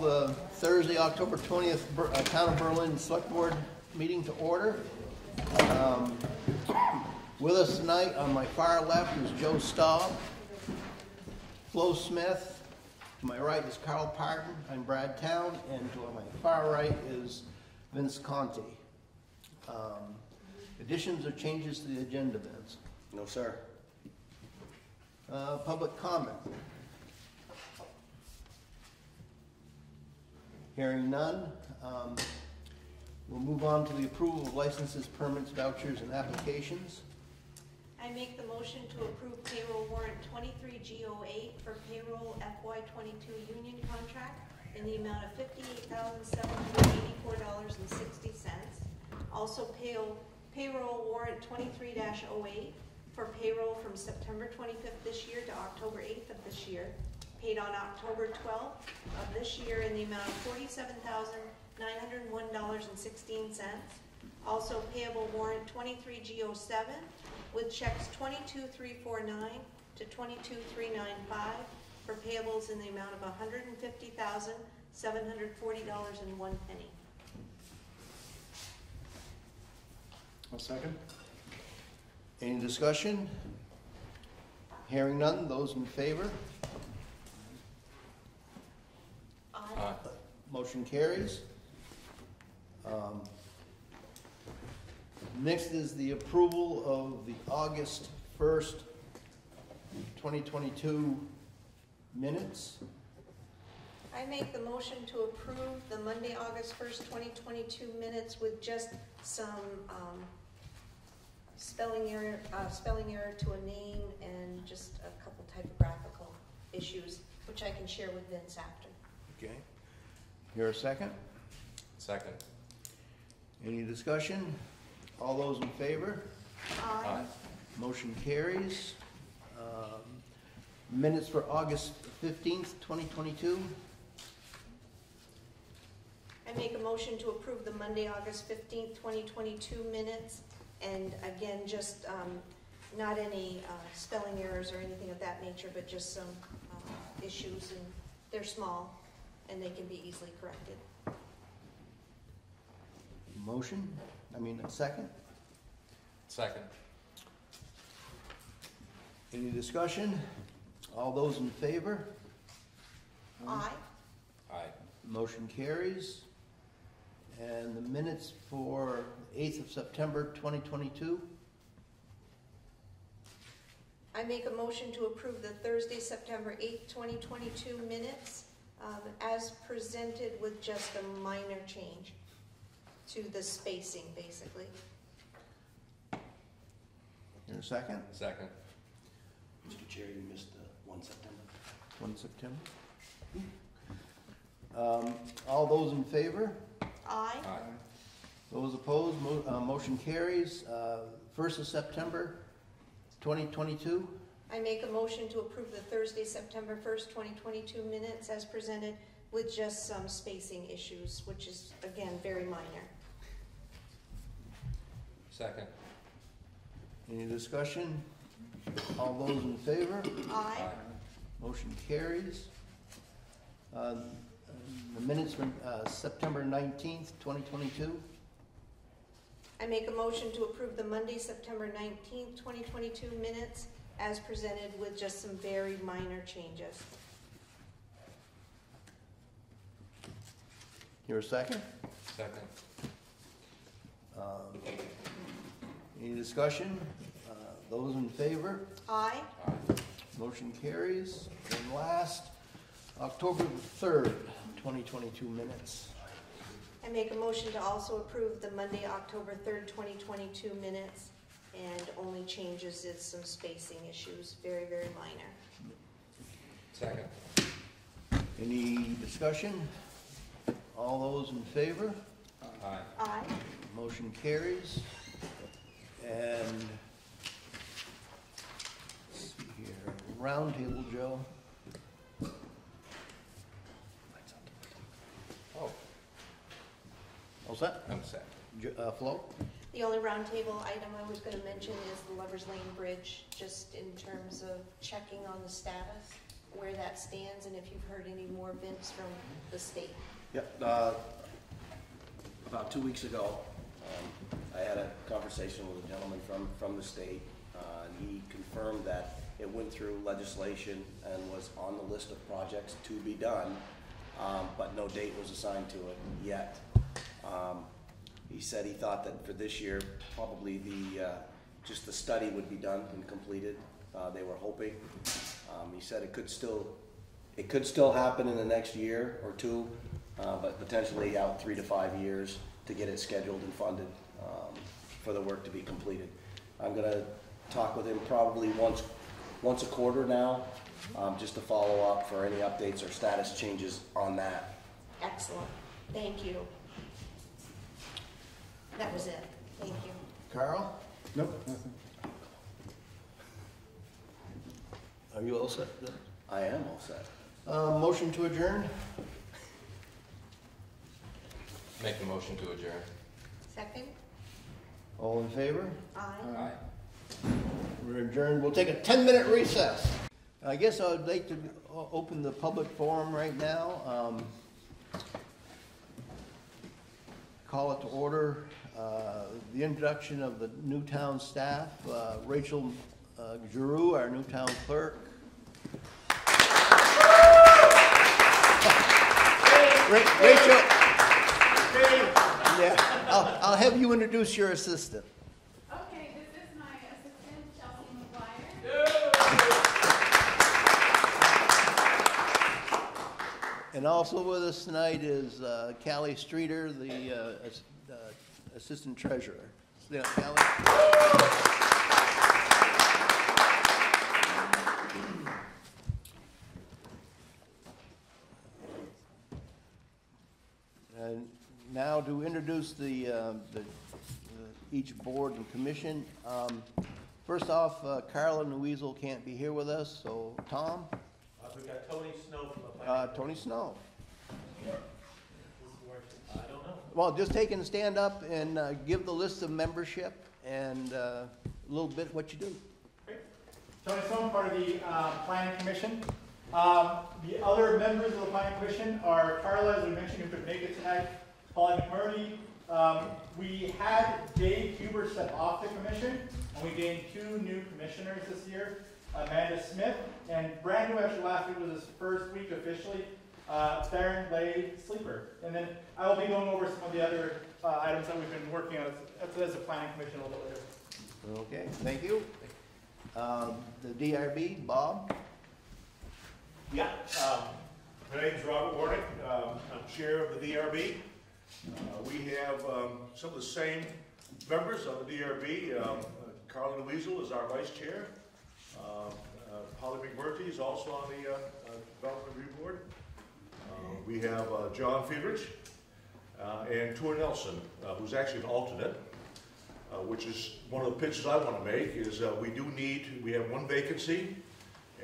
the Thursday, October 20th, Ber- uh, Town of Berlin Select Board meeting to order. Um, With us tonight, on my far left is Joe Staub, Flo Smith. To my right is Carl Parton, I'm Brad Town, and to my far right is Vince Conti. Um, Additions or changes to the agenda, Vince? No, sir. Uh, Public comment? Hearing none, um, we'll move on to the approval of licenses, permits, vouchers, and applications. I make the motion to approve payroll warrant twenty-three G O eight for payroll FY twenty-two union contract in the amount of fifty-eight thousand seven hundred eighty-four dollars and sixty cents. Also payroll, payroll warrant twenty-three 8 for payroll from September twenty-fifth this year to October eighth of this year, paid on October twelfth of this year in the amount of forty-seven thousand nine hundred and one dollars and sixteen cents. Also payable warrant twenty-three G O seven with checks twenty-two three four nine to twenty-two three nine five for payables in the amount of hundred and fifty thousand, seven hundred forty dollars and one penny. A second? Any discussion? Hearing none, those in favor? Aye. Motion carries. Um, Next is the approval of the August 1st, 2022 minutes. I make the motion to approve the Monday, August first, twenty twenty-two minutes with just some, um, spelling error, uh, spelling error to a name and just a couple typographical issues, which I can share with Vince after. Okay. Here a second? Second. Any discussion? All those in favor? Aye. Motion carries. Um, Minutes for August 15th, 2022. I make a motion to approve the Monday, August fifteenth, twenty twenty-two minutes, and again, just, um, not any, uh, spelling errors or anything of that nature, but just some, uh, issues, and they're small, and they can be easily corrected. Motion, I mean, a second. Second. Any discussion? All those in favor? Aye. Aye. Motion carries. And the minutes for 8th of September 2022. I make a motion to approve the Thursday, September eighth, twenty twenty-two minutes, um, as presented with just a minor change to the spacing, basically. Here a second. Second. Mr. Chair, you missed the one September. 1 September. Um, All those in favor? Aye. Aye. Those opposed, mo- uh, motion carries. Uh, 1st of September 2022. I make a motion to approve the Thursday, September first, twenty twenty-two minutes as presented with just some spacing issues, which is, again, very minor. Second. Any discussion? All those in favor? Aye. Motion carries. Um, The minutes from uh, September 19th, 2022. I make a motion to approve the Monday, September nineteenth, twenty twenty-two minutes as presented with just some very minor changes. Here a second. Second. Um, Any discussion? Uh, Those in favor? Aye. Aye. Motion carries. And last, October the 3rd, 2022 minutes. I make a motion to also approve the Monday, October third, twenty twenty-two minutes, and only changes is some spacing issues, very, very minor. Second. Any discussion? All those in favor? Aye. Aye. Motion carries. And, let's see here, roundtable, Joe. Oh, All set? I'm set. Jo- uh, Flo? The only roundtable item I was gonna mention is the Lovers Lane Bridge, just in terms of checking on the status. where that stands and if you've heard any more bids from the state. Yep, uh, about two weeks ago, um, I had a conversation with a gentleman from, from the state. uh, And he confirmed that it went through legislation and was on the list of projects to be done, um, but no date was assigned to it yet. Um, He said he thought that for this year, probably the, uh, just the study would be done and completed. Uh, They were hoping. Um, He said it could still, it could still happen in the next year or two, uh, but potentially out three to five years to get it scheduled and funded um, for the work to be completed. I'm gonna talk with him probably once, once a quarter now, um, just to follow up for any updates or status changes on that. Excellent, thank you. That was it, thank you. Carl, Nope, nothing. are you all set? I am all set. Uh, motion to adjourn? Make a motion to adjourn. Second? All in favor? Aye. Aye. We're adjourned. We'll take a 10-minute recess. I guess I'd like to open the public forum right now. Um, Call it to order. Uh, The introduction of the new town staff, uh, Rachel uh, Giroux, our new town clerk. Ra- Rachel. Yeah, I'll I'll have you introduce your assistant. Okay, this is my assistant Chelsea McGuire. And also with us tonight is uh, Callie Streeter, the uh, ass- uh, Assistant Treasurer. Yeah, And now to introduce the, uh, the, uh, each board and commission. Um, First off, uh, Carla Weasel can't be here with us, so Tom, Uh, we've got Tony Snow from the uh. Tony Snow. Well, just take and stand up and uh, give the list of membership and uh, a little bit what you do. Tony Stone, part of the uh, Planning Commission. Um, The other members of the Planning Commission are Carla, as we mentioned, who could make it tonight, Polly McMurray. Um, We had Dave Huber step off the commission, and we gained two new commissioners this year, Amanda Smith, and brand new actually last week was his first week officially, uh, Theron Lay Sleeper. And then I will be going over some of the other uh, items that we've been working on as, as a Planning Commission a little bit later. Okay, thank you. Um, The DRB, Bob? Yeah, um, my name's Robert Warnick, um, I'm Chair of the DRB. Uh, we have, um, some of the same members of the DRB, um, uh, Carlin Weasel is our Vice Chair. Um, uh, Polly McMurphy is also on the, uh, uh, Development Review Board. Uh, we have, uh, John Feverich, uh, and Tor Nelson, uh, who's actually an alternate. uh, which is one of the pitches I want to make, is uh, we do need, we have one vacancy,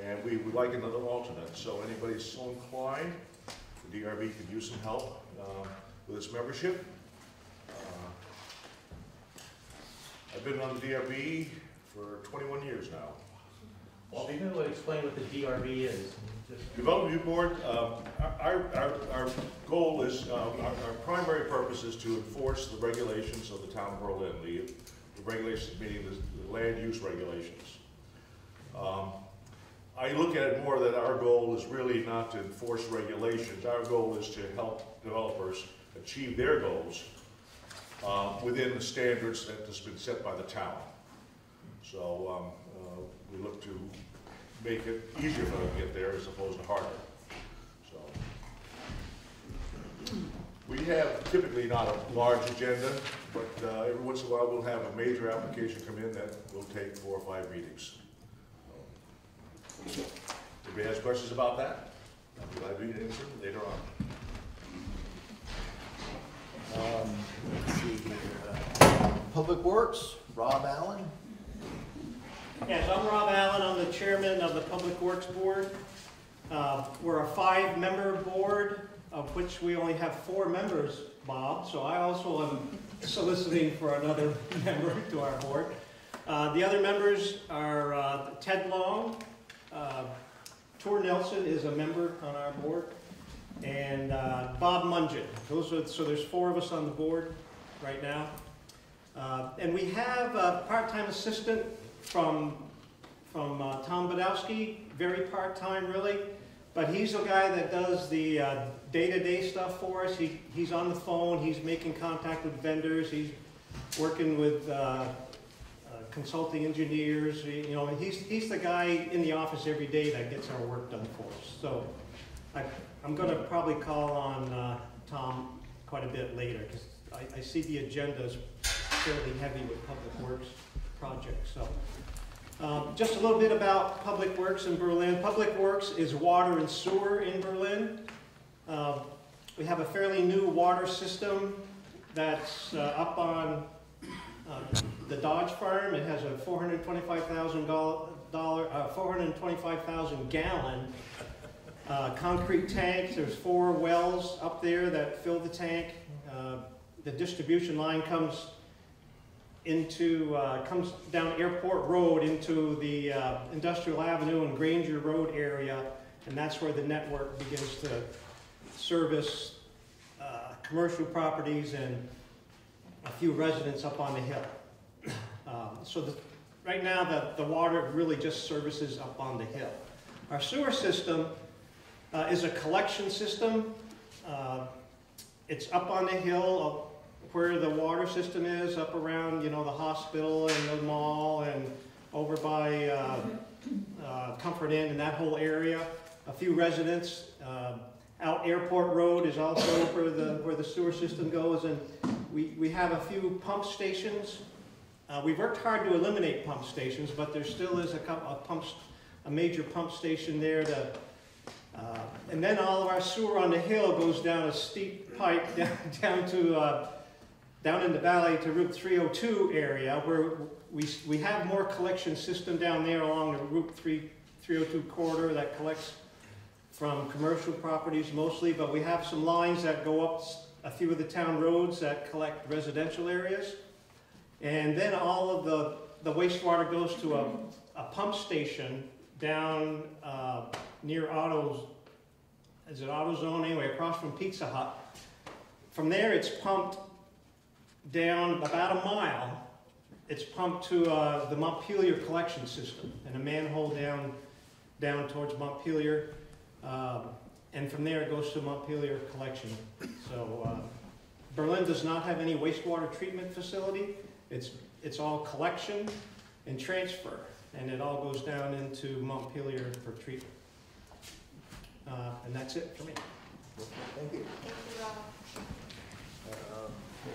and we would like another alternate. So anybody so inclined, the DRB could use some help um, with its membership. Uh, I've been on the DRB for 21 years now. Well, you can explain what the DRB is. Development Review Board, our, our, our goal is, um, our, our primary purpose is to enforce the regulations of the town of Berlin, the, the regulations meaning the, the land use regulations. Um, I look at it more that our goal is really not to enforce regulations, our goal is to help developers achieve their goals, uh, within the standards that has been set by the town. So, um, uh, we look to make it easier for them to get there as opposed to harder. So. We have typically not a large agenda, but uh, every once in a while we'll have a major application come in that will take four or five meetings. Anybody has questions about that? I'll be glad to answer later on. Um, Public Works, Rob Allen? Yes, I'm Rob Allen, I'm the chairman of the Public Works Board. Uh, We're a five-member board, of which we only have four members, Bob, so I also am soliciting for another member to our board. Uh, The other members are uh, Ted Long, uh, Tor Nelson is a member on our board, and uh, Bob Mungin. Those are, so there's four of us on the board right now. Uh, And we have a part-time assistant from, from uh, Tom Badowski, very part-time really, but he's the guy that does the uh, day-to-day stuff for us. He, he's on the phone, he's making contact with vendors, he's working with uh, uh, consulting engineers, you know, he's, he's the guy in the office every day that gets our work done for us. So I, I'm gonna probably call on uh, Tom quite a bit later, because I, I see the agenda is fairly heavy with Public Works projects, so. Um, Just a little bit about Public Works in Berlin. Public Works is water and sewer in Berlin. Um, We have a fairly new water system that's uh, up on uh, the Dodge Farm. It has a $425,000, dollar- uh, 425,000 gallon uh, concrete tank. There's four wells up there that fill the tank. Uh, The distribution line comes into, uh, comes down Airport Road into the uh, Industrial Avenue and Granger Road area, and that's where the network begins to service uh, commercial properties and a few residents up on the hill. Um, So the, right now, the, the water really just services up on the hill. Our sewer system uh, is a collection system. Uh, It's up on the hill where the water system is, up around, you know, the hospital and the mall and over by uh, uh, Comfort Inn and that whole area. A few residents. Uh, Out Airport Road is also where the, where the sewer system goes, and we, we have a few pump stations. Uh, We've worked hard to eliminate pump stations, but there still is a couple, a pumps, a major pump station there to, uh, and then all of our sewer on the hill goes down a steep pipe down, down to, uh, down in the valley to Route 302 area where we, we have more collection system down there along the Route 3, 302 corridor that collects from commercial properties mostly, but we have some lines that go up a few of the town roads that collect residential areas. And then all of the, the wastewater goes to a, a pump station down uh, near Autos, is it AutoZone anyway, across from Pizza Hut. From there, it's pumped down about a mile. It's pumped to uh, the Montpelier collection system and a manhole down, down towards Montpelier. Um, and from there, it goes to Montpelier collection. So uh, Berlin does not have any wastewater treatment facility. It's, it's all collection and transfer, and it all goes down into Montpelier for treatment. Uh, and that's it for me. Thank you. Thank you, Rob.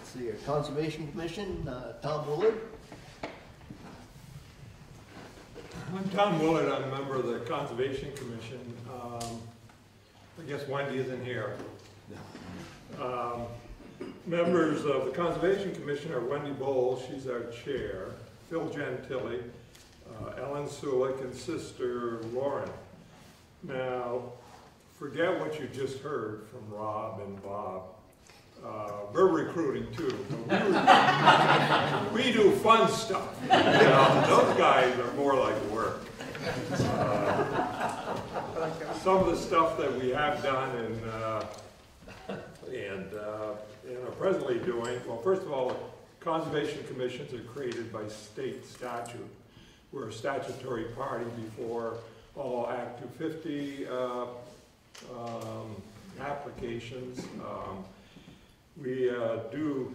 See, here. Conservation Commission, uh, Tom Willard. I'm Tom Willard, I'm a member of the Conservation Commission. Um, I guess Wendy isn't here. Um, Members of the Conservation Commission are Wendy Bowles, she's our chair, Phil Gentili, uh, Ellen Sulick, and Sister Lauren. Now, forget what you just heard from Rob and Bob. Uh, We're recruiting too. We we do fun stuff. You know, Those guys are more like work. Uh, Some of the stuff that we have done and, uh, and, uh, and are presently doing, well, first of all, conservation commissions are created by state statute. We're a statutory party before all Act 250 uh, um, applications. Um, We uh, do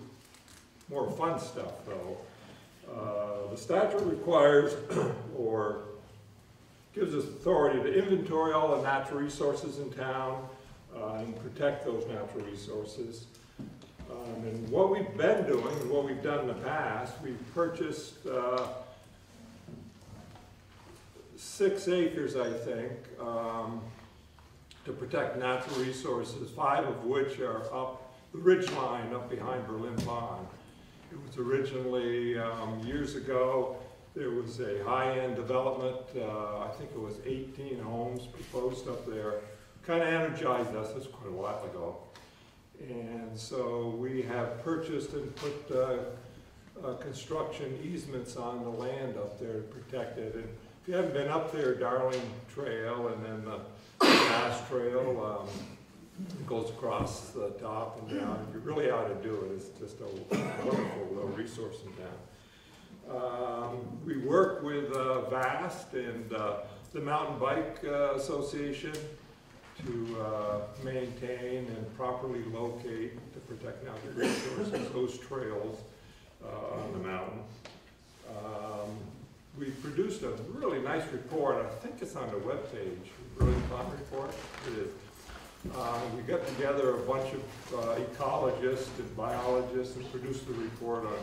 more fun stuff, though. Uh, The statute requires, or gives us authority to inventory all the natural resources in town uh, and protect those natural resources. Um, And what we've been doing, and what we've done in the past, we've purchased uh, six acres, I think, um, to protect natural resources, five of which are up the ridge line up behind Berlin Pond. It was originally, um, years ago, there was a high-end development, uh, I think it was 18 homes proposed up there. Kind of energized us, was quite a while ago. And so we have purchased and put uh, uh, construction easements on the land up there to protect it. And if you haven't been up there, Darling Trail and then the Bass Trail, um, it goes across the top and down. You really ought to do it. It's just a wonderful uh, resource in town. Um, we work with uh, VAST and uh, the Mountain Bike uh, Association to uh, maintain and properly locate to protect natural resources, those trails uh, on the mountain. Um, We produced a really nice report, I think it's on the webpage, really fun report, it is. Uh, We got together a bunch of uh, ecologists and biologists and produced the report on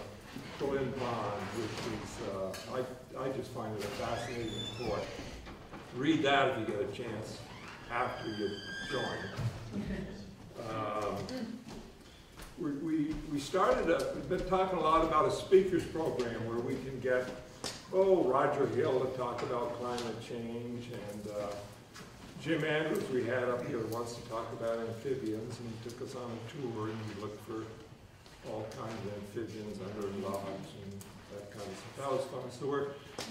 Berlin Pond, which is, uh, I, I just find it a fascinating report. Read that if you get a chance after you join. Um, We, we, we started, a- we've been talking a lot about a speakers program where we can get, oh, Roger Hill to talk about climate change and, uh, Jim Andrews, we had up here once to talk about amphibians, and he took us on a tour, and we looked for all kinds of amphibians under logs and that kind of stuff. That was fun. So we're,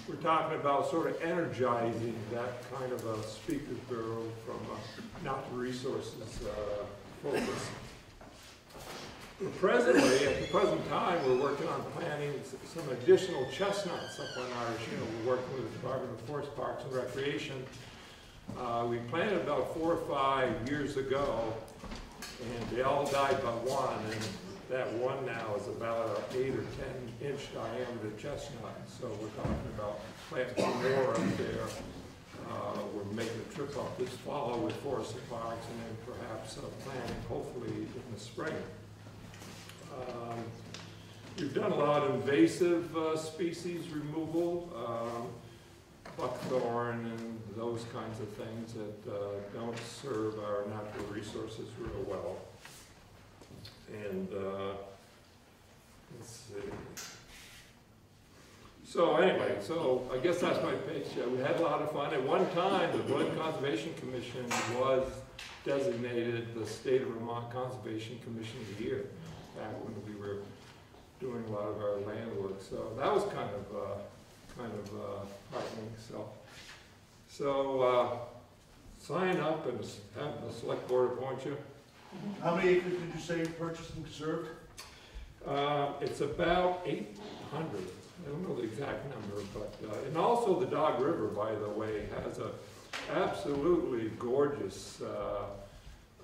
we're talking about sort of energizing that kind of a speaker bureau from a natural resources uh, focus. Presently, at the present time, we're working on planting some additional chestnuts up on Irish Hill. We're working with the Department of Forest Parks and Recreation. Uh, we planted about four or five years ago, and they all died but one, and that one now is about an eight or ten inch diameter chestnut. So we're talking about planting more up there. Uh, we're making a trip up this fall with Forest and Parks, and then perhaps uh, planting hopefully in the spring. Um, We've done a lot of invasive uh, species removal, um, buckthorn and those kinds of things that uh, don't serve our natural resources real well. And, uh, let's see. So anyway, so I guess that's my pitch. We had a lot of fun. At one time, the Berlin Conservation Commission was designated the State of Vermont Conservation Commission of the Year back when we were doing a lot of our land work. So that was kind of, uh, kind of uh, heartening, so. So, uh, sign up and have the select board appoint you. How many acres did you say you purchased and conserved? Uh, it's about eight hundred, I don't know the exact number, but, uh, and also the Dog River, by the way, has a absolutely gorgeous, uh,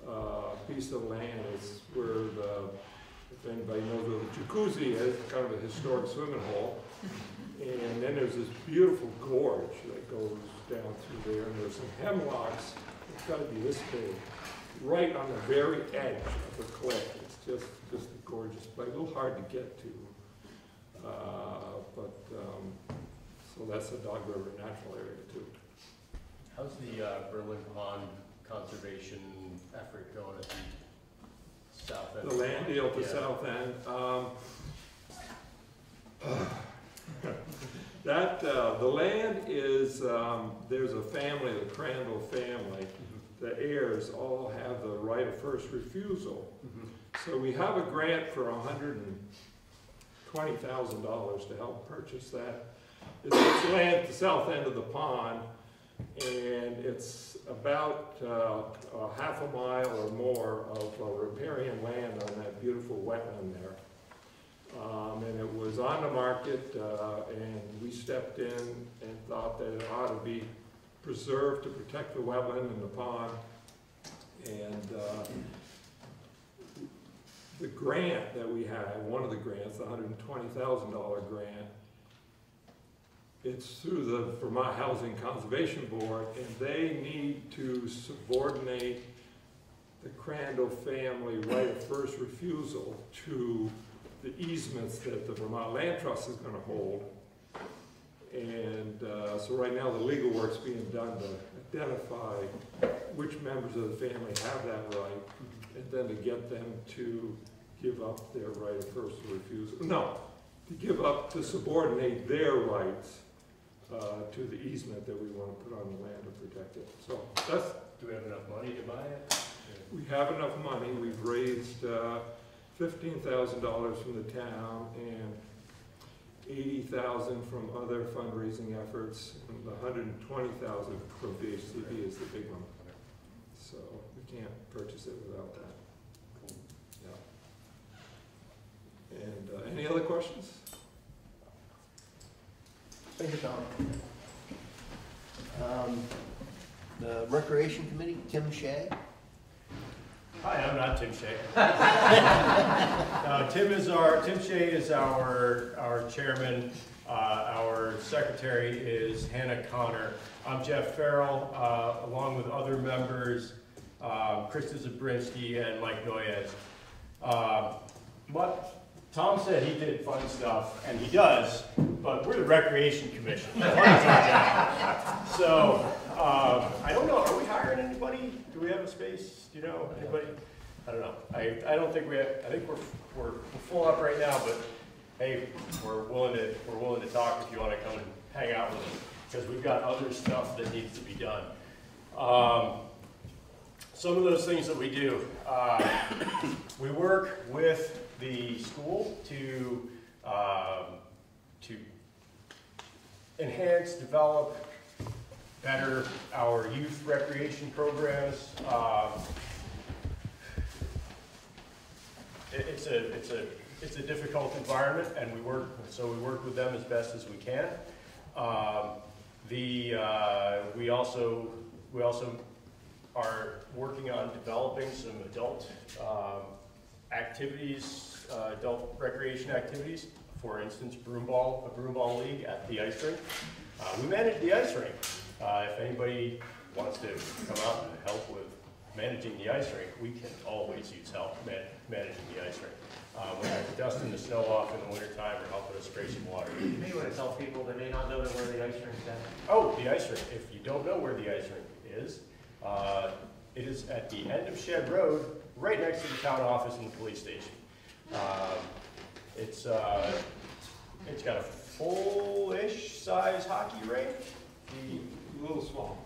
uh, piece of land. It's where the, if anybody knows where the jacuzzi is, kind of a historic swimming hole. And then there's this beautiful gorge that goes down through there, and there's some hemlocks, it's gotta be this big, right on the very edge of the cliff. It's just, just a gorgeous place, a little hard to get to. Uh, but, um, so that's the Dog River Natural Area too. How's the uh, Berlin Pond conservation effort going at the south end? The land deal at the Yeah. south end, um, that, uh, the land is, um, there's a family, the Crandall family, the heirs all have the right of first refusal. So we have a grant for hundred and twenty thousand dollars to help purchase that. It's it's land at the south end of the pond, and it's about uh, a half a mile or more of uh, riparian land on that beautiful wetland there. Um, And it was on the market, uh, and we stepped in and thought that it ought to be preserved to protect the wetland and the pond. And uh, the grant that we had, one of the grants, the hundred and twenty thousand dollar grant, it's through the Vermont Housing Conservation Board, and they need to subordinate the Crandall family right of first refusal to the easements that the Vermont Land Trust is gonna hold. And, uh, so right now, the legal work's being done to identify which members of the family have that right, and then to get them to give up their right of first refusal, no, to give up, to subordinate their rights, uh, to the easement that we wanna put on the land to protect it. So, that's, Do we have enough money to buy it? we have enough money, we've raised uh, fifteen thousand dollars from the town, and eighty thousand from other fundraising efforts, and the hundred and twenty thousand from VHCB is the big one. So we can't purchase it without that. Yeah. And uh, any other questions? Thank you, Tom. Um, The Recreation Committee, Tim Shea. Hi, I'm not Tim Shea. Uh, Tim is our, Tim Shea is our, our chairman. Uh, Our secretary is Hannah Connor. I'm Jeff Farrell, uh, along with other members, uh, Krista Zabrinsky and Mike Noyes. Uh, But Tom said he did fun stuff, and he does, but we're the Recreation Commission. Fun's our job. So, um, I don't know, are we hiring anybody? Do we have a space? Do you know, anybody? I don't know. I, I don't think we have, I think we're, we're we're full up right now, but hey, we're willing to, we're willing to talk if you wanna come and hang out with us, because we've got other stuff that needs to be done. Um, some of those things that we do, uh, we work with the school to, um, to enhance, develop, better our youth recreation programs. Um, it- It's a, it's a, it's a difficult environment, and we work, so we work with them as best as we can. Um, The, uh, we also, we also are working on developing some adult um, activities, uh, adult recreation activities. For instance, broom ball, a broom ball league at the ice rink. Uh, We manage the ice rink. Uh, If anybody wants to come out and help with managing the ice rink, we can always use help man- managing the ice rink. Uh, When they're dusting the snow off in the wintertime or helping us spray some water. You may want to tell people they may not know where the ice rink's at. Oh, the ice rink. If you don't know where the ice rink is, uh, it is at the end of Shed Road, right next to the town office and the police station. Um, It's, uh, it's got a full-ish size hockey rink. A little small.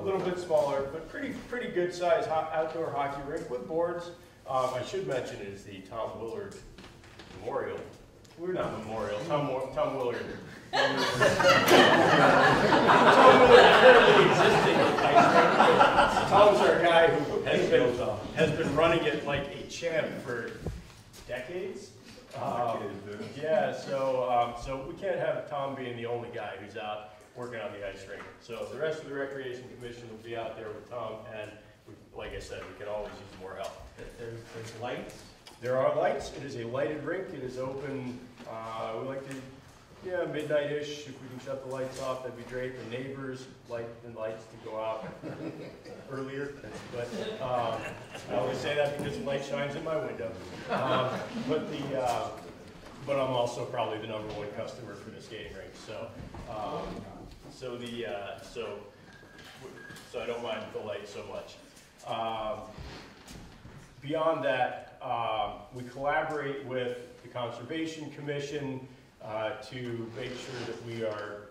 A little bit smaller, but pretty, pretty good size ho- outdoor hockey rink with boards. Um, I should mention is the Tom Willard Memorial, we're not memorial, Tom, Tom Willard. Tom Willard currently existing. Tom's our guy who has been, has been running it like a champ for decades. Um, Yeah, so, um, so we can't have Tom being the only guy who's out working on the ice rink. So the rest of the recreation commission will be out there with Tom, and we, like I said, we can always use more help. There's, there's lights. There are lights, it is a lighted rink, it is open, uh, we like to, yeah, midnight-ish, if we can shut the lights off, that'd be great. The neighbors like the lights to go out earlier, but, um, I always say that because the light shines in my window. Um, But the, uh, but I'm also probably the number one customer for the skating rink, so, um, so the, uh, so, so I don't mind the light so much. Um, Beyond that, um, we collaborate with the Conservation Commission uh, to make sure that we are,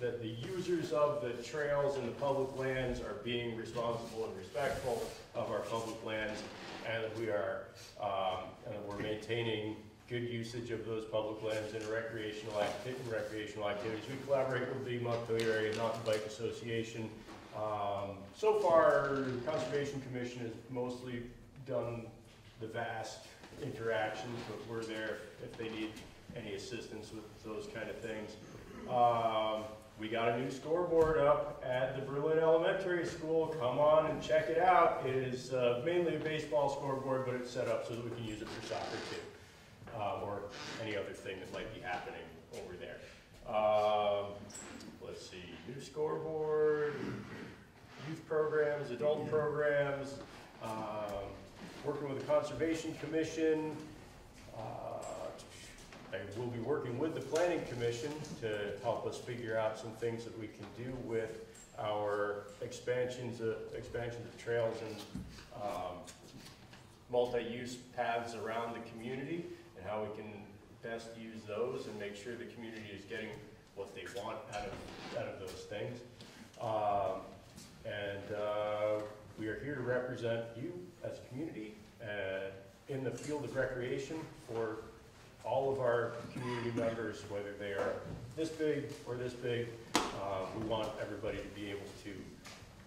that the users of the trails and the public lands are being responsible and respectful of our public lands, and that we are, um, and that we're maintaining good usage of those public lands in recreational acti- recreational activities. We collaborate with the Montpelier Area Mountain Bike Association. Um, So far, the Conservation Commission has mostly done the VAST interactions, but we're there if they need any assistance with those kind of things. Um, we got a new scoreboard up at the Berlin Elementary School. Come on and check it out. It is uh, mainly a baseball scoreboard, but it's set up so that we can use it for soccer too, uh, or any other thing that might be happening over there. Um, let's see, new scoreboard, youth programs, adult programs, um, working with the Conservation Commission. Uh, I will be working with the Planning Commission to help us figure out some things that we can do with our expansions, of expansions of trails and um, multi-use paths around the community and how we can best use those and make sure the community is getting what they want out of, out of those things. Um, And uh, we are here to represent you as a community uh, in the field of recreation for all of our community members, whether they are this big or this big, uh, we want everybody to be able to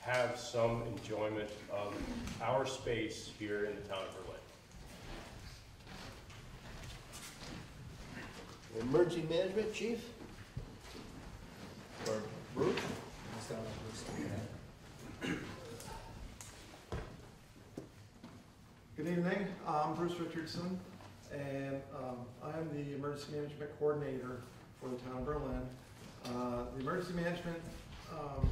have some enjoyment of our space here in the town of Berlin. Emergency management, chief? Or Bruce? Good evening, I'm Bruce Richardson, and um, I'm the Emergency Management Coordinator for the town of Berlin. Uh, The Emergency Management um,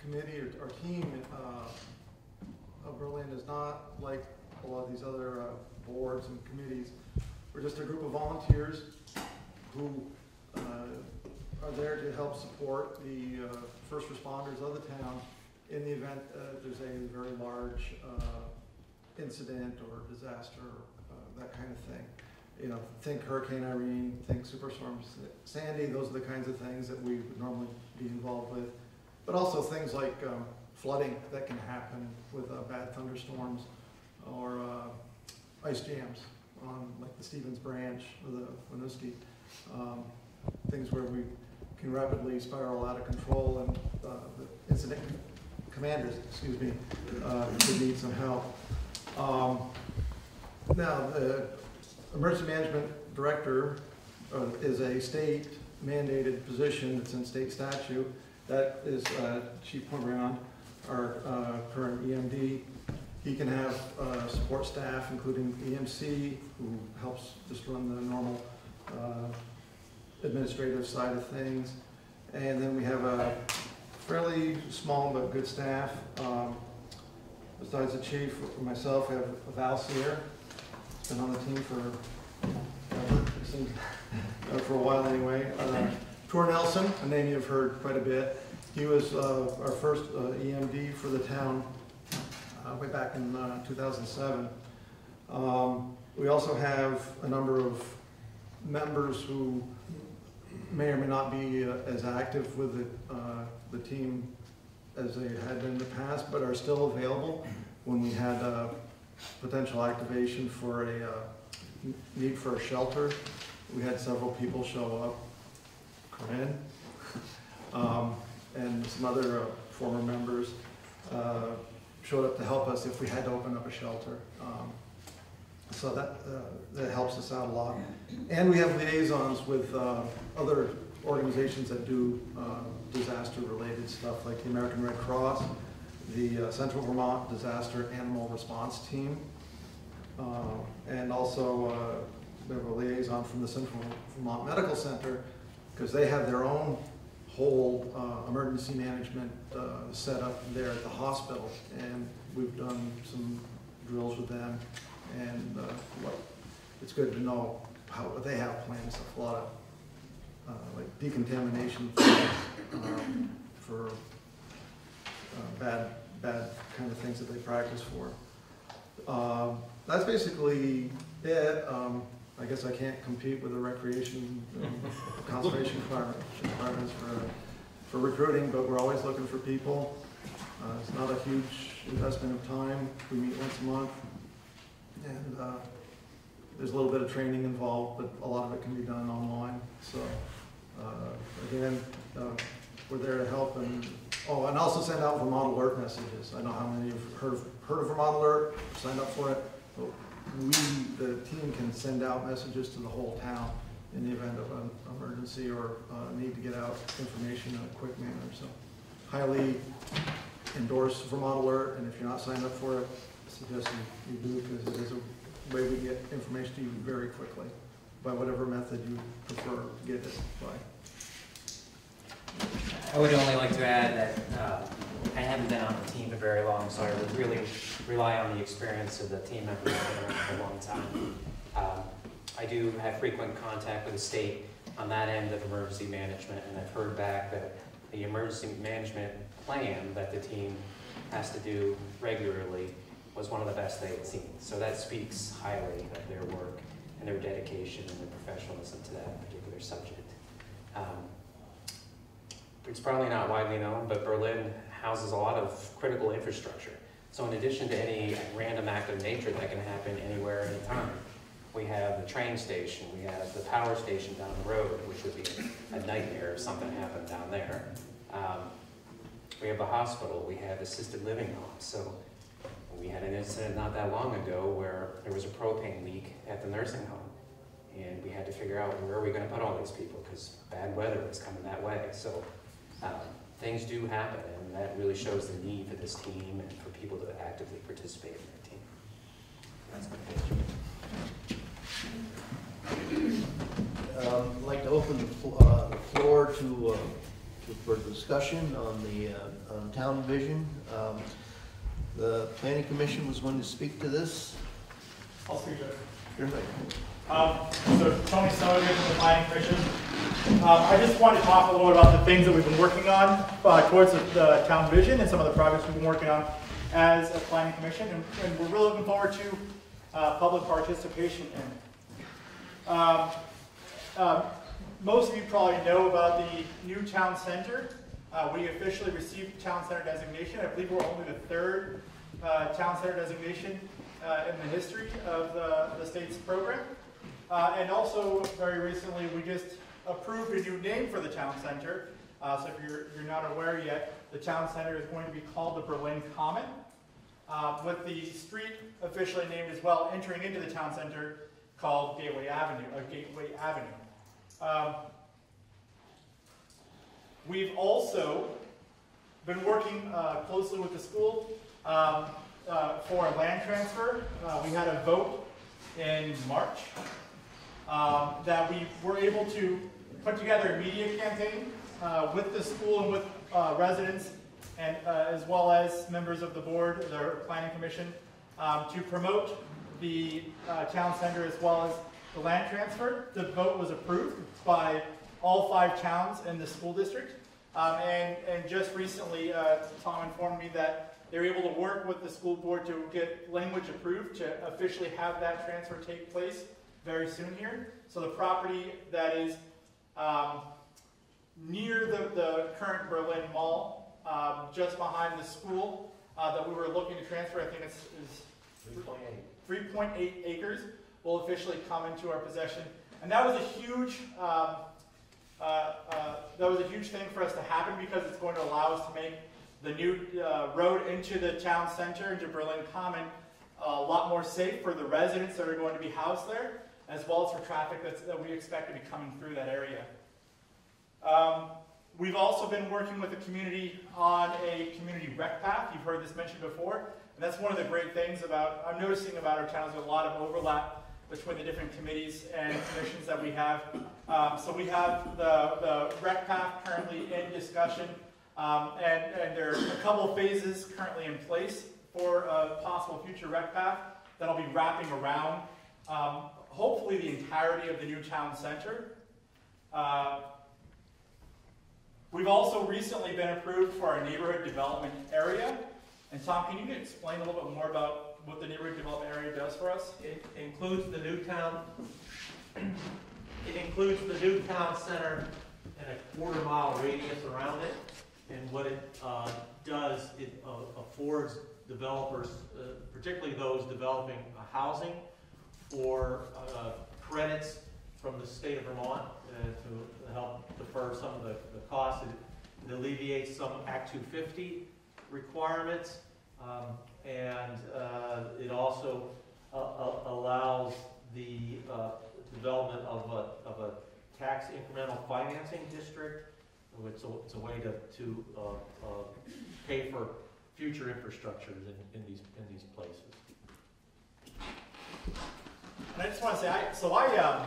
Committee or or team uh, of Berlin is not like a lot of these other uh, boards and committees. We're just a group of volunteers who uh, are there to help support the uh, first responders of the town in the event uh, there's a very large incident or disaster, uh, that kind of thing. You know, think Hurricane Irene, think Superstorm Sandy, those are the kinds of things that we would normally be involved with. But also things like um, flooding that can happen with uh, bad thunderstorms or uh, ice jams on like the Stevens Branch or the Winooski. Um, Things where we can rapidly spiral out of control and uh, the incident commanders, excuse me, uh, could need some help. Um, Now, the emergency management director uh, is a state mandated position, it's in state statute. That is uh, Chief Pomerant, our uh, current EMD. He can have uh, support staff, including EMC, who helps just run the normal uh, administrative side of things. And then we have a fairly small but good staff. Um, Besides the chief, myself, we have Val Seer, He's been on the team for, seems, uh, for a while anyway. Uh, Tor Nelson, a name you've heard quite a bit. He was uh, our first uh, EMD for the town uh, way back in uh, 2007. Um, We also have a number of members who may or may not be uh, as active with the, uh, the team as they had been in the past, but are still available when we had uh, potential activation for a uh, need for a shelter. We had several people show up, Corinne, um, and some other uh, former members uh, showed up to help us if we had to open up a shelter. Um, So that, uh, that helps us out a lot. And we have liaisons with uh, other organizations that do uh, disaster-related stuff, like the American Red Cross, the uh, Central Vermont Disaster Animal Response Team, uh, and also uh, we have a liaison from the Central Vermont Medical Center, because they have their own whole uh, emergency management uh, set up there at the hospital, and we've done some drills with them, and uh, what, it's good to know how, they have plans. a lot of uh, like decontamination um, for uh, bad, bad kind of things that they practice for. Um, That's basically it. Um, I guess I can't compete with the recreation, um, conservation department- departments for, for recruiting, but we're always looking for people. Uh, It's not a huge investment of time. We meet once a month. And uh, there's a little bit of training involved, but a lot of it can be done online. So, uh, again, uh, we're there to help and, oh, and also send out Vermont Alert messages. I know how many of you have heard of, heard of Vermont Alert, signed up for it. But we, the team can send out messages to the whole town in the event of an emergency or uh, need to get out information in a quick manner. So highly endorse Vermont Alert, and if you're not signed up for it, I suggest you, you do, because it is a way we get information to you very quickly, by whatever method you prefer to get it by. I would only like to add that uh, I haven't been on the team for very long, so I would really rely on the experience of the team members that have been around for a long time. Um, I do have frequent contact with the state on that end of emergency management, and I've heard back that the emergency management plan that the team has to do regularly was one of the best they had seen. So that speaks highly of their work and their dedication and their professionalism to that particular subject. Um, it's probably not widely known, but Berlin houses a lot of critical infrastructure. So in addition to any random act of nature that can happen anywhere, anytime, We have the train station, we have the power station down the road, which would be a nightmare if something happened down there. Um, We have the hospital, we have assisted living homes, so we had an incident not that long ago where there was a propane leak at the nursing home. And we had to figure out where are we gonna put all these people, because bad weather was coming that way. So, um, things do happen, and that really shows the need for this team and for people to actively participate in their team. That's my pitch. Um, I'd like to open the fl- uh, the floor to, uh, to- for discussion on the, uh, on town vision. Um, The planning commission was going to speak to this. I'll speak to it. Um, so Tony Sullivan from the Planning Commission. Um, I just want to talk a little bit about the things that we've been working on uh, towards the, the town vision and some of the projects we've been working on as a planning commission, and, and we're really looking forward to uh, public participation in. it. Um, um, most of you probably know about the new town center. Uh, we officially received town center designation. I believe we're only the third uh, town center designation uh, in the history of the, the state's program. Uh, and also, very recently, we just approved a new name for the town center. Uh, so if you're, you're not aware yet, the town center is going to be called the Berlin Common, uh, with the street officially named as well, entering into the town center called Gateway Avenue, uh, Gateway Avenue. Um, we've also been working uh, closely with the school um, uh, for a land transfer. Uh, we had a vote in March um, that we were able to put together a media campaign uh, with the school and with uh, residents and uh, as well as members of the board, the planning commission, um, to promote the uh, town center as well as the land transfer. The vote was approved by all five towns in the school district. Um, and, and just recently, uh, Tom informed me that they were able to work with the school board to get language approved to officially have that transfer take place very soon here. So the property that is um, near the, the current Berlin Mall, um, just behind the school uh, that we were looking to transfer, I think it's, is 3.8 acres, will officially come into our possession. And that was a huge, um, uh, uh, that was a huge thing for us to happen because it's going to allow us to make the new uh, road into the town center, into Berlin Common, a lot more safe for the residents that are going to be housed there, as well as for traffic that we expect to be coming through that area. Um, we've also been working with the community on a community rec path. You've heard this mentioned before. And that's one of the great things about, I'm noticing about our towns, there's a lot of overlap between the different committees and commissions that we have. Um, so we have the, the rec path currently in discussion. Um, and, and there are a couple phases currently in place for a possible future rec path that'll be wrapping around um, hopefully the entirety of the new town center. Uh, we've also recently been approved for our neighborhood development area. And Tom, can you explain a little bit more about what the neighborhood development area does for us? It includes the new town, it includes the new town center and a quarter mile radius around it. And what it uh, does, it uh, affords developers, uh, particularly those developing housing, for uh, credits from the state of Vermont uh, to help defer some of the the costs. It alleviates some Act 250 requirements. Um, And uh, it also uh, uh, allows the development of a, of a tax incremental financing district. It's a, it's a way to, to uh, uh, pay for future infrastructures in, in these, in these places. And I just want to say, I, so I um,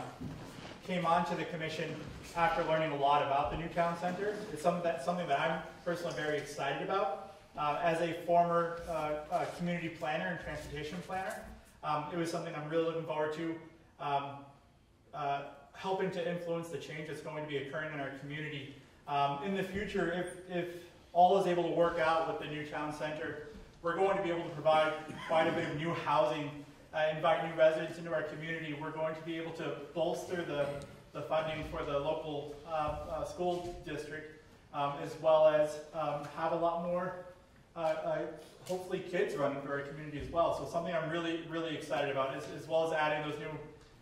came onto the commission after learning a lot about the new town center. It's something that, something that I'm personally very excited about. Uh, as a former uh, uh, community planner and transportation planner, um, it was something I'm really looking forward to um, uh, helping to influence the change that's going to be occurring in our community. Um, in the future, if, if all is able to work out with the new town center, we're going to be able to provide quite a bit of new housing, uh, invite new residents into our community. We're going to be able to bolster the, the funding for the local uh, uh, school district, um, as well as um, have a lot more, uh, uh, hopefully, kids running through our community as well. So something I'm really, really excited about, as, as well as adding those new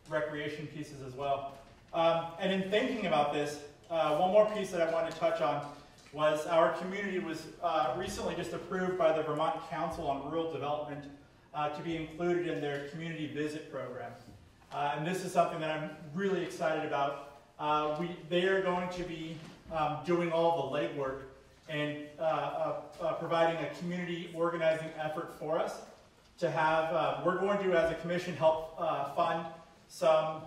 recreation pieces as well. Um, and in thinking about this, uh, one more piece that I wanted to touch on was our community was uh, recently just approved by the Vermont Council on Rural Development uh, to be included in their community visit program. Uh, and this is something that I'm really excited about. Uh, we, they are going to be um, doing all the legwork and uh, uh, uh, providing a community organizing effort for us to have, we're going to, as a commission, help fund some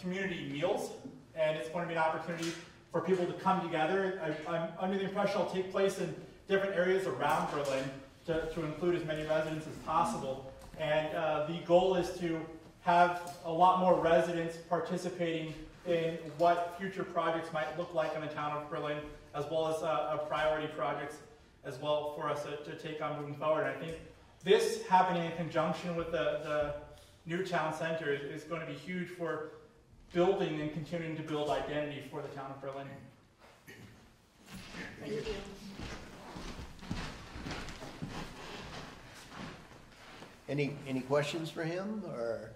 community meals, and it's going to be an opportunity for people to come together. I, I'm under the impression it'll take place in different areas around Berlin to, to include as many residents as possible. And uh, the goal is to have a lot more residents participating in what future projects might look like in the town of Berlin, as well as uh, priority projects as well for us to, to take on moving forward. And I think this happening in conjunction with the, the new town center is, is going to be huge for building and continuing to build identity for the town of Berlin. Thank you. Any, any questions for him, or?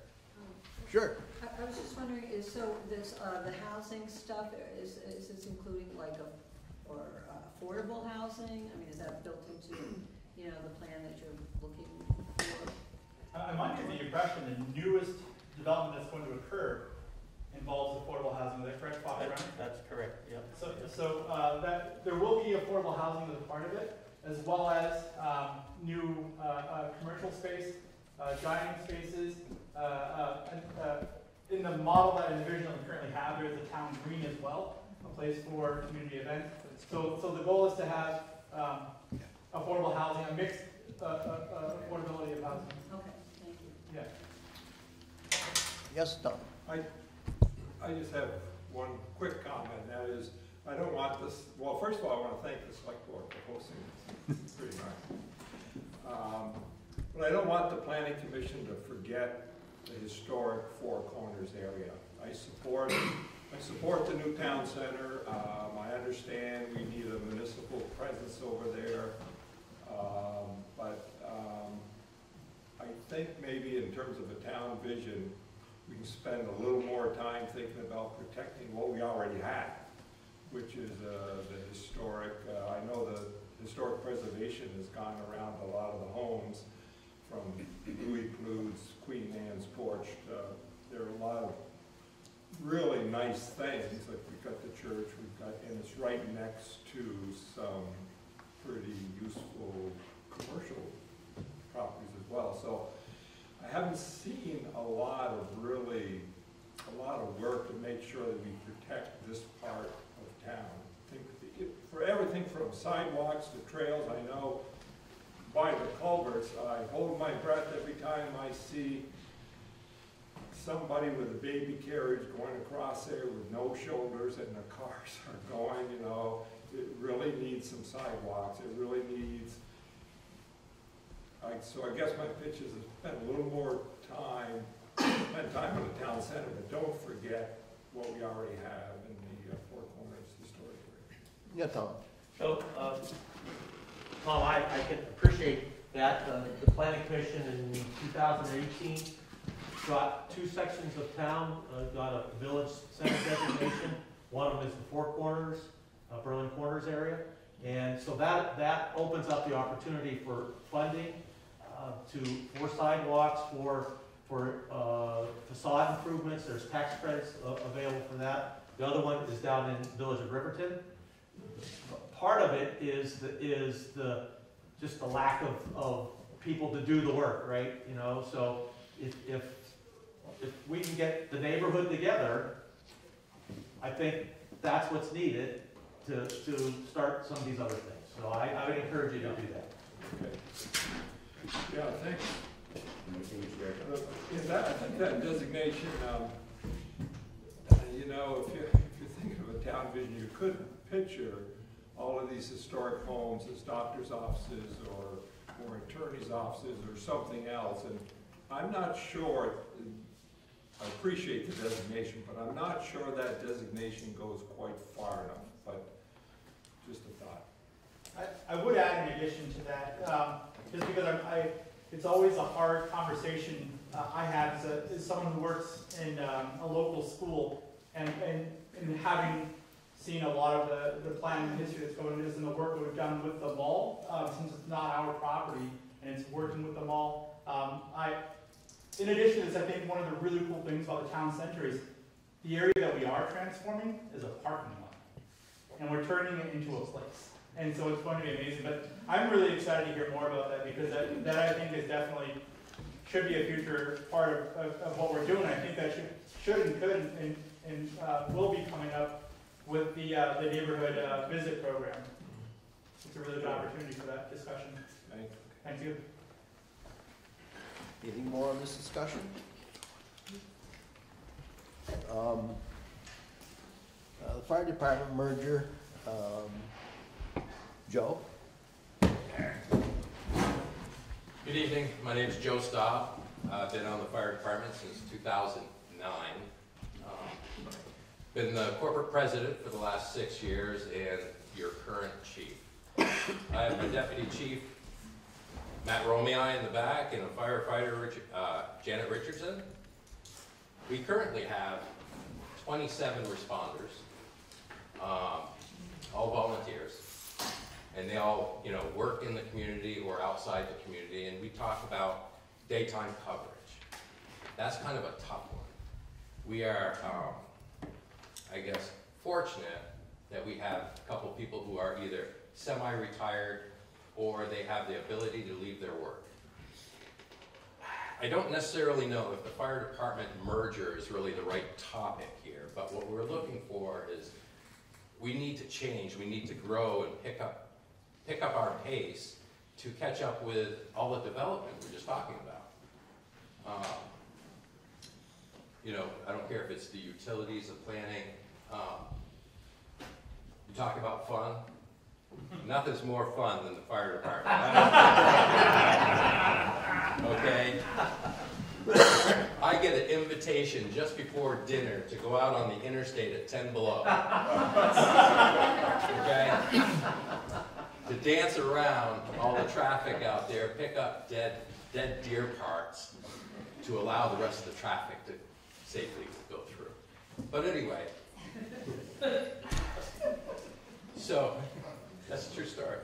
Sure. I, I was just wondering, is, so this, uh, the housing stuff, is, is this including like a, or uh, affordable housing? I mean, is that built into, you know, the plan that you're looking for? I- I'm under the impression the newest development that's going to occur involves affordable housing, is that correct, Fox Run? That's correct, yep. So, so, uh, that, there will be affordable housing as a part of it, as well as, um, new, uh, uh, commercial space, uh, dining spaces, uh, uh, uh, in the model that envision that we currently have, there's a town green as well, a place for community events. So, so the goal is to have, um, affordable housing, a mixed, uh, uh, uh, affordability of housing, Okay, thank you. yeah. Yes, Tom? I, I just have one quick comment, that is, I don't want this, well, first of all, I want to thank the select board for hosting this, it's pretty nice. Um, But I don't want the planning commission to forget the historic Four Corners area. I support, I support the new town center, um, I understand we need a municipal presence over there. Um, But, um, I think maybe in terms of a town vision, we can spend a little more time thinking about protecting what we already have, which is uh, the historic, uh, I know the historic preservation has gone around a lot of the homes, from Louis Plude's Queen Anne's Porch. uh, There are a lot of really nice things, like we've got the church, we've got, and it's right next to some pretty useful commercial properties as well. So I haven't seen a lot of really, a lot of work to make sure that we protect this part town. For everything from sidewalks to trails, I know by the culverts, I hold my breath every time I see somebody with a baby carriage going across there with no shoulders and the cars are going, you know. It really needs some sidewalks, it really needs I, so I guess my pitch is to spend a little more time, spend time in the town center, but don't forget what we already have in the uh, Four Corners historic area. Yeah, Tom? So, uh, Tom, I, I can appreciate that. Uh, The planning commission in 2018 got two sections of town, uh, got a village center designation. One of them is the Four Corners, uh, Berlin Corners area. And so that, that opens up the opportunity for funding uh, to, for sidewalks, for, for uh, facade improvements. There's tax credits uh, available for that. The other one is down in Village of Riverton part of it is the, is the, just the lack of, of people to do the work, right? You know, so if, if, if we can get the neighborhood together, I think that's what's needed to, to start some of these other things. So I, I would encourage you to do that. Okay. Yeah, thanks. Uh, Is that, I think that designation, um, uh, you know, if you're, if you're thinking of a town vision, you could picture all of these historic homes as doctor's offices or, or attorney's offices or something else. And I'm not sure, I appreciate the designation, but I'm not sure that designation goes quite far enough, but just a thought. I, I would add in addition to that, um, just because I'm, I, it's always a hard conversation uh, I have as, a, is someone who works in um, a local school and, and, and having seen a lot of the, the planning and history that's going into this and the work we've done with the mall, uh, since it's not our property and it's working with the mall. Um, I, in addition to this, I think one of the really cool things about the town center is the area that we are transforming is a parking lot. And we're turning it into a place. And so it's going to be amazing. But I'm really excited to hear more about that because that, that I think is definitely, should be a future part of, of, of what we're doing. I think that should, should and could and, and, uh, will be coming up with the, uh, the neighborhood, uh, visit program. It's a really good opportunity for that discussion. Thank you. Anything more on this discussion? Um, uh, the fire department merger, um, Joe? Good evening, my name is Joe Staub. I've been on the fire department since 2009. Been the corporate president for the last six years and your current chief. I have my deputy chief, Matt Romei in the back, and a firefighter, uh, Janet Richardson. We currently have 27 responders, um, all volunteers. And they all, you know, work in the community or outside the community, and we talk about daytime coverage. That's kind of a tough one. We are, um, I guess, fortunate that we have a couple people who are either semi-retired or they have the ability to leave their work. I don't necessarily know if the fire department merger is really the right topic here, but what we're looking for is we need to change, we need to grow and pick up, pick up our pace to catch up with all the development we're just talking about. Um, You know, I don't care if it's the utilities, the planning, um, you talk about fun, nothing's more fun than the fire department. Okay? I get an invitation just before dinner to go out on the interstate at ten below. Okay? To dance around all the traffic out there, pick up dead, dead deer parts to allow the rest of the traffic to safely go through. But anyway. So, that's a true story.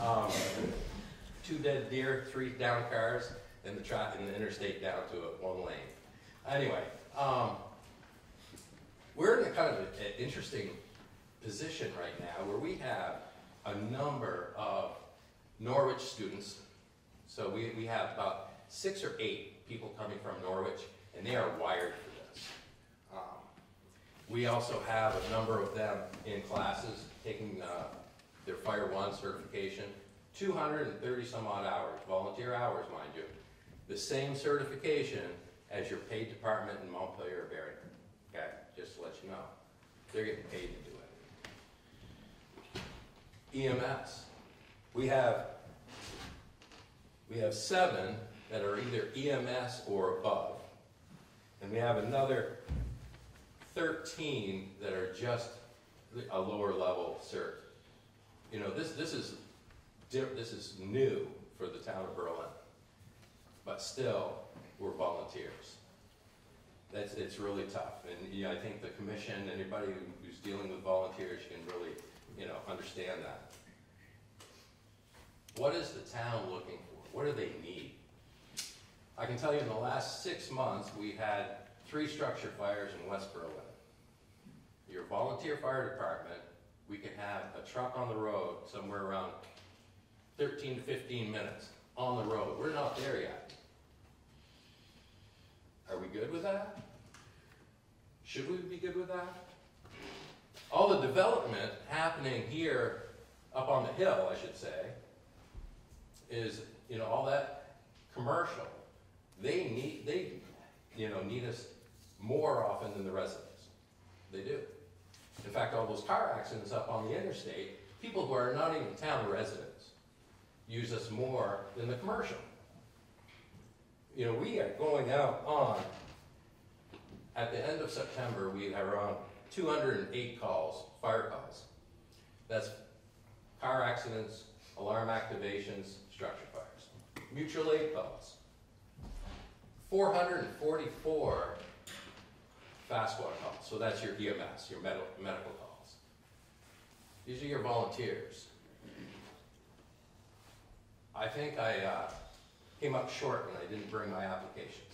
Um, Two dead deer, three down cars, and the tra, and the interstate down to a one lane. Anyway, um, we're in a kind of an interesting position right now where we have a number of Norwich students. So we, we have about six or eight people coming from Norwich, and they are wired We also have a number of them in classes taking uh, their Fire One certification, 230 some odd hours, volunteer hours, mind you. The same certification as your paid department in Montpelier or Barrington. Okay, just to let you know. They're getting paid to do it. EMS. We have, we have seven that are either EMS or above. And we have another 13 that are just a lower level cert. You know, this, this is, this is new for the town of Berlin. But still, we're volunteers. That's, it's really tough. And, yeah, I think the commission, anybody who- who's dealing with volunteers can really, you know, understand that. What is the town looking for? What do they need? I can tell you in the last six months, we had three structure fires in West Berlin. Your volunteer fire department, we can have a truck on the road somewhere around thirteen to fifteen minutes on the road. We're not there yet. Are we good with that? Should we be good with that? All the development happening here up on the hill, I should say, is, you know, all that commercial. They need, they, you know, need us more often than the residents. They do. In fact, all those car accidents up on the interstate, people who are not even town residents use us more than the commercial. You know, we are going out on, at the end of September, we have around 208 calls, fire calls. That's car accidents, alarm activations, structure fires. mutual aid calls. Four hundred and forty-four fast water calls, so that's your EMS, your medical, medical calls. These are your volunteers. I think I, uh, came up short when I didn't bring my applications.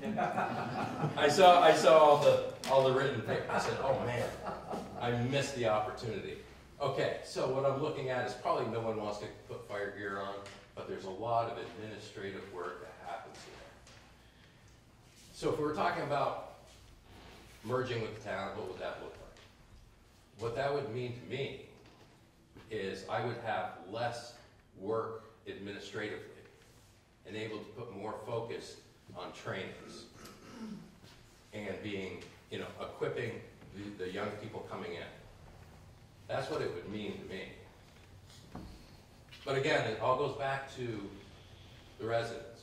I saw, I saw all the, all the written paper, I said, oh man, I missed the opportunity. Okay, so what I'm looking at is probably no one wants to put fire gear on, but there's a lot of administrative work that happens here. So if we were talking about merging with the town, what would that look like? What that would mean to me is I would have less work administratively and able to put more focus on trainings and being, you know, equipping the, the young people coming in. That's what it would mean to me. But again, it all goes back to the residents.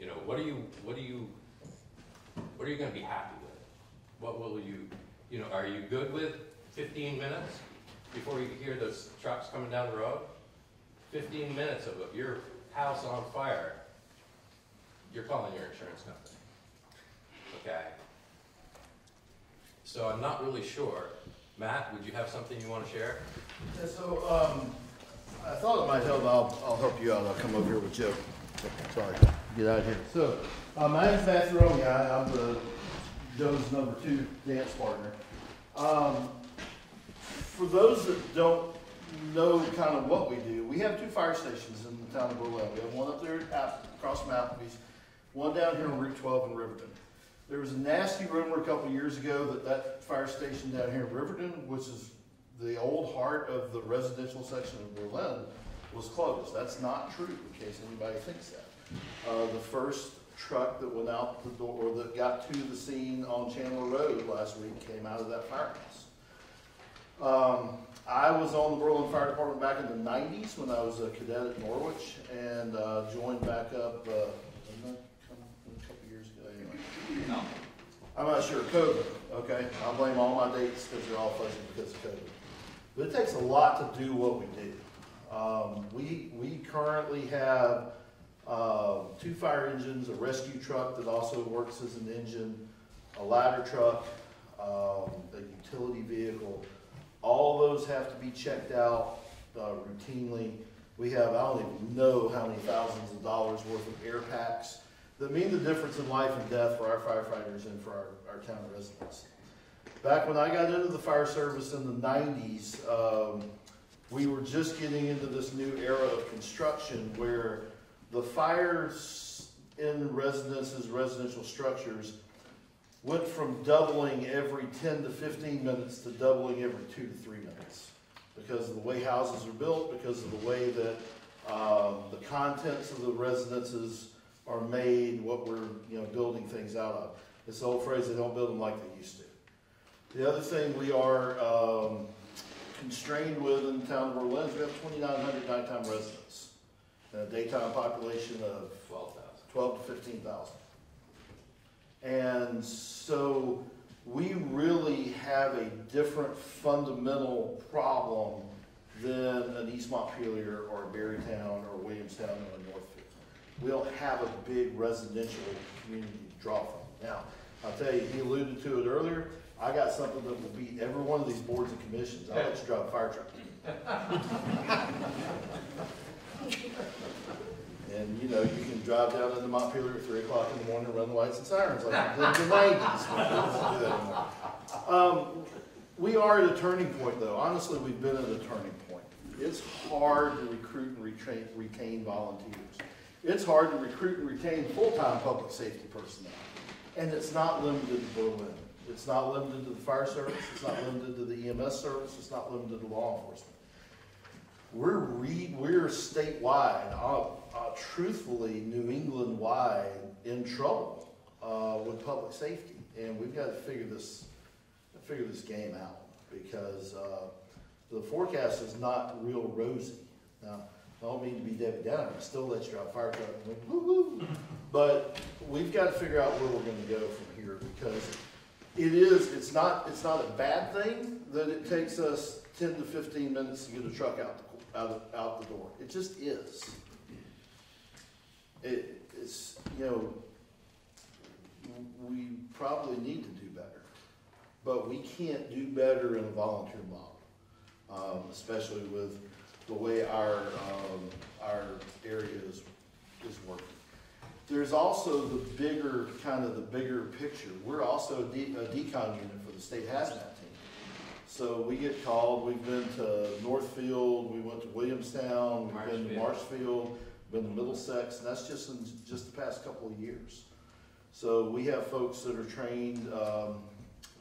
You know, what are you, what are you, what are you gonna be happy with? What will you, you know, are you good with fifteen minutes before you hear those trucks coming down the road? Fifteen minutes of your house on fire, you're calling your insurance company. Okay? So I'm not really sure. Matt, would you have something you wanna share? Yeah, so, um, I thought it might help, I'll, I'll help you out, I'll come over here with Joe. Sorry, get out of here. So, uh, my name's Matthew Romy, I, I'm the, Joe's number two dance partner. Um, for those that don't know kind of what we do, we have two fire stations in the town of Berlin. We have one up there at, across from Applebee's, one down here on Route twelve in Riverton. There was a nasty rumor a couple years ago that that fire station down here in Riverton, which is the old heart of the residential section of Berlin, was closed. That's not true, in case anybody thinks that. Uh, the first truck that went out the door, or that got to the scene on Chandler Road last week came out of that firehouse. Um, I was on the Berlin Fire Department back in the nineties when I was a cadet at Norwich and, uh, joined back up, uh, a couple years ago anyway? No. I'm not sure, COVID, okay? I'll blame all my dates because they're all fuzzy because of COVID. But it takes a lot to do what we do. Um, we, we currently have, uh, two fire engines, a rescue truck that also works as an engine, a ladder truck, um, a utility vehicle. All those have to be checked out, uh, routinely. We have, I don't even know how many thousands of dollars worth of air packs that mean the difference in life and death for our firefighters and for our, our town residents. Back when I got into the fire service in the nineties, um, we were just getting into this new era of construction where the fires in residences, residential structures, went from doubling every ten to fifteen minutes to doubling every two to three minutes. Because of the way houses are built, because of the way that, um, the contents of the residences are made, what we're, you know, building things out of. It's the old phrase, they don't build them like they used to. The other thing we are, um, constrained with in the town of is we have twenty-nine hundred nighttime residents. A daytime population of Twelve thousand. twelve to fifteen thousand. And so we really have a different fundamental problem than an East Montpelier or a Barre Town or Williamstown or a Northfield. We don't have a big residential community to draw from. Now, I'll tell you, he alluded to it earlier, I got something that will beat every one of these boards and commissions. I'll let you drive a fire truck. And, you know, you can drive down into Montpelier at three o'clock in the morning and run the lights and sirens like in the nineties. Um, we are at a turning point though. Honestly, we've been at a turning point. It's hard to recruit and retrain, retain volunteers. It's hard to recruit and retain full-time public safety personnel. And it's not limited to Berlin. It's not limited to the fire service, it's not limited to the EMS service, it's not limited to law enforcement. We're re, we're statewide, uh, uh, truthfully, New England-wide, in trouble, uh, with public safety. And we've got to figure this, figure this game out, because, uh, the forecast is not real rosy. Now, I don't mean to be Debbie Downer, I still let you a fire truck, and. But we've got to figure out where we're gonna go from here, because it is, it's not, it's not a bad thing that it takes us ten to fifteen minutes to get a truck out, out, of- out the door. It just is. it, it's, you know, we probably need to do better, but we can't do better in a volunteer model, um, especially with the way our, um, our area is, is working. There's also the bigger, kind of the bigger picture. We're also a de- a decon unit for the state hazmat. So we get called, we've been to Northfield, we went to Williamstown, we've been to Marshfield, been to Middlesex, and that's just in just the past couple of years. So we have folks that are trained, um,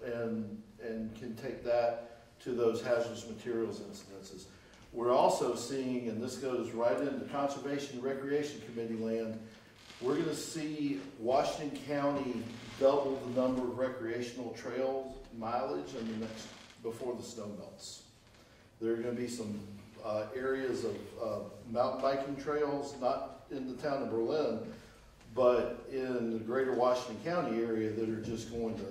and, and can take that to those hazardous materials incidences. We're also seeing, and this goes right into Conservation and Recreation Committee land, we're gonna see Washington County double the number of recreational trails mileage in the next, before the snow melts. There are gonna be some, uh, areas of, uh, mountain biking trails, not in the town of Berlin, but in the greater Washington County area that are just going to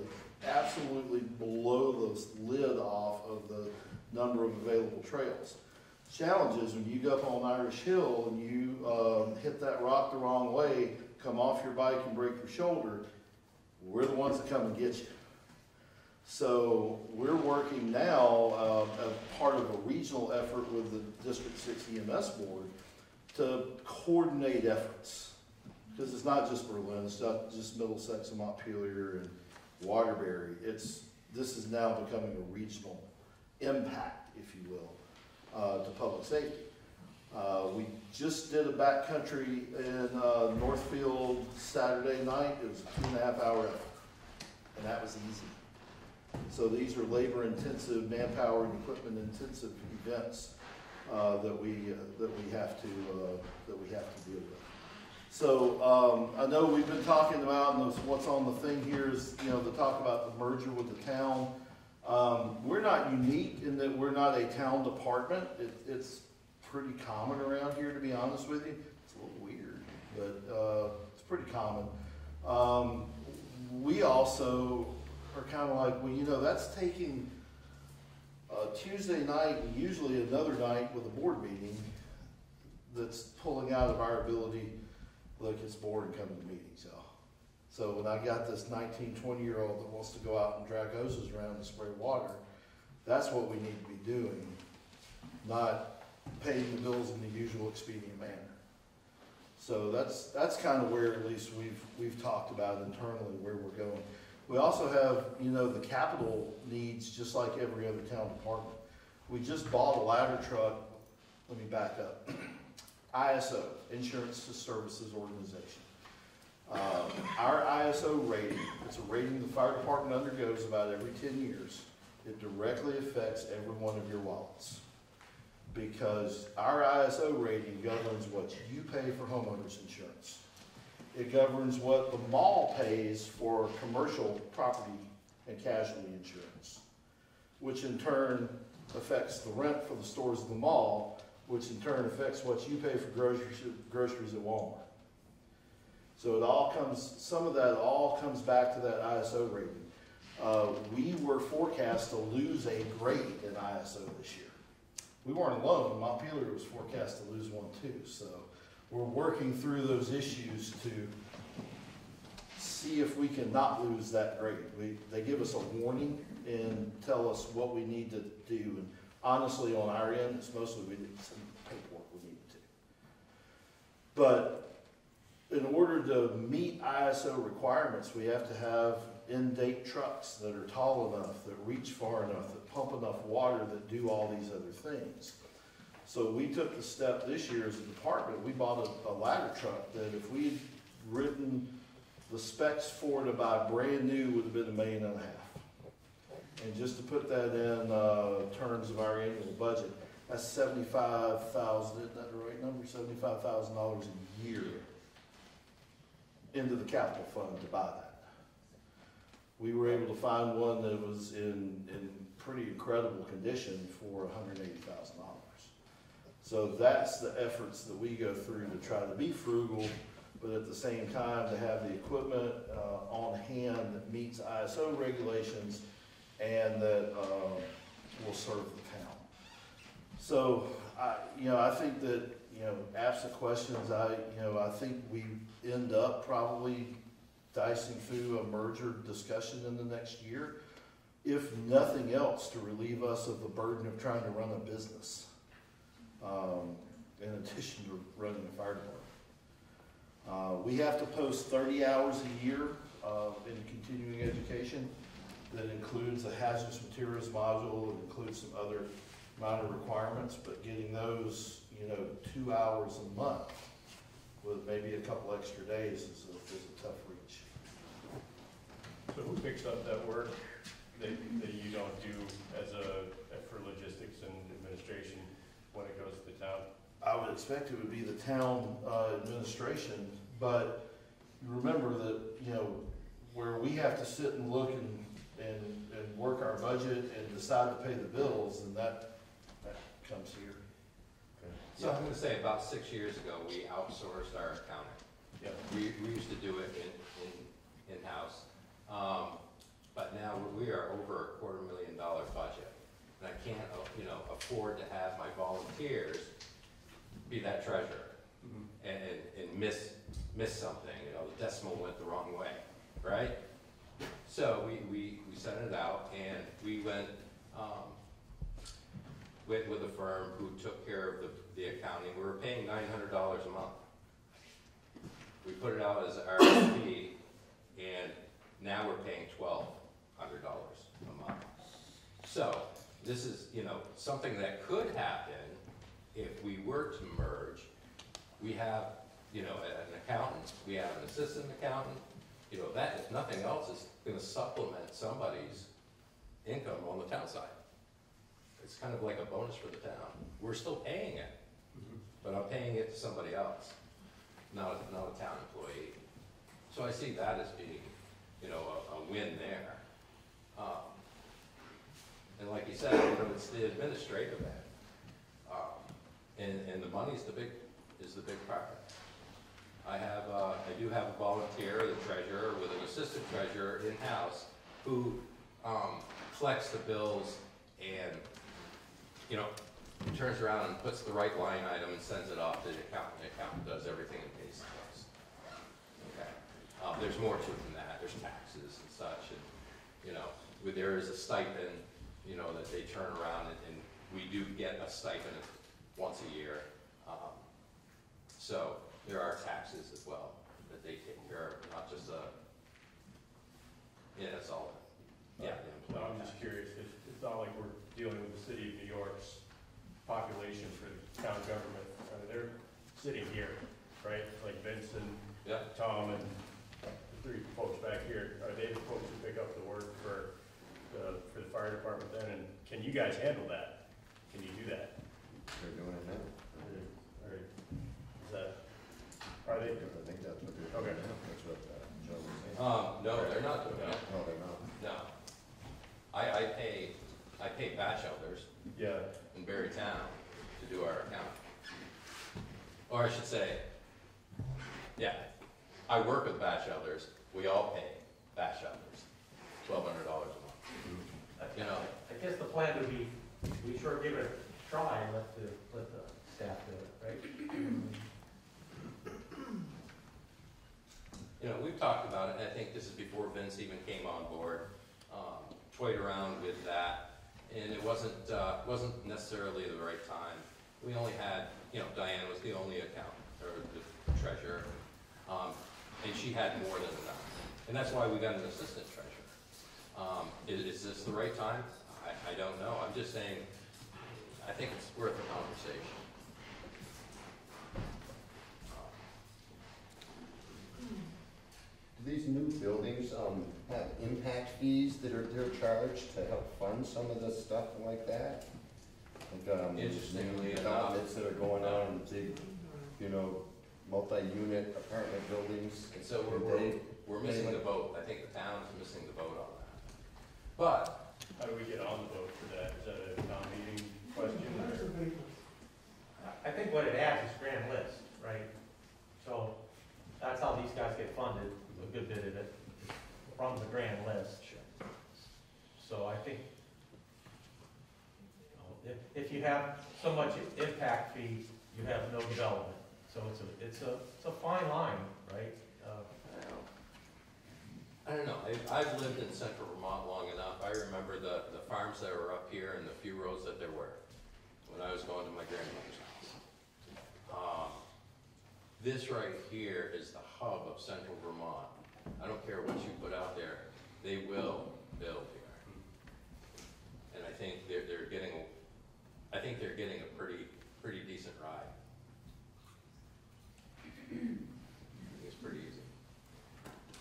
absolutely blow the lid off of the number of available trails. Challenge is when you go up on Irish Hill and you, um, hit that rock the wrong way, come off your bike and break your shoulder, we're the ones that come and get you. So we're working now, uh, as part of a regional effort with the District Six EMS Board to coordinate efforts. Because it's not just Berlin, it's not just Middlesex and Montpelier and Waterbury. It's, this is now becoming a regional impact, if you will, uh, to public safety. Uh, we just did a backcountry in, uh, Northfield Saturday night. It was a two and a half hour effort. And that was easy. So these are labor-intensive, manpower and equipment-intensive events uh, that we, uh, that we have to, uh, that we have to deal with. So um, I know we've been talking about, and what's on the thing here is, you know, the talk about the merger with the town. Um, We're not unique in that we're not a town department. It- It's pretty common around here, to be honest with you. It's a little weird, but uh, it's pretty common. Um, We also are kind of like, well, you know, that's taking uh, Tuesday night and usually another night with a board meeting that's pulling out of our ability, look, it's boring coming to meetings, y'all. So when I got this 19, 20 year old that wants to go out and drag hoses around and spray water, that's what we need to be doing, not paying the bills in the usual expedient manner. So that's, that's kind of where at least we've, we've talked about internally where we're going. We also have, you know, the capital needs, just like every other town department. We just bought a ladder truck, let me back up. ISO, Insurance Services Organization. Um, Our ISO rating, it's a rating the fire department undergoes about every ten years. It directly affects every one of your wallets. Because our ISO rating governs what you pay for homeowners insurance. It governs what the mall pays for commercial property and casualty insurance, which in turn affects the rent for the stores in the mall, which in turn affects what you pay for groceries, groceries at Walmart. So it all comes, some of that all comes back to that ISO rating. Uh, we were forecast to lose a grade in ISO this year. We weren't alone, Montpelier was forecast to lose one too, so we're working through those issues to see if we can not lose that grade. We, they give us a warning and tell us what we need to do, and honestly, on our end, it's mostly we need some paperwork we need to. But in order to meet ISO requirements, we have to have in-date trucks that are tall enough, that reach far enough, that pump enough water, that do all these other things. So we took the step this year as a department, we bought a, a ladder truck that if we'd written the specs for it to buy brand new would have been a million and a half. And just to put that in, uh, terms of our annual budget, that's seventy-five thousand, isn't that the right number? Seventy-five thousand dollars a year into the capital fund to buy that. We were able to find one that was in, in pretty incredible condition for hundred and eighty thousand dollars. So that's the efforts that we go through to try to be frugal, but at the same time to have the equipment, uh, on hand that meets ISO regulations and that, uh, will serve the town. So, I, you know, I think that, you know, the questions, I, you know, I think we end up probably dicing through a merger discussion in the next year, if nothing else, to relieve us of the burden of trying to run a business, um, in addition to running the fire department. Uh, we have to post thirty hours a year, uh, in continuing education. That includes a hazardous materials module, it includes some other minor requirements, but getting those, you know, two hours a month with maybe a couple extra days is a, is a tough reach. So who picks up that work that, that you don't do as a, for logistics and administration when it goes to the town? I would expect it would be the town, uh, administration, but remember that, you know, where we have to sit and look and, and, and work our budget and decide to pay the bills, and that, that comes here. So I'm gonna say about six years ago, we outsourced our accounting. Yeah. We, we used to do it in, in, in-house. Um, but now we are over a quarter million dollar budget. And I can't, uh, you know, afford to have my volunteers be that treasurer and, and, and miss, miss something, you know, the decimal went the wrong way, right? So we, we, we sent it out and we went, um, with, with a firm who took care of the, the accounting. We were paying nine hundred dollars a month. We put it out as RFP, and now we're paying twelve hundred dollars a month. So, this is, you know, something that could happen if we were to merge. We have, you know, an accountant, we have an assistant accountant, you know, that, if nothing else, is gonna supplement somebody's income on the town side. It's kind of like a bonus for the town. We're still paying it, but I'm paying it to somebody else, not, a- not a town employee. So I see that as being, you know, a, a win there. Um, And like you said, you know, it's the administrative end. Um, And, and the money's the big, is the big part. I have, uh, I do have a volunteer, the treasurer, with an assistant treasurer in-house who, um, collects the bills and, you know, turns around and puts the right line item and sends it off to the accountant. The accountant does everything and pays the bills. Okay, uh, there's more to it than that, there's taxes and such, and, you know, there is a stipend, you know, that they turn around and, and we do get a stipend once a year. Um, So, there are taxes as well that they take care of, not just a, yeah, that's all, yeah, the employee I'm just curious, it's, it's not like we're dealing with the city of New York's population for the town government. I mean, they're sitting here, right? Like Vince and Yeah. Tom and the three folks back here. Are they the folks who pick up the work for for the fire department then? And can you guys handle that? Can you do that? They're doing it now. Or is that, are they? I think that's what they're Okay. doing now. That's what uh, Joe was saying. Um, no, they're not doing it. No, they're not. No. I, I pay, I pay Batchelders Yeah. in Barre Town to do our account. Or I should say, yeah, I work with Batchelders, we all pay Batchelders, twelve hundred dollars a month. You know, I guess the plan would be, we sure give it a try and let the, let the staff do it, right? you know, we've talked about it, and I think this is before Vince even came on board, um, toyed around with that, and it wasn't, uh, wasn't necessarily the right time. We only had, you know, Diane was the only account, or the treasurer, um, and she had more than enough. And that's why we got an assistant treasurer. Um, is, is this the right time? I, I don't know, I'm just saying, I think it's worth a conversation. Do these new buildings, um, have impact fees that are, they're charged to help fund some of this stuff like that? Like, um, Interestingly developments that are going on in big, you know, multi-unit apartment buildings. And so we're, we're, we're missing the boat, I think the town's missing the boat on. But, How do we get on the boat for that? Is that a town meeting question? I think what it adds is grand list, right? So that's how these guys get funded, a good bit of it, from the grand list. So I think, you know, if, if you have so much impact fee you have no development. So it's a, it's a, it's a fine line, right? I don't know, I, I've lived in central Vermont long enough, I remember the, the farms that were up here and the few roads that there were, when I was going to my grandmother's house. Um, This right here is the hub of central Vermont, I don't care what you put out there, they will build here. And I think they're, they're getting, I think they're getting a pretty, pretty decent ride. I think It's pretty easy.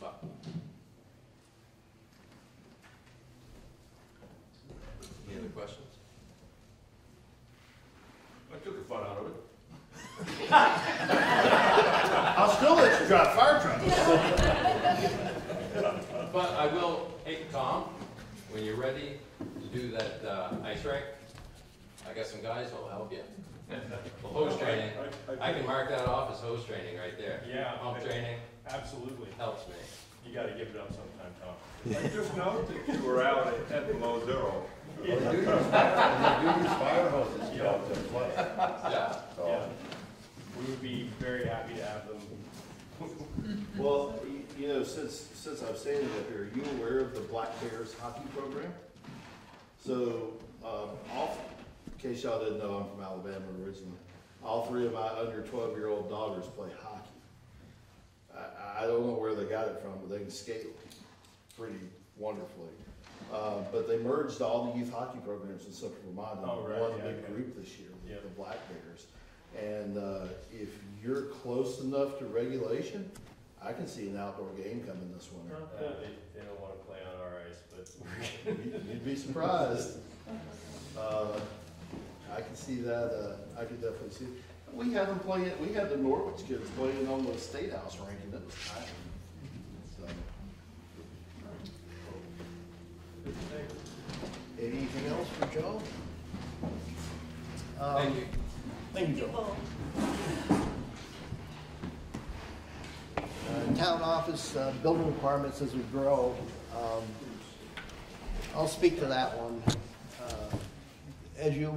But Any other questions? I took the fun out of it. I'll still let you drive fire trucks. But I will, hey, Tom, when you're ready to do that, uh, ice rink, I got some guys who'll help you. Hose training, I can mark that off as hose training right there. Yeah. Pump training Absolutely. helps me. You gotta give it up sometime, Tom. I just noted that you were out at, at below zero. They do use fire, they do use fire hoses to help them play. Yeah. So, Yeah. We would be very happy to have them. Well, y- you know, since, since I've standing up here, are you aware of the Black Bears hockey program? So, um, all, in case y'all didn't know, I'm from Alabama originally. All three of my under twelve-year-old daughters play hockey. I, I don't know where they got it from, but they can skate pretty wonderfully. Uh, but they merged all the youth hockey programs in Central Vermont Oh, into right, one yeah, big okay. group this year, the- Yep. the Black Bears. And, uh, if you're close enough to regulation, I can see an outdoor game coming this winter. Uh, They, they don't wanna play on our ice, but. You'd you'd be surprised. Uh, I can see that, uh, I could definitely see. We had them playing, we had the Norwich kids playing on the State House ranking, that was tight. So, Anything else for Joe? Um, Thank you. Thank you, You Joe. Uh, Town office, uh, building requirements as we grow. Um, I'll speak to that one. Uh, As you,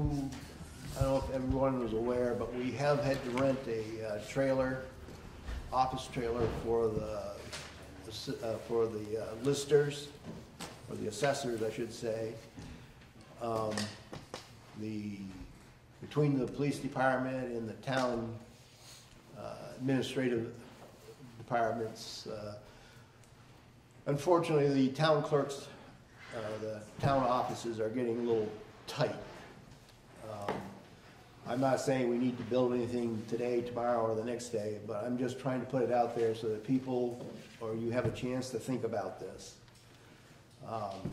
I don't know if everyone was aware, but we have had to rent a uh, trailer, office trailer for the, the uh, for the uh, listers, or the assessors, I should say. Um, The, between the police department and the town uh, administrative departments. uh, Unfortunately, the town clerks, uh, the town offices are getting a little tight. Um, I'm not saying we need to build anything today, tomorrow, or the next day, but I'm just trying to put it out there so that people, or you have a chance to think about this. Um,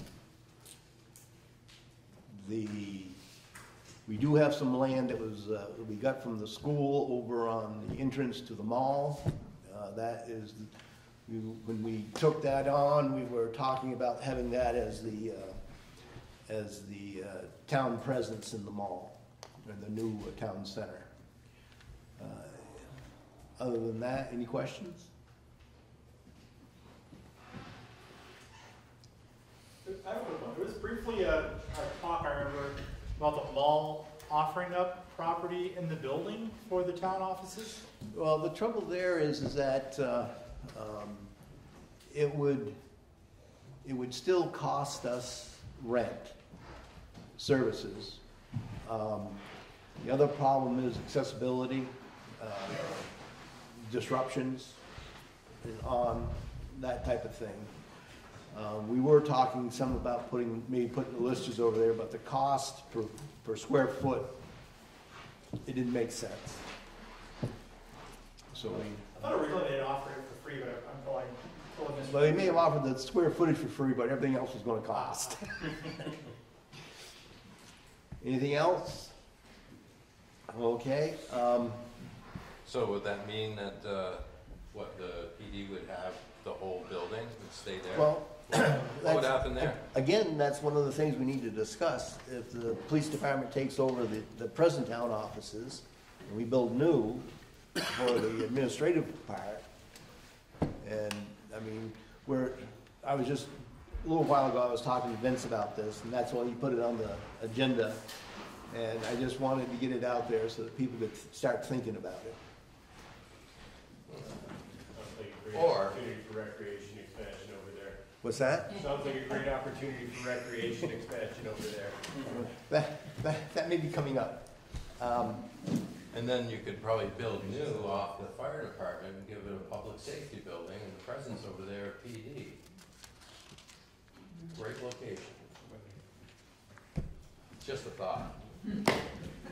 The, we do have some land that was, uh, we got from the school over on the entrance to the mall. Uh, That is, we- when we took that on, we were talking about having that as the, uh, as the uh, town presence in the mall, or the new uh, town center. Uh, Other than that, any questions? I have a. There was briefly a, a talk, I about the mall offering up property in the building for the town offices. Well, the trouble there is, is that uh, um, it would, it would still cost us rent, services. Um, The other problem is accessibility, uh, disruptions and on, that type of thing. Uh, We were talking some about putting, maybe putting the listers over there, but the cost per, per square foot, it didn't make sense. So we, I thought originally they'd offer it for free, but I'm going, going this. well, they may have offered the square footage for free, but everything else was gonna cost. Anything else? Okay, um, So would that mean that, uh, what, the PD would have the whole building, would stay there? well. What would happen there? Again, that's one of the things we need to discuss. If the police department takes over the, the present town offices, and we build new for the administrative part, and, I mean, we're, I was just, a little while ago, I was talking to Vince about this, and that's why he put it on the agenda. And I just wanted to get it out there so that people could start thinking about it. Sounds like a great Or- opportunity for recreation expansion over there. What's that? Sounds like a great opportunity for recreation expansion over there. That, that, that may be coming up. Um, And then you could probably build new off the fire department and give it a public safety building and the presence over there at PD. Great location. Just a thought.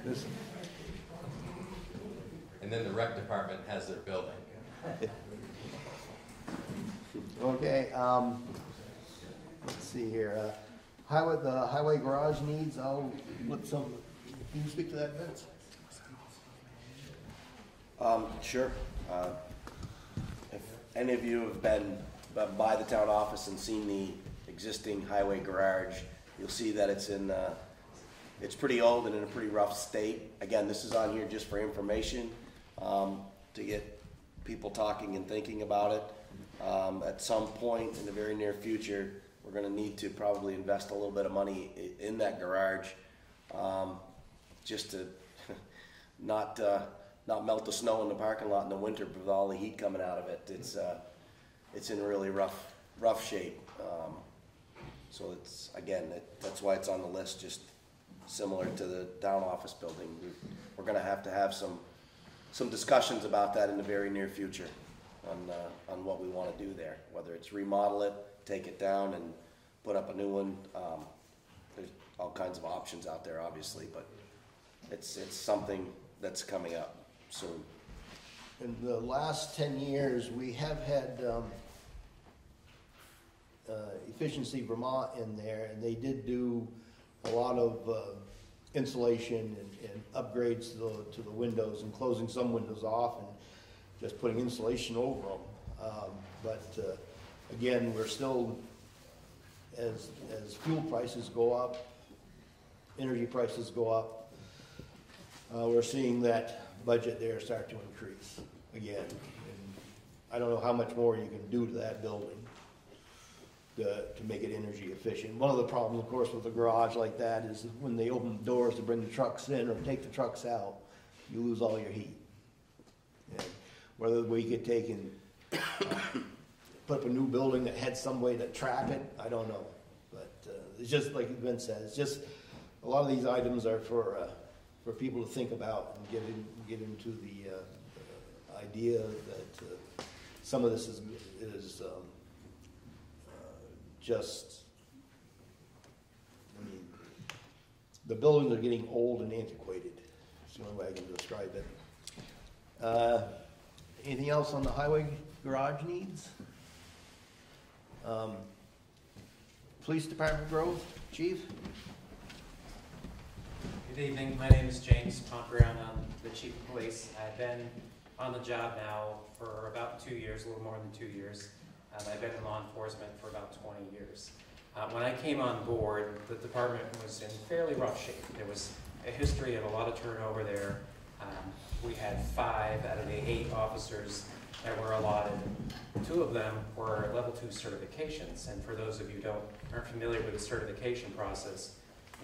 this- And then the rec department has their building. Okay, um, let's see here, uh, highway, the highway garage needs, I'll, let some, can you speak to that, Vince? Um, sure. Uh, If any of you have been by the town office and seen the existing highway garage, you'll see that it's in, uh, it's pretty old and in a pretty rough state. Again, this is on here just for information, um, to get people talking and thinking about it. Um, at some point in the very near future, we're gonna need to probably invest a little bit of money in that garage, um, just to not, uh, not melt the snow in the parking lot in the winter with all the heat coming out of it. It's, uh, it's in really rough, rough shape. Um, so it's, again, it, that's why it's on the list, just similar to the town office building. We- We're gonna have to have some, some discussions about that in the very near future on, uh, on what we wanna do there. Whether it's remodel it, take it down and put up a new one. Um, there's all kinds of options out there, obviously, but it's, it's something that's coming up soon. In the last ten years, we have had, um, uh, Efficiency Vermont in there, and they did do a lot of, uh, insulation and, and upgrades to the, to the windows and closing some windows off and just putting insulation over them. Um, but, uh, again, we're still, as, as fuel prices go up, energy prices go up, uh, we're seeing that budget there start to increase again. And I don't know how much more you can do to that building to, to make it energy efficient. One of the problems, of course, with a garage like that is when they open the doors to bring the trucks in or take the trucks out, you lose all your heat. And Whether we could take and uh, put up a new building that had some way to trap it, I don't know. But uh, it's just like Ben said, it's just, a lot of these items are for, uh, for people to think about and get in, get into the, uh, idea that, uh, some of this is, is, um, uh, just, I mean, the buildings are getting old and antiquated. That's the only way I can describe it. Uh, anything else on the highway garage needs? Um, Police department growth, chief? Good evening, my name is James Pontbriand, I'm the chief of police. I've been on the job now for about two years, a little more than two years. Um, I've been in law enforcement for about 20 years. Uh, When I came on board, the department was in fairly rough shape. There was a history of a lot of turnover there. Um, We had five out of the eight officers that were allotted. Two of them were level two certifications, and for those of you who don't, aren't familiar with the certification process,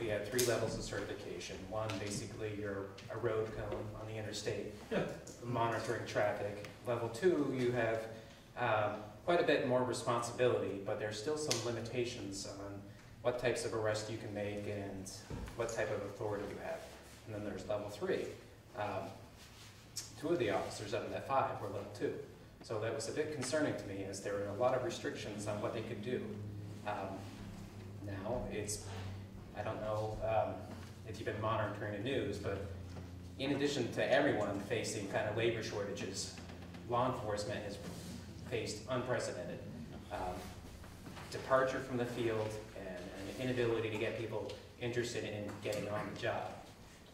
we had three levels of certification. One, basically, you're a road cone on the interstate, monitoring traffic. Level two, you have um, quite a bit more responsibility, but there's still some limitations on what types of arrests you can make and what type of authority you have. And then there's level three. Um, Two of the officers out of that five were level two. So that was a bit concerning to me, as there were a lot of restrictions on what they could do. Um, Now, it's I don't know um, if you've been monitoring the news, but in addition to everyone facing kind of labor shortages, law enforcement has faced unprecedented um, departure from the field and an inability to get people interested in getting on the job.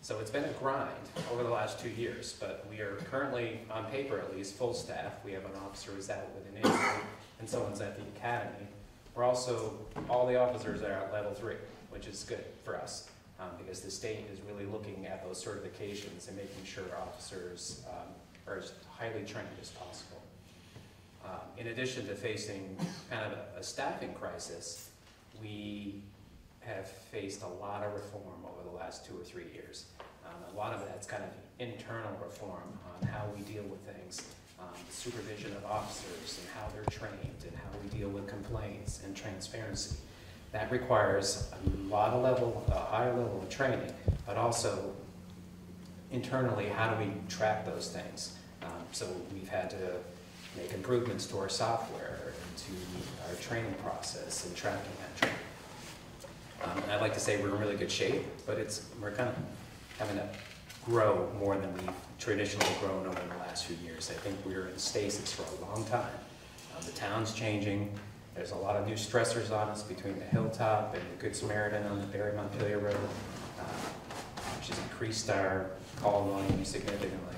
So it's been a grind over the last two years, but we are currently, on paper at least, full staff. We have an officer who's out with an injury, and someone's at the academy. We're also, all the officers are at level three, which is good for us, um, because the state is really looking at those certifications and making sure officers um, are as highly trained as possible. Um, In addition to facing kind of a- a staffing crisis, we have faced a lot of reform over the last two or three years. Um, A lot of that's kind of internal reform on how we deal with things, um, supervision of officers and how they're trained and how we deal with complaints and transparency. That requires a lot of level, a higher level of training, but also internally, how do we track those things? Um, So we've had to make improvements to our software, to our training process and tracking that training. Um, and I'd like to say we're in really good shape, but it's, we're kind of having to grow more than we've traditionally grown over the last few years. I think we were in stasis for a long time. Um, the town's changing, there's a lot of new stressors on us between the Hilltop and the Good Samaritan on the Barre Montpelier Road, uh, which has increased our call volume significantly.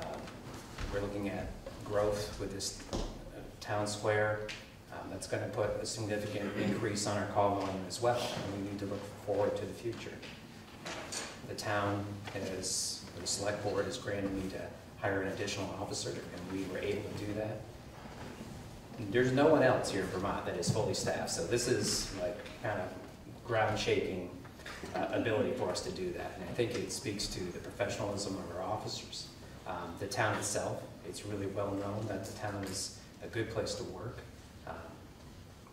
Um, We're looking at growth with this uh, town square. Um, That's going to put a significant increase on our call volume as well, and we need to look forward to the future. The town is, the select board has granted me to hire an additional officer, and we were able to do that. There's no one else here in Vermont that is fully staffed, so this is like kind of ground shaking uh, ability for us to do that. And I think it speaks to the professionalism of our officers. Um, The town itself, it's really well known that the town is a good place to work.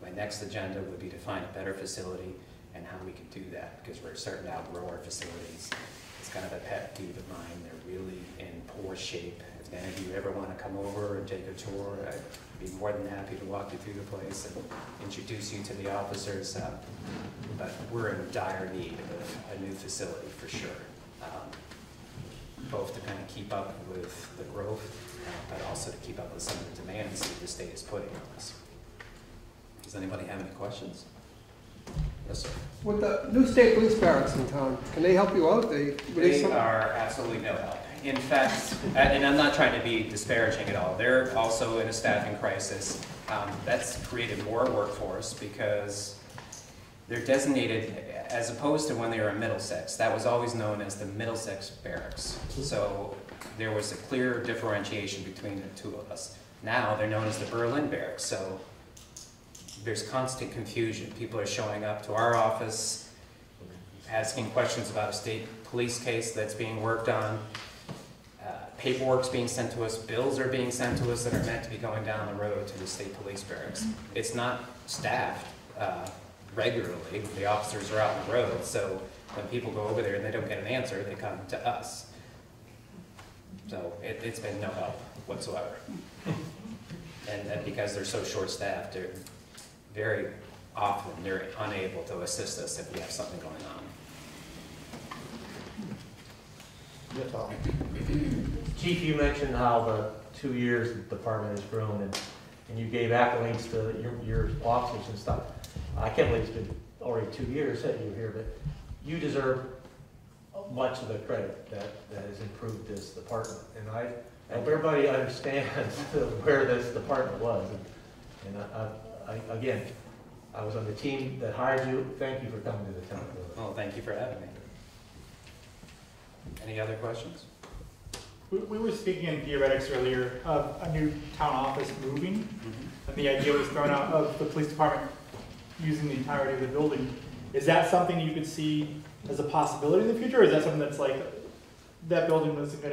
My next agenda would be to find a better facility and how we can do that, because we're starting to outgrow our facilities. It's kind of a pet peeve of mine, they're really in poor shape. If any of you ever want to come over and take a tour, I'd be more than happy to walk you through the place and introduce you to the officers. uh, But we're in dire need of a new facility for sure. Um, Both to kind of keep up with the growth, uh, but also to keep up with some of the demands that the state is putting on us. Does anybody have any questions? Yes, sir. With the new state police barracks in town, can they help you out? They, they They are absolutely no help. In fact, and I'm not trying to be disparaging at all, they're also in a staffing crisis. Um, That's created more workforce because they're designated, as opposed to when they were in Middlesex, that was always known as the Middlesex Barracks. So there was a clear differentiation between the two of us. Now, they're known as the Berlin Barracks, so there's constant confusion. People are showing up to our office, asking questions about a state police case that's being worked on. Uh, Paperwork's being sent to us, bills are being sent to us that are meant to be going down the road to the state police barracks. It's not staffed uh, regularly, the officers are out on the road, so when people go over there and they don't get an answer, they come to us. So it, it's been no help whatsoever. And, and because they're so short-staffed, very often, they're unable to assist us if we have something going on. Chief, you mentioned how the two years the department has grown and, and you gave accolades to your, your officers and stuff. I can't believe it's been already two years that you're here, but you deserve much of the credit that, that has improved this department. And I, I hope everybody understands where this department was. And- And I, I, again, I was on the team that hired you. Thank you for coming to the town. Well, thank you for having me. Any other questions? We, we were speaking in theoretics earlier of a new town office moving, mm-hmm. and the idea was thrown out of the police department using the entirety of the building. Is that something you could see as a possibility in the future, or is that something that's like, that building wasn't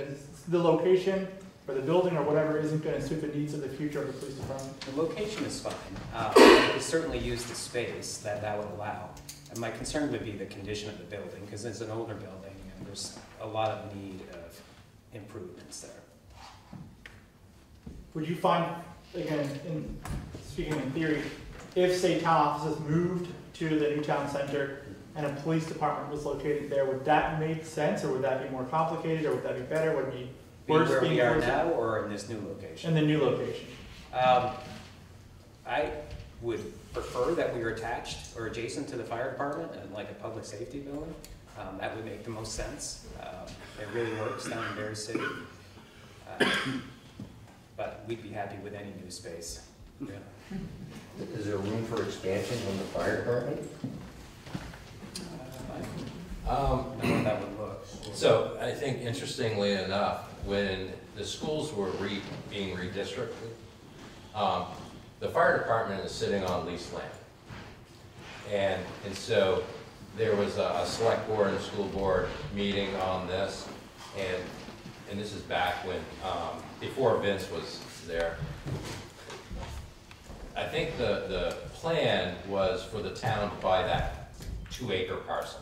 the location, or the building, or whatever, isn't gonna suit the needs of the future of the police department? The location is fine. Uh, We could certainly use the space that that would allow. And my concern would be the condition of the building, because it's an older building, and there's a lot of need of improvements there. Would you find, again, in, speaking in theory, if, say, town offices moved to the new town center and a police department was located there, would that make sense, or would that be more complicated, or would that be better, would it be Be worse? where being we are closer- now, or in this new location? In the new location? Um, I would prefer that we were attached or adjacent to the fire department and like a public safety building. Um, That would make the most sense. Um, It really works down in Barre City. Uh, But we'd be happy with any new space. Yeah. Is there room for expansion on the fire department? Um, I don't know how that would look. So I think interestingly enough, when the schools were re, being redistricted, um, the fire department is sitting on leased land. And, and so there was a, a select board and school board meeting on this, and, and this is back when, um, before Vince was there. I think the, the plan was for the town to buy that two acre parcel,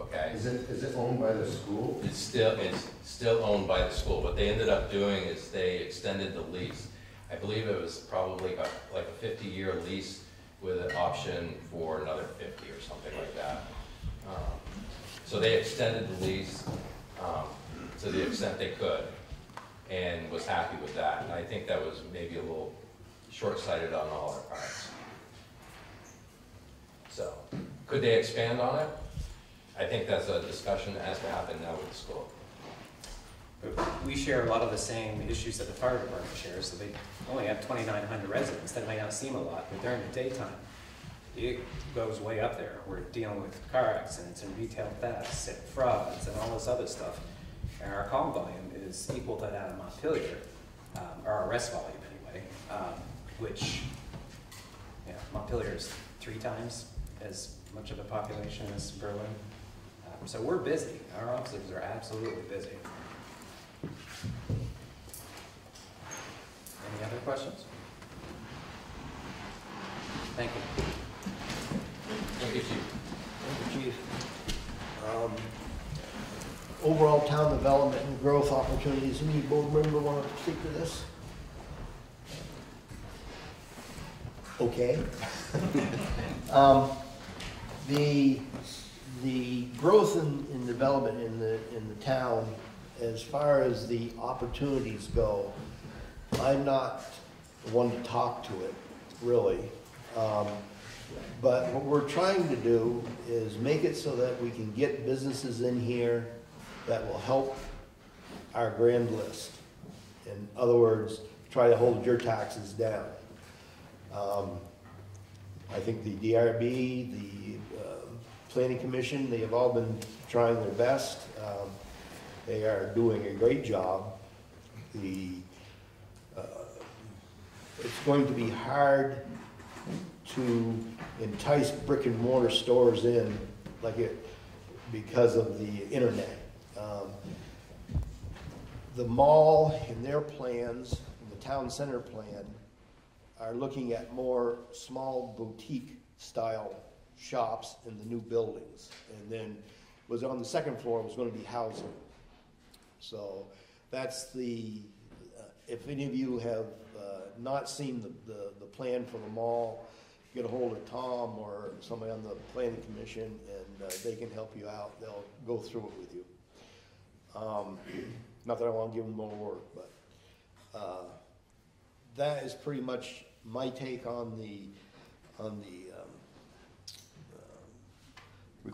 okay? Is it, is it owned by the school? It's still, it's still owned by the school. What they ended up doing is they extended the lease. I believe it was probably a- like a fifty-year lease with an option for another fifty or something like that. Um, So they extended the lease um, to the extent they could and was happy with that. And I think that was maybe a little short-sighted on all our parts. So, could they expand on it? I think that's a discussion that has to happen now with the school. We share a lot of the same issues that the fire department shares, so they only have twenty-nine hundred residents, that might not seem a lot, but during the daytime, it goes way up there. We're dealing with car accidents and retail thefts and frauds and all this other stuff. And our call volume is equal to that of Montpelier, um, or our arrest volume anyway, um, which, yeah, Montpelier is three times as much of a population as Berlin. So we're busy, our officers are absolutely busy. Any other questions? Thank you. Thank you, Chief. Thank you, Chief. Um, Overall town development and growth opportunities, any board member want to speak to this? Okay. Um, The, the growth in, in development in the, in the town, as far as the opportunities go, I'm not the one to talk to it, really. Um, But what we're trying to do is make it so that we can get businesses in here that will help our grand list. In other words, try to hold your taxes down. Um, I think the DRB, the um, Planning Commission, they have all been trying their best. Um, They are doing a great job. The, uh, it's going to be hard to entice brick and mortar stores in like it, because of the internet. Um, The mall in their plans, the town center plan, are looking at more small boutique style shops and the new buildings. And then was on the second floor was gonna be housing. So that's the, uh, if any of you have uh, not seen the, the, the plan for the mall, get a hold of Tom or somebody on the planning commission and uh, they can help you out. They'll go through it with you. Um, Not that I want to give them more work, but uh, that is pretty much my take on the, on the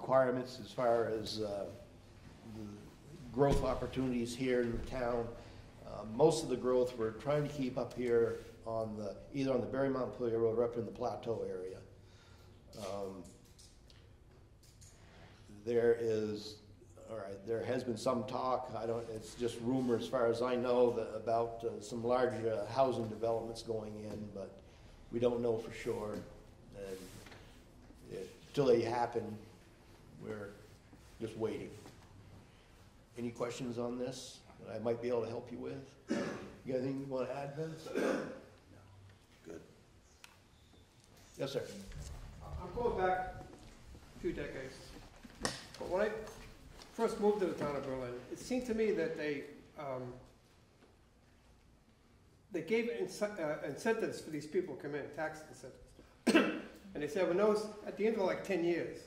requirements as far as uh, the growth opportunities here in the town. Uh, Most of the growth, we're trying to keep up here on the, either on the Barre Montpelier Road or up in the Plateau area. Um, There is, all right, there has been some talk, I don't, it's just rumor as far as I know, that about uh, some large uh, housing developments going in, but we don't know for sure. And it- they happen, we're just waiting. Any questions on this that I might be able to help you with? You got anything you want to add, Vince? Good. Yes, sir. I'm going back a few decades. But when I first moved to the town of Berlin, it seemed to me that they, um, they gave uh, incentives for these people to come in, tax incentives. And they said, well, those, at the end of like ten years,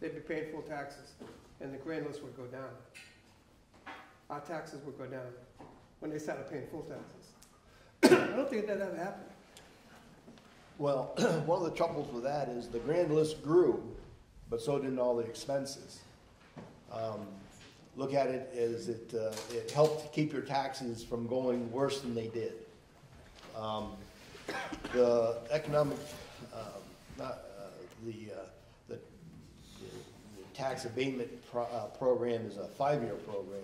they'd be paying full taxes, and the grand list would go down. Our taxes would go down when they started paying full taxes. I don't think that ever happened. Well, one of the troubles with that is the grand list grew, but so did all the expenses. Um, Look at it as it, uh, it helped keep your taxes from going worse than they did. Um, The economic, um, not, uh, the, uh, tax abatement pro- uh, program is a five-year program.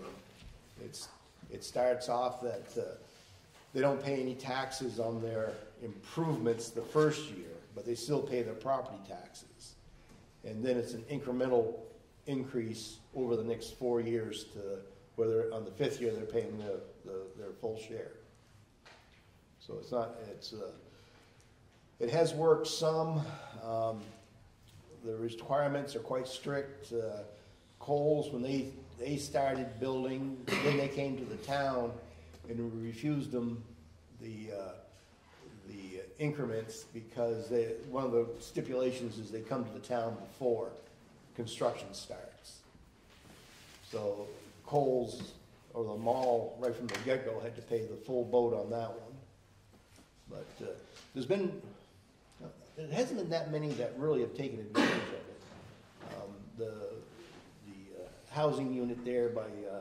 It's, it starts off that uh, they don't pay any taxes on their improvements the first year, but they still pay their property taxes. And then it's an incremental increase over the next four years to, whether on the fifth year, they're paying the, the, their full share. So it's not, it's, uh, it has worked some, um, the requirements are quite strict. Uh, Kohl's, when they, they started building, then they came to the town and refused them the, uh, the increments because they, one of the stipulations is they come to the town before construction starts. So Kohl's or the mall, right from the get-go, had to pay the full boat on that one. But uh, there's been, there hasn't been that many that really have taken advantage of it. Um, The, the uh, housing unit there by uh,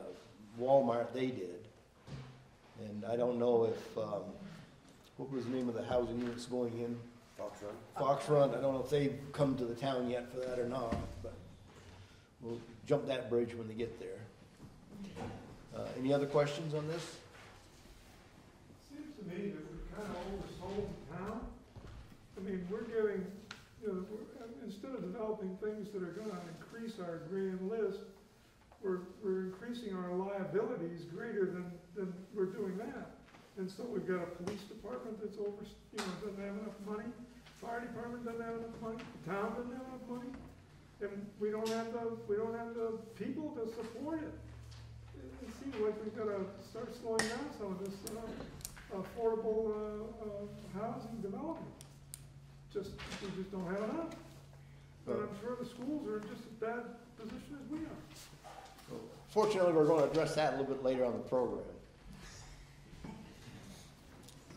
Walmart, they did. And I don't know if, um, what was the name of the housing units going in? Fox Run. Fox Run, I don't know if they've come to the town yet for that or not, but we'll jump that bridge when they get there. Uh, Any other questions on this? Seems to me that we've kind of oversold the town. Mean, we're giving, you know, uh, instead of developing things that are gonna increase our grand list, we're, we're increasing our liabilities greater than, than we're doing that. And so we've got a police department that's over, you know, doesn't have enough money, fire department doesn't have enough money, the town doesn't have enough money, and we don't have the, we don't have the people to support it. It it seems like we've gotta start slowing down some of this, uh, affordable, uh, uh, housing development. Just, we just don't have enough. But I'm sure the schools are in just as bad position as we are. Fortunately, we're going to address that a little bit later on the program.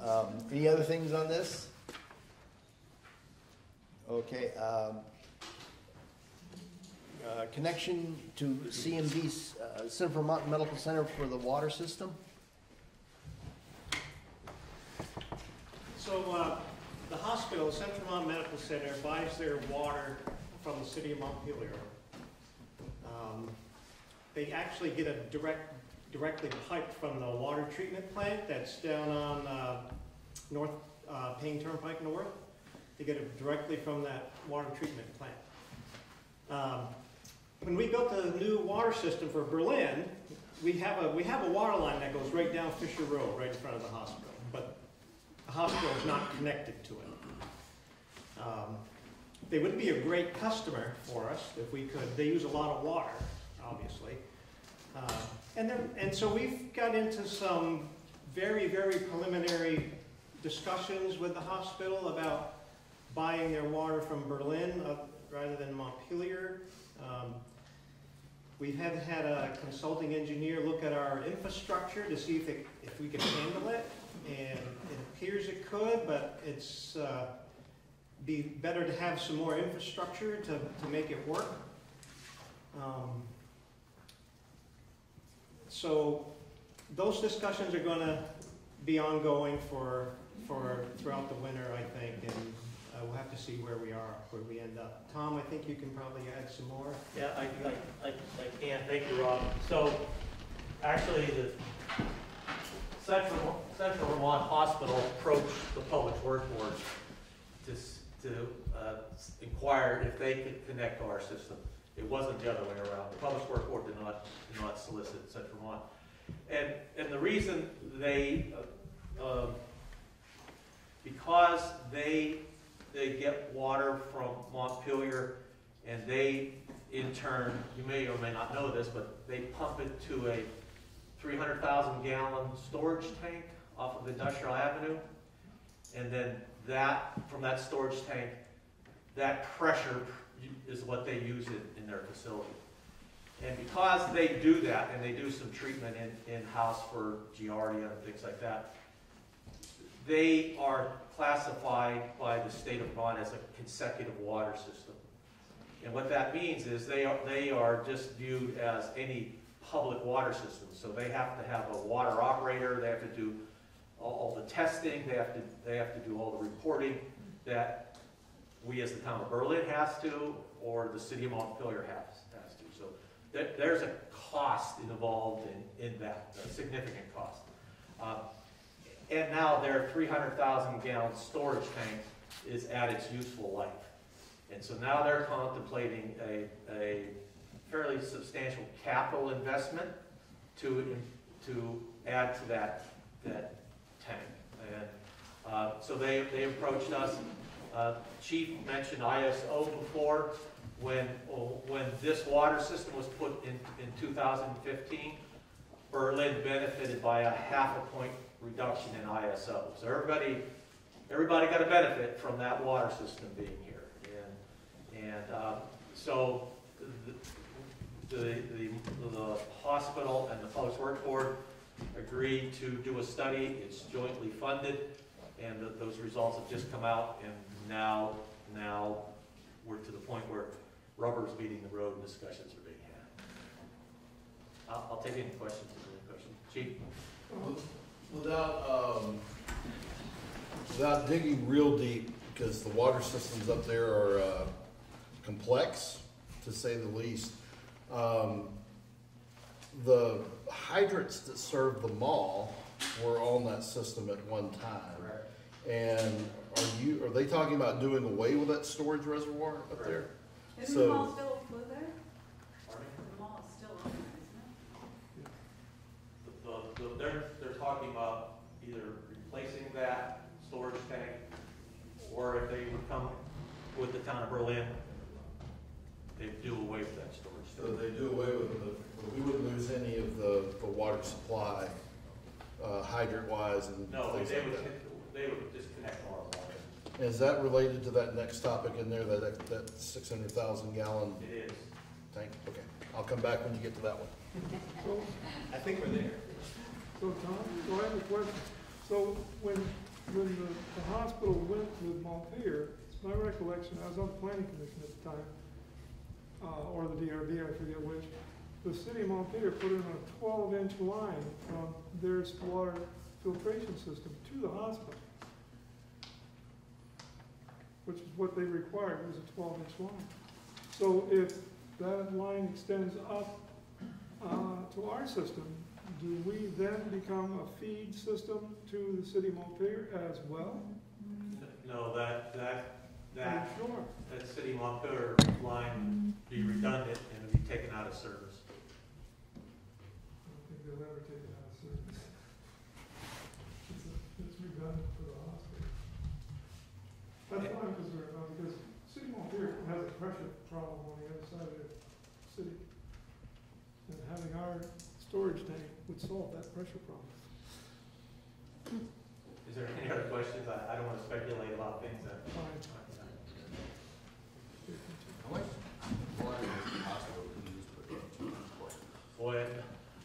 Um, Any other things on this? Okay. um, uh, Connection to CMB's, uh, Central Vermont Medical Center for the water system? So, uh, the hospital, Central Vermont Medical Center, buys their water from the city of Montpelier. Um, They actually get a direct, directly piped from the water treatment plant that's down on, uh, North, uh, Paine Turnpike North. They get it directly from that water treatment plant. Um, When we built the new water system for Berlin, we have a, we have a water line that goes right down Fisher Road, right in front of the hospital. But hospital is not connected to it. Um, They would be a great customer for us if we could, they use a lot of water, obviously. Uh, And and so we've got into some very, very preliminary discussions with the hospital about buying their water from Berlin uh, rather than Montpelier. Um, We have had a consulting engineer look at our infrastructure to see if it, if we can handle it, and it appears it could, but it's, uh, be better to have some more infrastructure to, to make it work. Um, So, those discussions are gonna be ongoing for, for, throughout the winter, I think, and uh, we'll have to see where we are, where we end up. Tom, I think you can probably add some more. Yeah, I, I, I, I can, thank you, Rob. So, actually, the Central, Central Vermont Hospital approached the Public Works Board to, to, uh, inquire if they could connect to our system. It wasn't the other way around. The Public Works Board did not, did not solicit Central Vermont. And, and the reason they, uh, um, because they, they get water from Montpelier, and they, in turn, you may or may not know this, but they pump it to a three hundred thousand gallon storage tank off of Industrial Avenue. And then that, from that storage tank, that pressure is what they use in, in their facility. And because they do that, and they do some treatment in, in-house for Giardia and things like that, they are classified by the state of Vermont as a consecutive water system. And what that means is they are, they are just viewed as any public water systems. So they have to have a water operator, they have to do all, all the testing, they have to, they have to do all the reporting that we as the town of Berlin has to, or the city of Montpelier has, has to. So there, there's a cost involved in, in that, a significant cost. Um, and now their three hundred thousand gallon storage tank is at its useful life. And so now they're contemplating a, a fairly substantial capital investment to, to add to that, that tank. And, uh, so they, they approached us. Uh, Chief mentioned ISO before. When, when this water system was put in, in 2015, Berlin benefited by a half a point reduction in ISO. So everybody, everybody got a benefit from that water system being here. And, and uh, so the, the, the, hospital and the Public Works Board agreed to do a study. It's jointly funded, and th- those results have just come out, and now, now we're to the point where rubber's meeting the road and discussions are being had. I'll, I'll take any questions, any questions. Chief? Without, um, without digging real deep, because the water systems up there are, uh, complex, to say the least. Um, the hydrants that serve the mall were on that system at one time. And are you, are they talking about doing away with that storage reservoir up there? Isn't So- the mall still included there? The mall is still on there, isn't it? The, the, they're, they're talking about either replacing that storage tank, or if they would come with the town of Berlin, they'd do away with that storage. So they do away with it, but we wouldn't lose any of the, the water supply, uh, hydrant wise and No, things they like would, that. they would disconnect our water. Is that related to that next topic in there, that, that six hundred thousand gallon It is. tank? Okay, I'll come back when you get to that one. So, I think we're there. so Tom, so I have a question. So when, when the, the hospital went with Montpelier, it's my recollection, I was on the planning commission at the time, uh, or the DRB, I forget which, the city of Montpelier put in a twelve inch line from their water filtration system to the hospital. Which is what they required, was a twelve inch line. So if that line extends up, uh, to our system, do we then become a feed system to the city of Montpelier as well? No, that, that, that, sure? that city Montpelier line would be redundant and would be taken out of service. I don't think they'll ever take it out of service. It's, a- it's redundant for the hospital. That's why I'm concerned about, because city Montpelier has a pressure problem on the other side of the city. And having our storage tank would solve that pressure problem. Is there any other questions? I, I don't want to speculate about things that. How much water does the hospital use per day? Boy,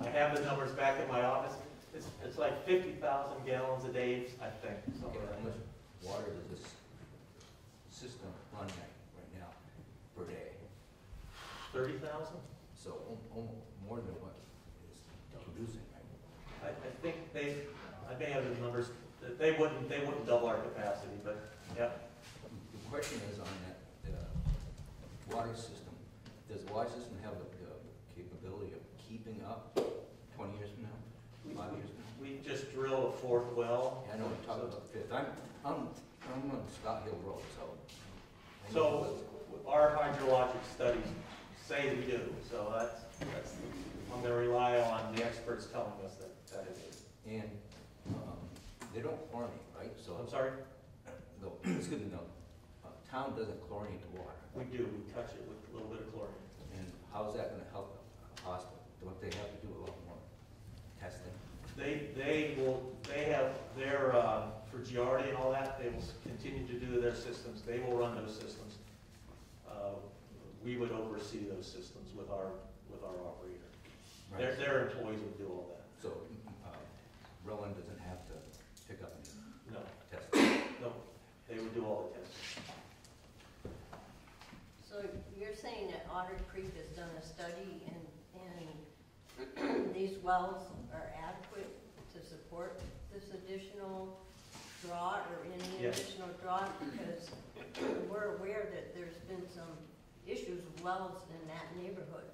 I have the numbers back in my office. It's, it's like fifty thousand gallons a day, I think, How much water does this system run at right now per day? Thirty thousand? So almost more than what is producing, right? I, I think they, I may have the numbers, they wouldn't, they wouldn't double our capacity, but, yeah. The question is on that, water system, does the water system have the, capability of keeping up twenty years from now, five years from now? We just drilled a fourth well. I know, we're talking about the fifth, I'm, I'm, I'm on Scott Hill Road, so. I know So, what's- our hydrologic studies say we do, so that's, that's, I'm gonna rely on the experts telling us that, that it is. And, um, they don't chlorinate, right? So. I'm sorry? The, excuse me, the, uh, town doesn't chlorinate the water. We do, we touch it with a little bit of chlorine. And how's that gonna help a hospital? Don't they have to do a lot more testing? They, they will, they have their, uh, for Giardi and all that, they will continue to do their systems, they will run those systems. Uh, We would oversee those systems with our, with our operator. Their, Right. their employees would do all that. So, uh, Roland doesn't have to pick up any No, testing? no, they would do all the testing. So you're saying that Otter Creek has done a study and, and these wells are adequate to support this additional draw or any Yes. additional draw? Because we're aware that there's been some issues with wells in that neighborhood.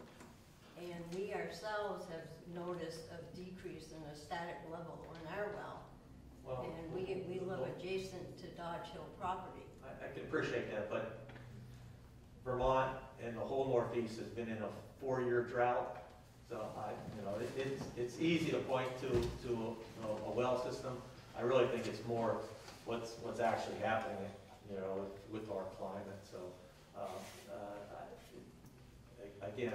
And we ourselves have noticed a decrease in the static level on our well. Well, And we, we live adjacent to Dodge Hill property. I, I can appreciate that, but piece has been in a four-year drought. So I, you know, it- it's, it's easy to point to, to a, a well system. I really think it's more what's, what's actually happening, you know, with, with our climate, so, uh, uh, I- again,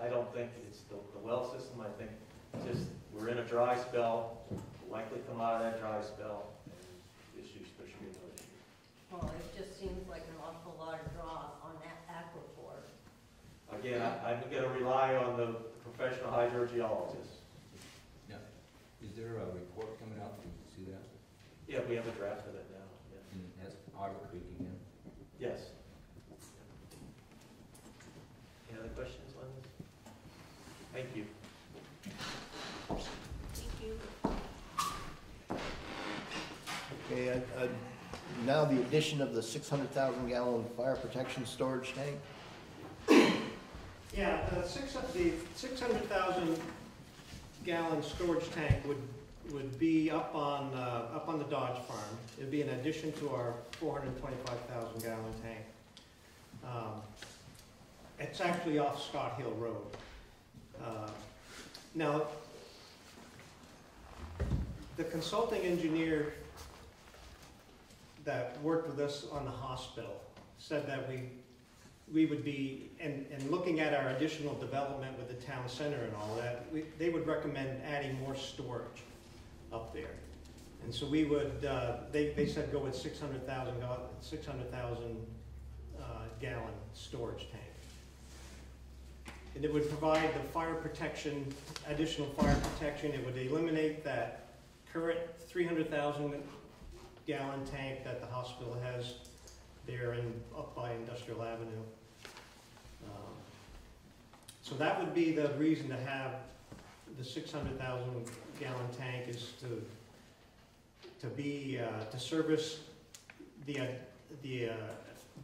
I, I don't think it's the, the well system, I think just, we're in a dry spell, We'll likely come out of that dry spell, and issues, there should be no issue. Well, it just seems like an awful lot of aquifer. Again, I, I'm gonna rely on the professional hydrogeologist. Yeah. Is there a report coming out, did you see that? Yeah, we have a draft of it now, yeah. And that's Otter Creek again? Yes. Any other questions on this? Thank you. Thank you. Okay, uh, uh, now the addition of the six hundred thousand gallon fire protection storage tank. Yeah, the six, the six hundred thousand gallon storage tank would, would be up on, uh, up on the Dodge Farm. It'd be in addition to our four hundred twenty-five thousand gallon tank. Um, It's actually off Scott Hill Road. Uh, Now, the consulting engineer that worked with us on the hospital said that we, we would be, and, and looking at our additional development with the town center and all that, we, they would recommend adding more storage up there. And so we would, uh, they, they said go with six hundred thousand, six hundred thousand, uh, gallon storage tank. And it would provide the fire protection, additional fire protection, it would eliminate that current three hundred thousand gallon tank that the hospital has there in, up by Industrial Avenue. So that would be the reason to have the six hundred thousand gallon tank is to, to be, uh, to service the, uh, the, uh,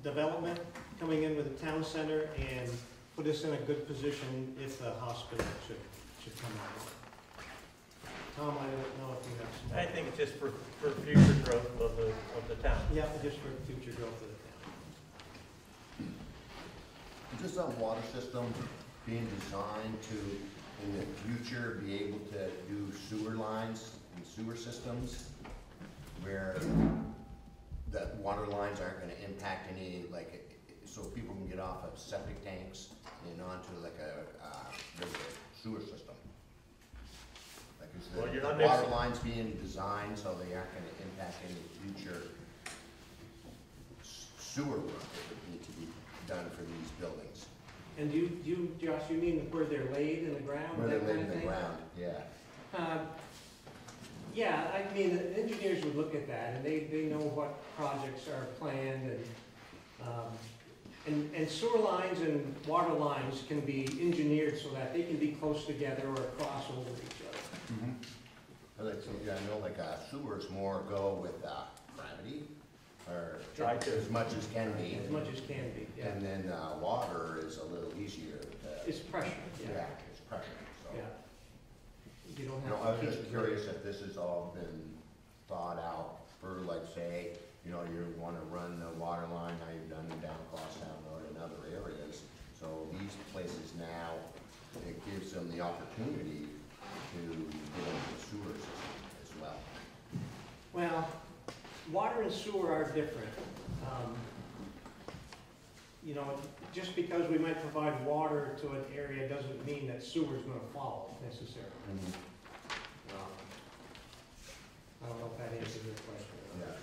development coming in with the town center and put us in a good position if the hospital should, should come on. Tom, I don't know if you have some. I think it's just for, for future growth of the, of the town. Yeah, just for future growth of the town. Just on water system being designed to, in the future, be able to do sewer lines and sewer systems where the water lines aren't gonna impact any, like, so people can get off of septic tanks and onto like a, uh, regular sewer system. Like, is Well, the you're not the water mixing- lines being designed so they aren't gonna impact any future s- sewer work that would need to be done for these buildings? And you, you, Josh, you mean where they're laid in the ground? Where that they kind live of in the thing? ground, yeah. Uh, Yeah, I mean, the engineers would look at that, and they, they know what projects are planned, and, um, and, and sewer lines and water lines can be engineered so that they can be close together or cross over each other. I Like, so, yeah, I know like uh, sewers more go with uh, gravity, or Try to. as much as can be. As much as can be, yeah. And then uh, water is a little easier to. It's pressure, yeah. Yeah, it's pressure, so. Yeah. You don't You know, have I to was keep just curious if this has all been thought out for like, say, you know, you wanna run the water line, how you've done it down Crosstown Road and other areas. So these places now, it gives them the opportunity to get into the sewer system as well. Well, water and sewer are different. Um, You know, just because we might provide water to an area doesn't mean that sewer is gonna follow necessarily. Um, I don't know if that answers your question. or not.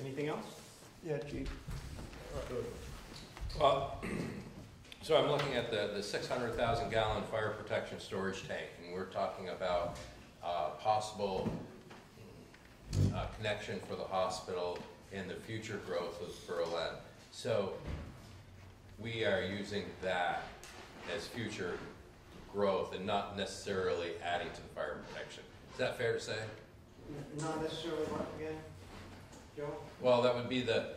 Anything else? Yeah, chief. Well, so I'm looking at the, the six hundred thousand gallon fire protection storage tank, we're talking about, uh, possible, uh, connection for the hospital and the future growth of Berlin. So, we are using that as future growth and not necessarily adding to the fire protection. Is that fair to say? Not necessarily what, again? Joe? Well, that would be the,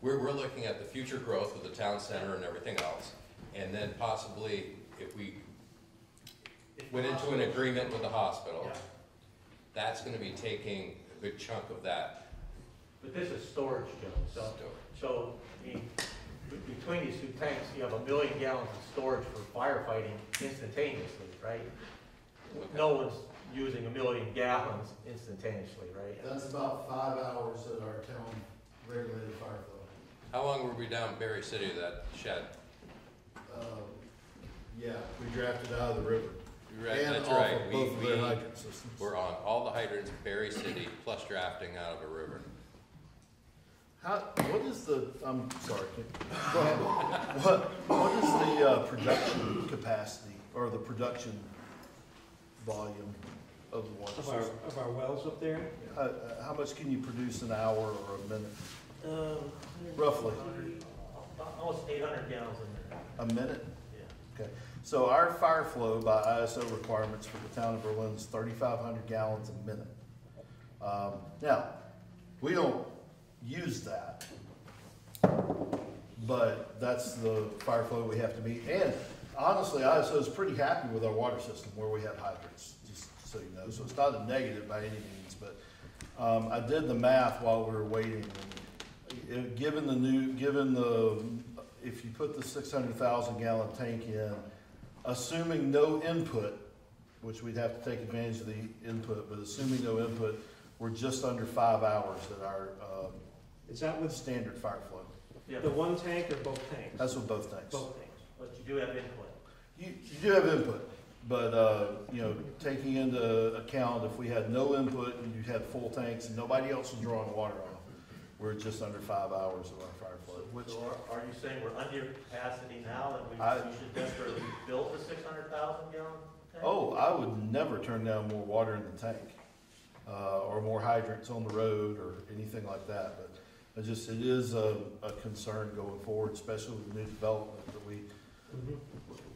we're, we're looking at the future growth of the town center and everything else. And then possibly, if we went into an agreement with the hospital, Yeah. that's gonna be taking a good chunk of that But this is storage, Joe, so, so, I mean, be- between these two tanks, you have a million gallons of storage for firefighting instantaneously, right? No one's using a million gallons instantaneously, right? That's about five hours at our town regulated fire flow. How long were we down Barre City, that shed? Uh, Yeah, we drafted out of the river. Right, And that's off right. of We- both of their we- hydrant systems. We're on all the hydrants, Barre City, plus drafting out of a river. How, what is the, I'm sorry, go ahead. What, what is the, uh, production capacity or the production volume of the water Of our, system? of our wells up there? How, uh, how much can you produce an hour or a minute? Um, Roughly. Almost eight hundred gallons in there. A minute? Yeah. Okay, so our fire flow by ISO requirements for the town of Berlin is thirty-five hundred gallons a minute. Um, now, we don't use that. But that's the fire flow we have to meet, and honestly, ISO is pretty happy with our water system where we have hydrants, just so you know, so it's not a negative by any means, but, um, I did the math while we were waiting, given the new, given the, if you put the six hundred thousand gallon tank in, assuming no input, which we'd have to take advantage of the input, but assuming no input, we're just under five hours at our, um, Is that with standard fire flow. Yeah, the one tank or both tanks? That's with both tanks. Both tanks. but you do have input. You, you do have input, but, uh, you know, taking into account if we had no input and you had full tanks and nobody else was drawing water off, we're just under five hours of our fire which, So are, are you saying we're under capacity now and we, I- we should desperately build the six hundred thousand gallon tank? oh, I would never turn down more water in the tank, uh, or more hydrants on the road or anything like that, but it just, it is a, a concern going forward, especially with the new development, that we Mhm.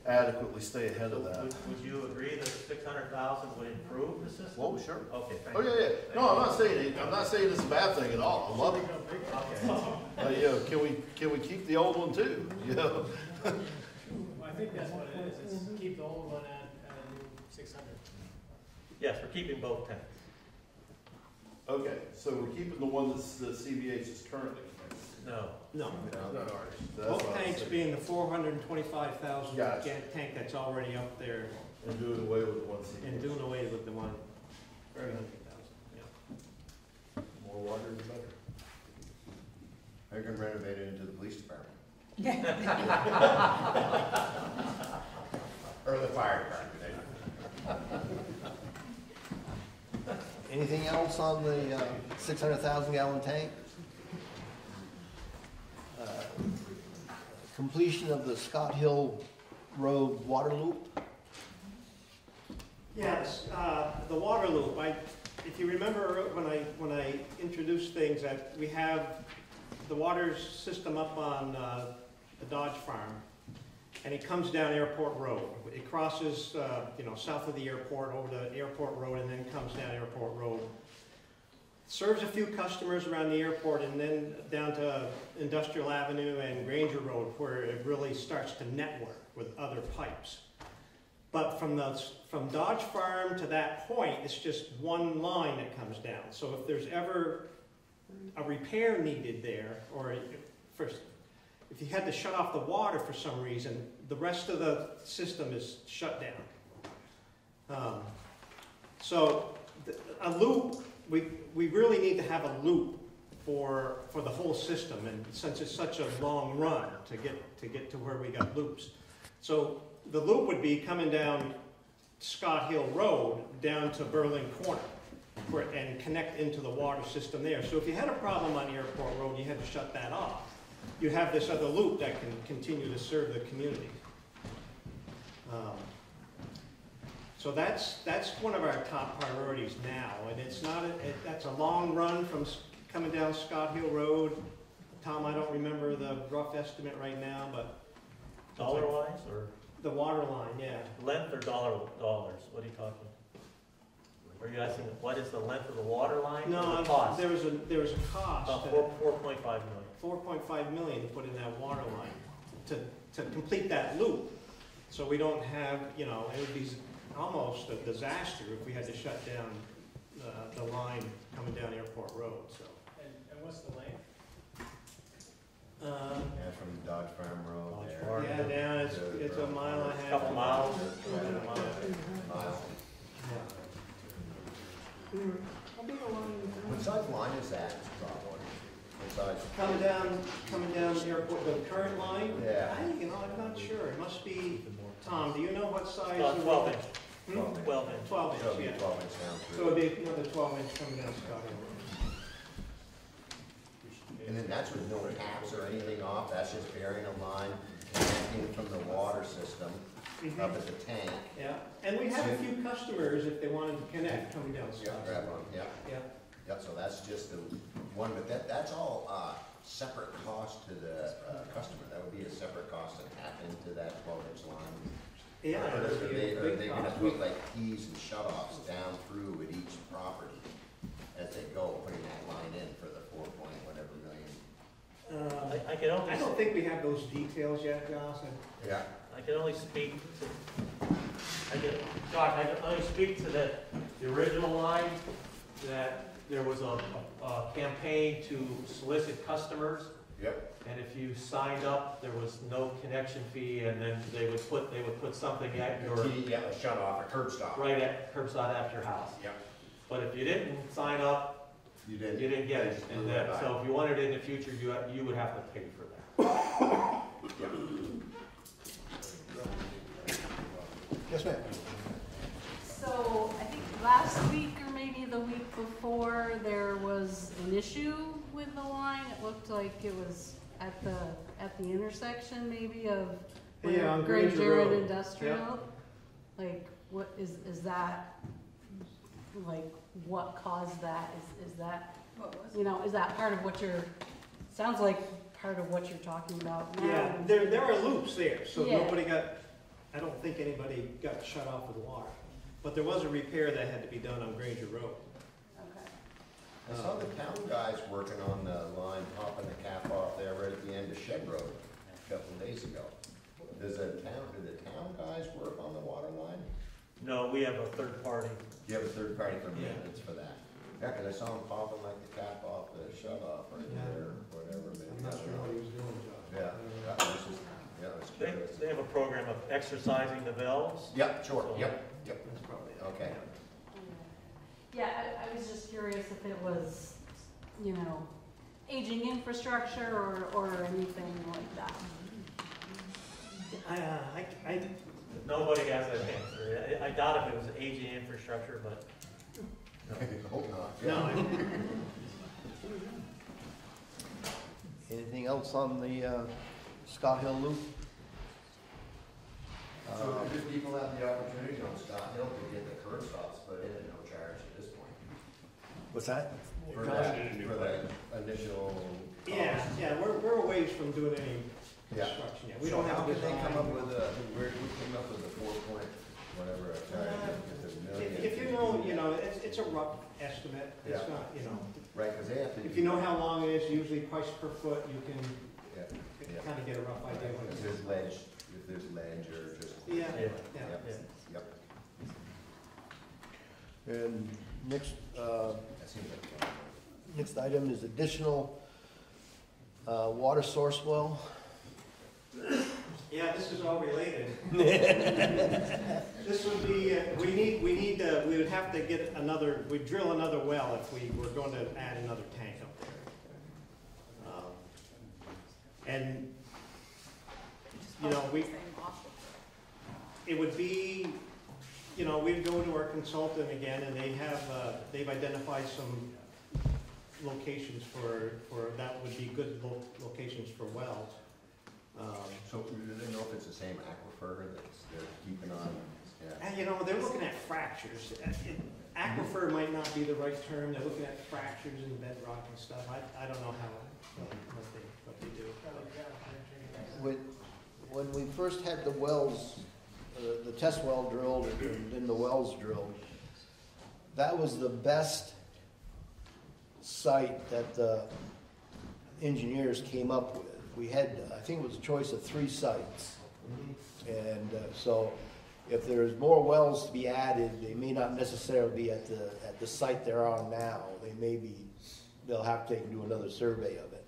Adequately stay ahead So of that. Would, would you agree that six hundred thousand would improve the system? Oh, sure. Okay, thank Oh, you. yeah, yeah. No, I'm not saying, it- I'm not saying it's a bad thing at all. I love it. Okay. Uh, you know, can we, can we keep the old one too? You know? I think that's what it is, it's keep the old one at, at a new six hundred. Yes, we're keeping both tanks. Okay, so we're keeping the one that's, that CVH is currently. No. No. That's not ours. That's Both what I tanks said. being the four hundred and twenty-five thousand Gotcha. tank that's already up there And doing away with the one CVH. and doing away with the one three hundred thousand, yeah. More water is better. I can renovate it into the police department. Or the fire department. Anything else on the uh, six hundred thousand gallon tank? Completion of the Scott Hill Road water loop? Yes, uh, the water loop, I, if you remember when I, when I introduced things, that we have the water system up on, uh, the Dodge Farm, and it comes down Airport Road. It crosses, uh, you know, south of the airport, over to Airport Road, and then comes down Airport Road. Serves a few customers around the airport, and then down to Industrial Avenue and Granger Road, where it really starts to network with other pipes. But from the, from Dodge Farm to that point, it's just one line that comes down. So if there's ever a repair needed there, or if- first, if you had to shut off the water for some reason, the rest of the system is shut down. Um, So, th- a loop, we, we really need to have a loop for, for the whole system, and since it's such a long run to get, to get to where we got loops. So, the loop would be coming down Scott Hill Road down to Berlin Corner where, and connect into the water system there. So if you had a problem on Airport Road, you had to shut that off. You have this other loop that can continue to serve the community. Um, So that's, that's one of our top priorities now, and it's not, a- it, that's a long run from coming down Scott Hill Road. Tom, I don't remember the rough estimate right now, but. Dollar wise or The water line, yeah. length or dollar, dollars? What are you talking? Are you asking, what is the length of the water line No, the there was a, there was a cost. About four, four point five million. four point five million to put in that water line to, to complete that loop. So we don't have, you know, it would be almost a disaster if we had to shut down, uh, the line coming down Airport Road, so. And, and what's the length? Um, Yeah, from Dodge Farm Road Dodge there. Farm. Yeah, down, it's, it's a mile and a half. Couple miles. A Mile. What size line is that, Rob? What size? Coming down, coming down the airport, the current line? Yeah. I, you know, I'm not sure, it must be, Tom, do you know what size? Uh, of- 12 inch. Hmm? 12 inch. Twelve So it'll inch, be yeah. twelve inch down So through. it'd be another twelve inch coming down Scott Hill Road. And then that's with no taps or anything off, that's just burying a line connecting from the water system up at the tank. Yeah, and we have a few customers, if they wanted to connect, coming down Yeah, Scott. grab one, yeah. Yeah. Yeah, so that's just the one, but that, that's all, uh, separate cost to the, uh, customer, that would be a separate cost to tap into that twelve inch line. Yeah, Or are they, are they gonna put like keys and shut-offs down through at each property as they go, putting that line in for the four point whatever million? Uh, I, I can only. I don't think we have those details yet, Joss, and Yeah. I can only speak to, I can, Josh, I can only speak to the, the original line, that there was a, a campaign to solicit customers. Yep. And if you signed up, there was no connection fee, and then they would put, they would put something at your, Key, yeah, a shut-off, a curb stop. right at, curbside at your house. Yep. But if you didn't sign up, You didn't. you didn't get it, just and then, so if you wanted it in the future, you, you would have to pay for that. Yes, ma'am. So I think last week or maybe the week before, there was an issue with the line. It looked like it was at the, at the intersection maybe of Yeah, on Great Granger Jared Road. Industrial. Like, what, is, is that, like, what caused that? Is, is that, What was? you know, is that part of what you're, sounds like part of what you're talking about now? Yeah, there, there are loops there, so Yeah. nobody got, I don't think anybody got shut off with water. But there was a repair that had to be done on Granger Road. Okay. I saw the town guys working on the line, popping the cap off there right at the end of Shed Road a couple of days ago. Does the town, do the town guys work on the water line? No, we have a third party. Do you have a third party for Yeah. maintenance for that? Yeah, 'cause I saw them popping like the cap off the shut off right Yeah. there, or whatever. maybe. I'm not sure what he was doing, Josh. Yeah, yeah, I was just, yeah, I was They, curious. they have a program of exercising the valves. Yep, sure, So- yep, yep, That's probably it. okay. Yeah, I, I was just curious if it was, you know, aging infrastructure or, or anything like that. I, uh, I, I, Nobody has that answer. I I doubt if it was aging infrastructure, but Hope not. no, yeah. Anything else on the uh, Scott Hill Loop? So Uh, could people have the opportunity on Scott Hill to get the curb stops put in at no charge at this point? What's that? For that, for the initial cost? yeah, yeah, we're, we're a ways from doing any Yeah. construction yet. We So don't have how a could they come up with a, where did we come up with a four point, whatever, a charge, if it's a million? If, if you know, you know, it's, it's a rough estimate, it's Yeah. not, you know, Right, because they have to. if you know how long it is, usually price per foot, you can Yeah, yeah. kind of get a rough idea what If it's. there's ledge, if there's ledge or just. Yeah, Yeah. yeah. Yep, yep, And next, uh, that seems like fun. next item is additional uh, water source well. Yeah, this is all related. This would be, uh, we need, we need, uh, we would have to get another, we'd drill another well if we were going to add another tank up there. Um, And, you know, we, it would be, you know, we'd go to our consultant again, and they have, uh, they've identified some locations for, for, that would be good lo- locations for wells. Um, So do they know if it's the same aquifer that's, they're keeping on? Yeah. And you know, they're looking at fractures. Uh, it- Aquifer might not be the right term, they're looking at fractures in the bedrock and stuff. I, I don't know how, what they, what they do. When, when we first had the wells, the test well drilled and then the wells drilled, that was the best site that the engineers came up with. We had, I think it was a choice of three sites. And uh, so if there's more wells to be added, they may not necessarily be at the, at the site they're on now. They may be they'll have to do another survey of it.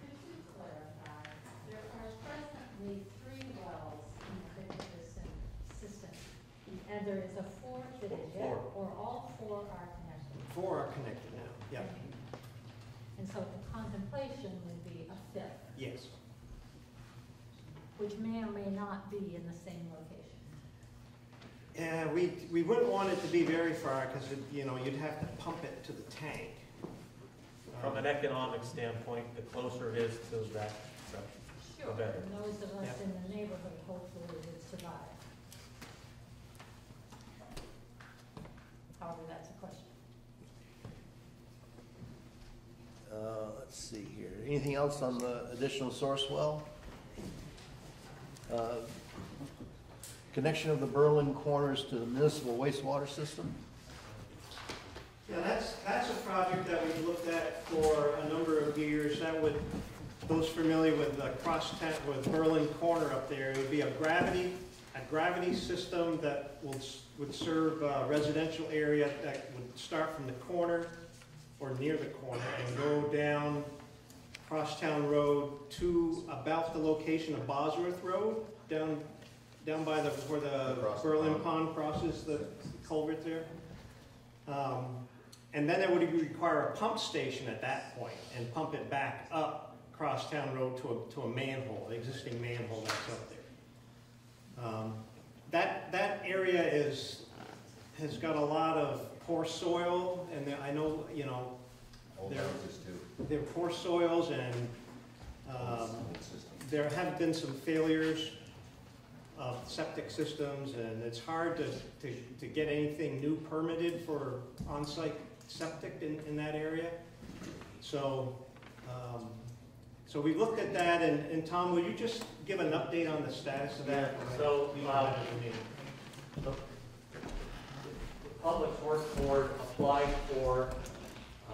Could you clarify, there are presently three wells in the Victor system, and there is a fourth that is yet, Four. or all four are connected? Four are connected now, yeah, And so the contemplation would be a fifth, yes. which may or may not be in the same location. Yeah, we, we wouldn't want it to be very far, because, you know, you'd have to pump it to the tank. From an economic standpoint, the closer it is to that, the Sure. better. And those of us Yeah. in the neighborhood hopefully would survive. However, that's a question. Uh, let's see here, anything else on the additional source well? Uh, Connection of the Berlin corners to the municipal wastewater system? Yeah, that's, that's a project that we've looked at for a number of years. That would, those familiar with the cross town, with Berlin Corner up there, it would be a gravity, a gravity system that will, s- would serve a residential area that would start from the corner or near the corner and go down Crosstown Road to about the location of Bosworth Road, down, down by the, where the Across the Berlin pond. Pond crosses the culvert there. Um, And then it would require a pump station at that point and pump it back up Crosstown Road to a, to a manhole, the existing manhole that's up there. Um, That, that area is, has got a lot of poor soil and there- I know, you know, Old there, houses too. there are poor soils and, um, there have been some failures of septic systems, and it's hard to, to, to get anything new permitted for on-site septic in, in that area. So, um, so we looked at that, and, and Tom, will you just give an update on the status of that? So, me. The Public Works Board applied for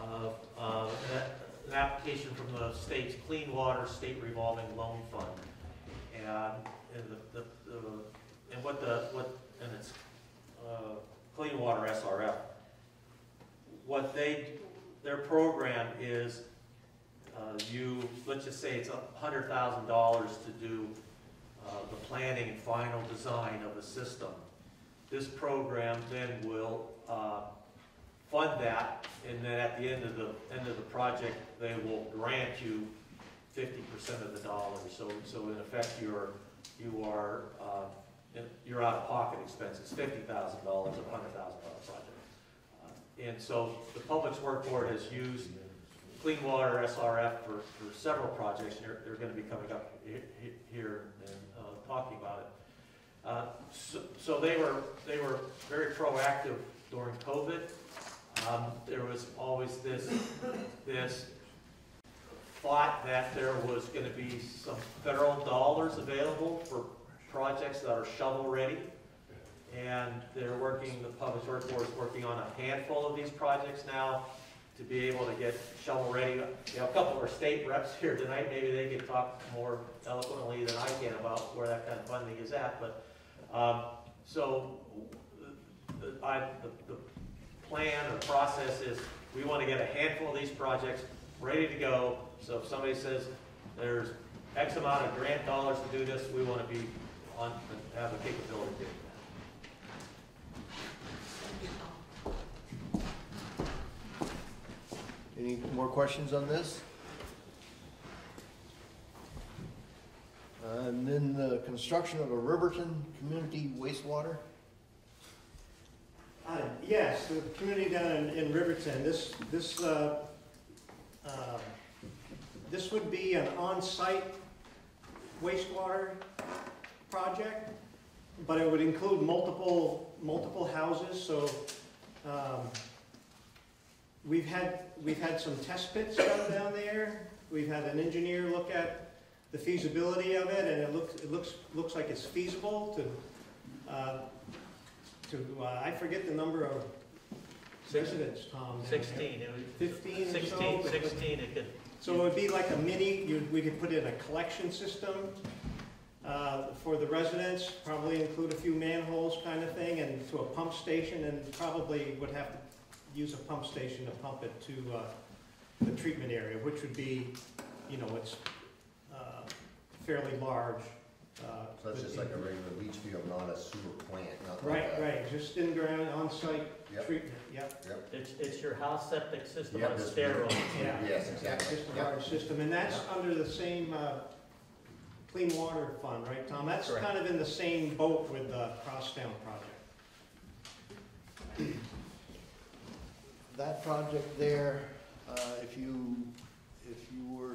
uh, uh, an an application from the state's Clean Water State Revolving Loan Fund. And, and the, the, the- and what the, what, and it's uh, Clean Water SRF. What they, their program is, uh, you, let's just say it's a hundred thousand dollars to do uh, the planning and final design of a system. This program then will uh, fund that, and then at the end of the, end of the project, they will grant you fifty percent of the dollars. So, so in effect, you're, you are, uh, in- your out-of-pocket expenses, fifty thousand dollars, a hundred thousand dollar project. Uh, And so the Public Works Board has used Clean Water SRF for, for several projects, they're, they're gonna be coming up he- he- here and, uh, talking about it. Uh, so, so they were, they were very proactive during COVID. Um, there was always this, this thought that there was gonna be some federal dollars available for projects that are shovel-ready. And they're working, the Public Works Board is working on a handful of these projects now to be able to get shovel-ready. You know, a couple of our state reps here tonight, maybe they can talk more eloquently than I can about where that kind of funding is at, but, um, so, the, I, the, the plan or process is, we want to get a handful of these projects ready to go, so if somebody says there's X amount of grant dollars to do this, we want to be on, have the capability to do that. Any more questions on this? Uh, And then the construction of a Riverton Community wastewater? Uh, Yes, the community down in, in Riverton, this, this, uh, uh, this would be an on-site wastewater project, but it would include multiple, multiple houses, so, um, we've had, we've had some test pits done down there. We've had an engineer look at the feasibility of it, and it looks, it looks, looks like it's feasible to, uh, to, uh, I forget the number of residents, Tom. down there. Sixteen, it would. Fifteen or so? Sixteen, sixteen, it could. So it would be like a mini, you, we could put in a collection system, uh, for the residents, probably include a few manholes kind of thing, and to a pump station, and probably would have to use a pump station to pump it to, uh, the treatment area, which would be, you know, it's, uh, fairly large, uh. So that's just like a regular leach field, not a sewer plant, not like Right, a- right, just in ground, on-site Yep. treatment, yep. Yep. It's, it's your house septic system Yep, on this- steroids. Yeah. Yes, exactly. Just a Yep. large system, and that's under the same, uh, Clean Water Fund, right, Tom? That's Correct. kind of in the same boat with the Crosstown project. That project there, uh, if you, if you were,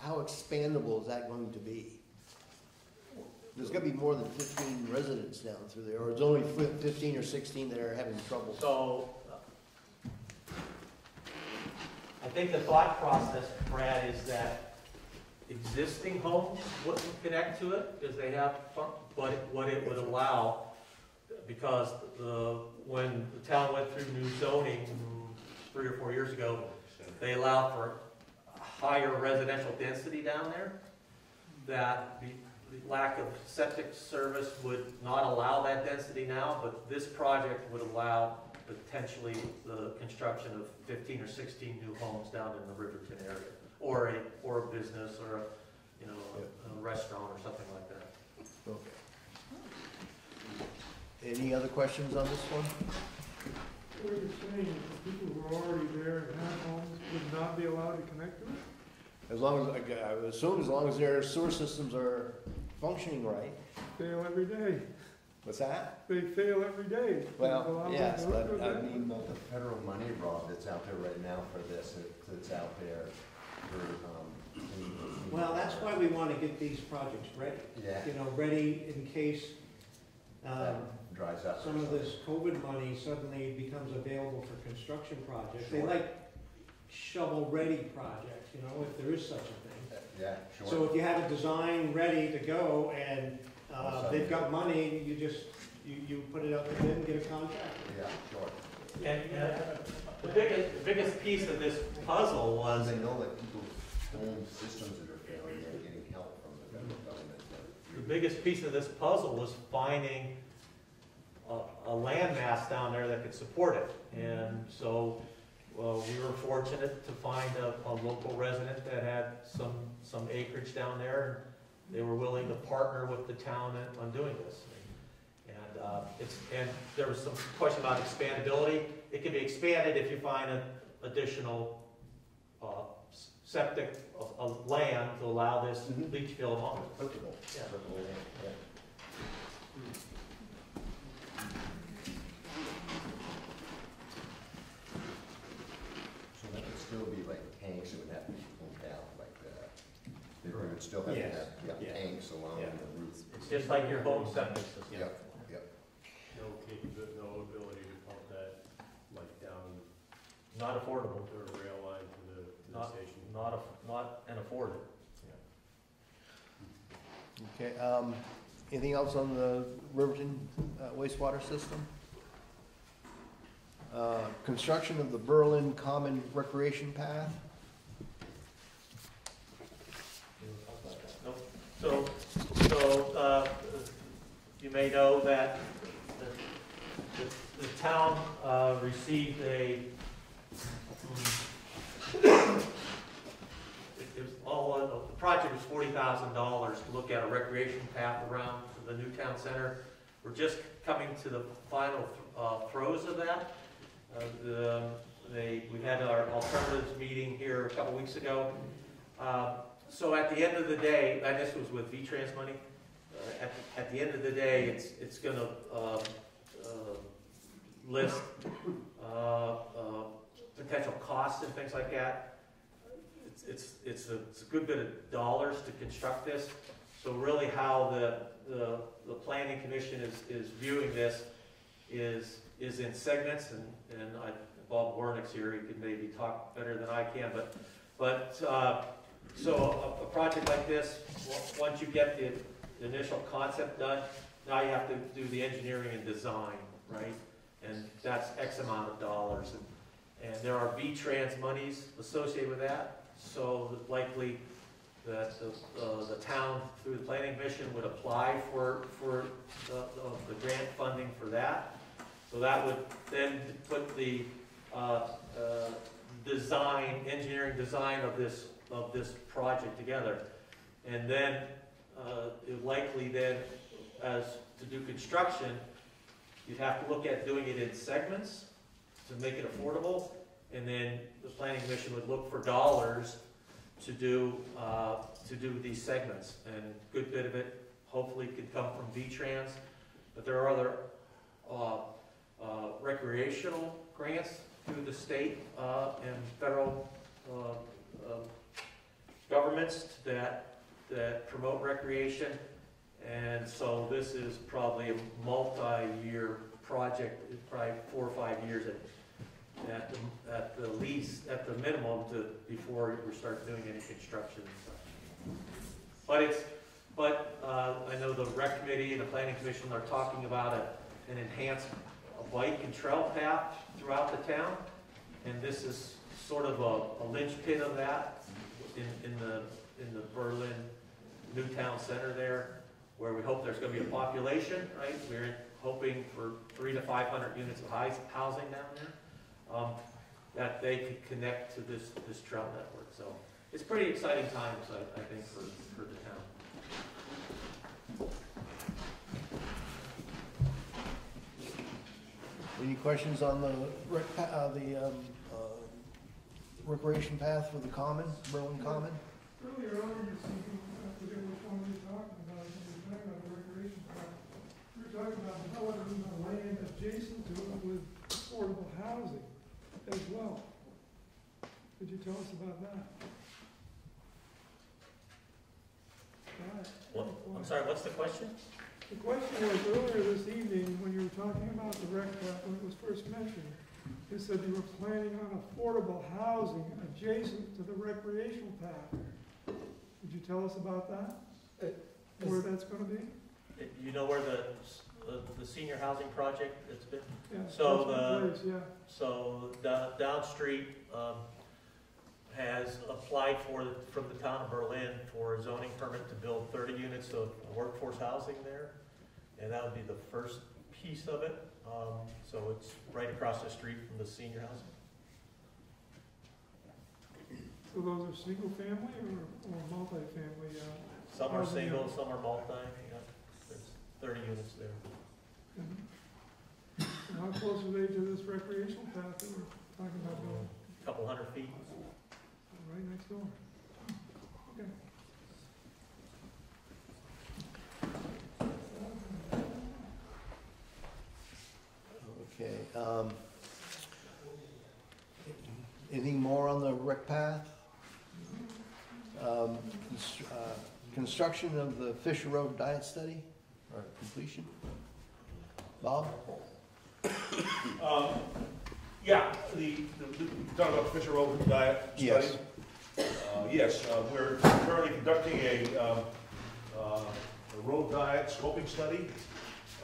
how expandable is that going to be? There's gonna be more than fifteen residents down through there, or it's only fif- fifteen or sixteen that are having trouble? So, uh, I think the thought process, Brad, is that existing homes wouldn't connect to it, because they have, but what it would allow, because the, when the town went through new zoning three or four years ago, they allowed for higher residential density down there, that the the lack of septic service would not allow that density now, but this project would allow potentially the construction of fifteen or sixteen new homes down in the Riverton area, or a, or a business, or a, you know, a- a restaurant or something like that. Okay. Any other questions on this one? What you're saying is the people who are already there and have homes would not be allowed to connect to it? As long as, I would assume as long as their sewer systems are functioning right. Fail every day. What's that? They fail every day. Well, Allow them yes, to but with I that? mean, The federal money, Rob, that's out there right now for this, it- that's out there for, um. Well, that's why we want to get these projects ready. Yeah. You know, ready in case, um, Dries up. some of this COVID money suddenly becomes available for construction projects. They Sure. like shovel-ready projects, you know, if there is such a thing. Yeah, sure. So if you have a design ready to go and, uh, they've got money, you just, you, you put it out to bid and get a contractor. Yeah, sure. And, uh, the biggest, the biggest piece of this puzzle was, They know that people's home systems that are failing, they're getting help from the federal government. the biggest piece of this puzzle was finding a, a landmass down there that could support it. And so, well, we were fortunate to find a, a local resident that had some, some acreage down there. and They were willing to partner with the town on- on doing this. And, uh, it's, and there was some question about expandability. It can be expanded if you find a additional, uh, septic, of, of land to allow this leach field on. Applicable. Yeah. Applicable, yeah. So that would still be like tanks that would have to be pulled down like that. They would still have to Yes. have, yeah, Yeah. tanks along Yeah. the roof. It's just like your home septic system. Yep, yep. No capability, no ability to pump that, like down Not affordable. to a rail line to the, to the Not, station. not, aff- not, and affordable. Okay, um, anything else on the Riverton uh, wastewater system? Uh, construction of the Berlin Common Recreation Path? So, so, uh, you may know that the, the, the town, uh, received a, hmm, it all, uh, the project was forty thousand dollars to look at a recreation path around the new town center. We're just coming to the final, uh, throes of that. Uh, the, they, we had our alternatives meeting here a couple weeks ago. Uh, So at the end of the day, and this was with V-Trans money, uh, at, at the end of the day, it's, it's gonna, um, uh, list, potential costs and things like that. It's, it's, a, it's a good bit of dollars to construct this, so really how the, the, the planning commission is, is viewing this is, is in segments, and, and I, Bob Warnick's here, he can maybe talk better than I can, but, but, uh, so a, a project like this, once you get the the initial concept done, now you have to do the engineering and design, right? And that's X amount of dollars, and, and there are V-Trans monies associated with that, so likely that the, uh, the town, through the planning commission, would apply for, for the, the- the grant funding for that. So that would then put the, uh, uh, design, engineering design of this, of this project together. And then, uh, likely then, as to do construction, you'd have to look at doing it in segments to make it affordable. And then the planning commission would look for dollars to do, uh, to do these segments. And a good bit of it hopefully could come from V-Trans. But there are other, uh, uh, recreational grants through the state, uh, and federal, uh, uh, governments that, that promote recreation. And so this is probably a multi-year project, probably four or five years at, at the, at the least, at the minimum to, before we start doing any construction and such. But it's, but, uh, I know the rec committee and the planning commission are talking about a, an enhanced bike and trail path throughout the town. And this is sort of a, a linchpin of that in, in the, in the Berlin Newtown Center there, where we hope there's gonna be a population, right? We're hoping for three to five hundred units of housing down there. Um, that they could connect to this, this trail network, so it's pretty exciting times, I, I think, for, for the town. Any questions on the rec, uh, the, um, uh, recreation path for the common, Berlin Common? Earlier on, you see, I forget which one we were talking about, when we were talking about the recreation park. We were talking about developing the land adjacent to it with affordable housing as well. Could you tell us about that? Right. What, I'm sorry, what's the question? The question was earlier this evening, when you were talking about the rec park, when it was first mentioned, you said you were planning on affordable housing adjacent to the recreational path. Could you tell us about that? Uh, where that's gonna be? You know where the, the, the senior housing project has been? Yeah, So that's the, yeah. so down, down street, um, has applied for, from the town of Berlin for a zoning permit to build thirty units of workforce housing there. And that would be the first piece of it, um, so it's right across the street from the senior housing. So those are single family or, or multifamily, uh? Some are single, some are multi, yeah, thirty units there. Mhm. And How close are they to this recreational path that we're talking about going? Couple hundred feet. Right next door. Okay. Okay, um, anything more on the rec path? Um, cons- uh, construction of the Fisher Road diet study, or completion? Bob? Um, Yeah, the, the, the- talking about Fisher Road diet study? Yes. Uh, yes, uh, we're currently conducting a, um, uh, a road diet scoping study,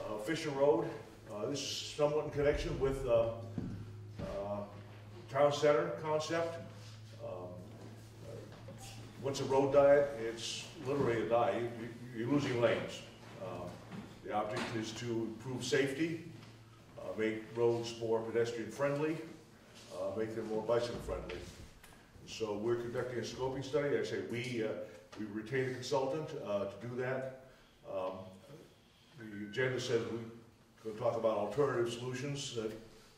uh, Fisher Road. Uh, this is somewhat in connection with, uh, uh, town center concept. Um, uh, What's a road diet? It's literally a diet, you, you're losing lanes. The object is to improve safety, uh, make roads more pedestrian friendly, uh, make them more bicycle friendly. So we're conducting a scoping study, I say we, uh, we retained a consultant, uh, to do that. Um, The agenda says we're gonna talk about alternative solutions, uh,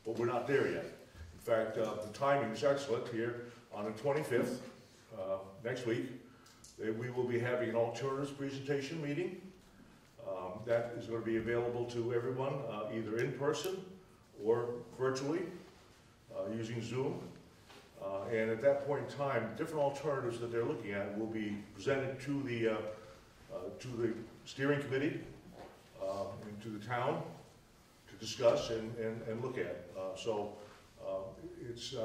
but we're not there yet. In fact, uh, the timing is excellent here, on the twenty-fifth, uh, next week, we will be having an alternatives presentation meeting. Um, That is going to be available to everyone, uh, either in person or virtually, uh, using Zoom. Uh, And at that point in time, different alternatives that they're looking at will be presented to the, uh, uh, to the steering committee, uh, and to the town to discuss and, and, and look at. Uh, So it's,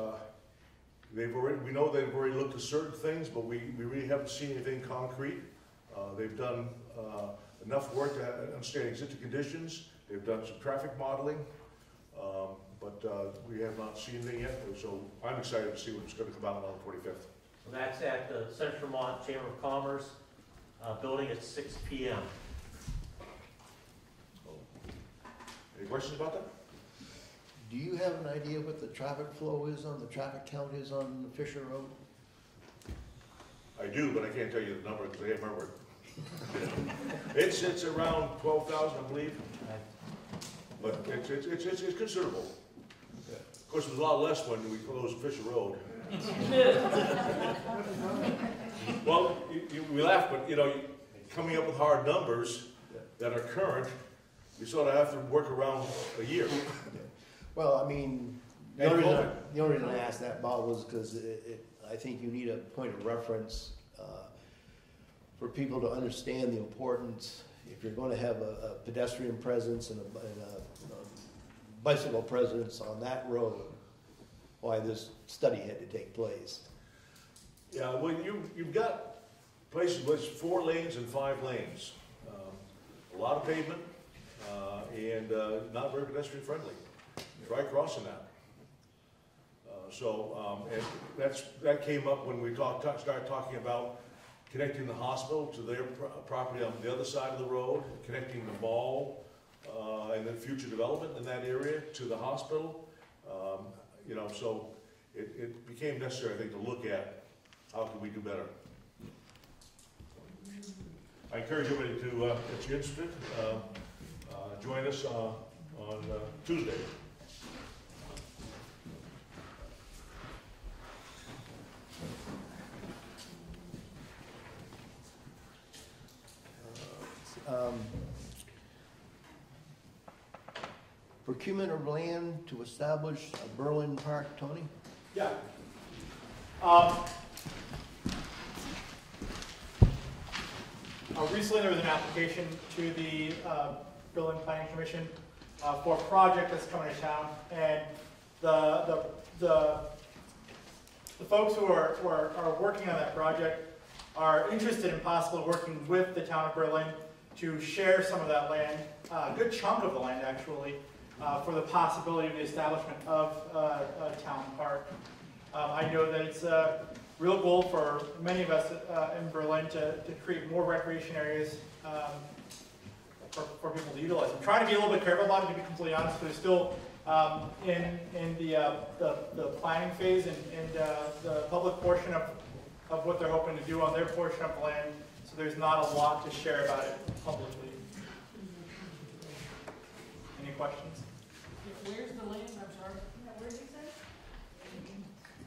they've already, we know they've already looked at certain things, but we, we really haven't seen anything concrete. They've done enough work to understand existing conditions, they've done some traffic modeling, um, but uh, we have not seen anything yet, so I'm excited to see what's gonna come out on the twenty-fifth. So that's at the Central Vermont Chamber of Commerce, uh, building at six P M. Any questions about that? do you have an idea what the traffic flow is on, the traffic count is on Fisher Road? I do, but I can't tell you the number because I can't remember. it. It's, it's around twelve thousand, I believe. But it's, it's, it's, it's it's considerable. Of course, it was a lot less when we closed Fisher Road. Well, you, you, we laugh, but, you know, you- coming up with hard numbers that are current, you sort of have to work around a year. Well, I mean, the And only reason, I- the only reason I asked that, Bob, was because it, it, I think you need a point of reference, for people to understand the importance, if you're gonna have a, a pedestrian presence and a, and a um, bicycle presence on that road, why this study had to take place. Yeah, well, you, you've got places with four lanes and five lanes. Um, A lot of pavement, uh, and, uh, not very pedestrian friendly. Try crossing that. Uh, so, um, and that's, that came up when we talked, started talking about connecting the hospital to their pro- property on the other side of the road, connecting the mall, uh, and then future development in that area to the hospital. Um, you know, so it, it became necessary, I think, to look at how can we do better. I encourage everybody to, uh, if you're interested, uh, uh, join us, uh, on, uh, Tuesday. Um, Procurement of land to establish a Berlin Park, Tony? Yeah. Um, uh, recently, there was an application to the uh, Berlin Planning Commission uh, for a project that's coming to town, and the the the, the folks who are, who are are working on that project are interested in possibly working with the town of Berlin to share some of that land, uh, a good chunk of the land actually, uh, for the possibility of the establishment of uh, a town park. Um, I know that it's a real goal for many of us uh, in Berlin to, to create more recreation areas um, for, for people to utilize. I'm trying to be a little bit careful about it, to be completely honest, but it's still um, in, in the, uh, the, the planning phase and, and uh, the public portion of, of what they're hoping to do on their portion of land, so there's not a lot to share about it publicly. Any questions? Where's the land, I'm sorry? Where'd you say?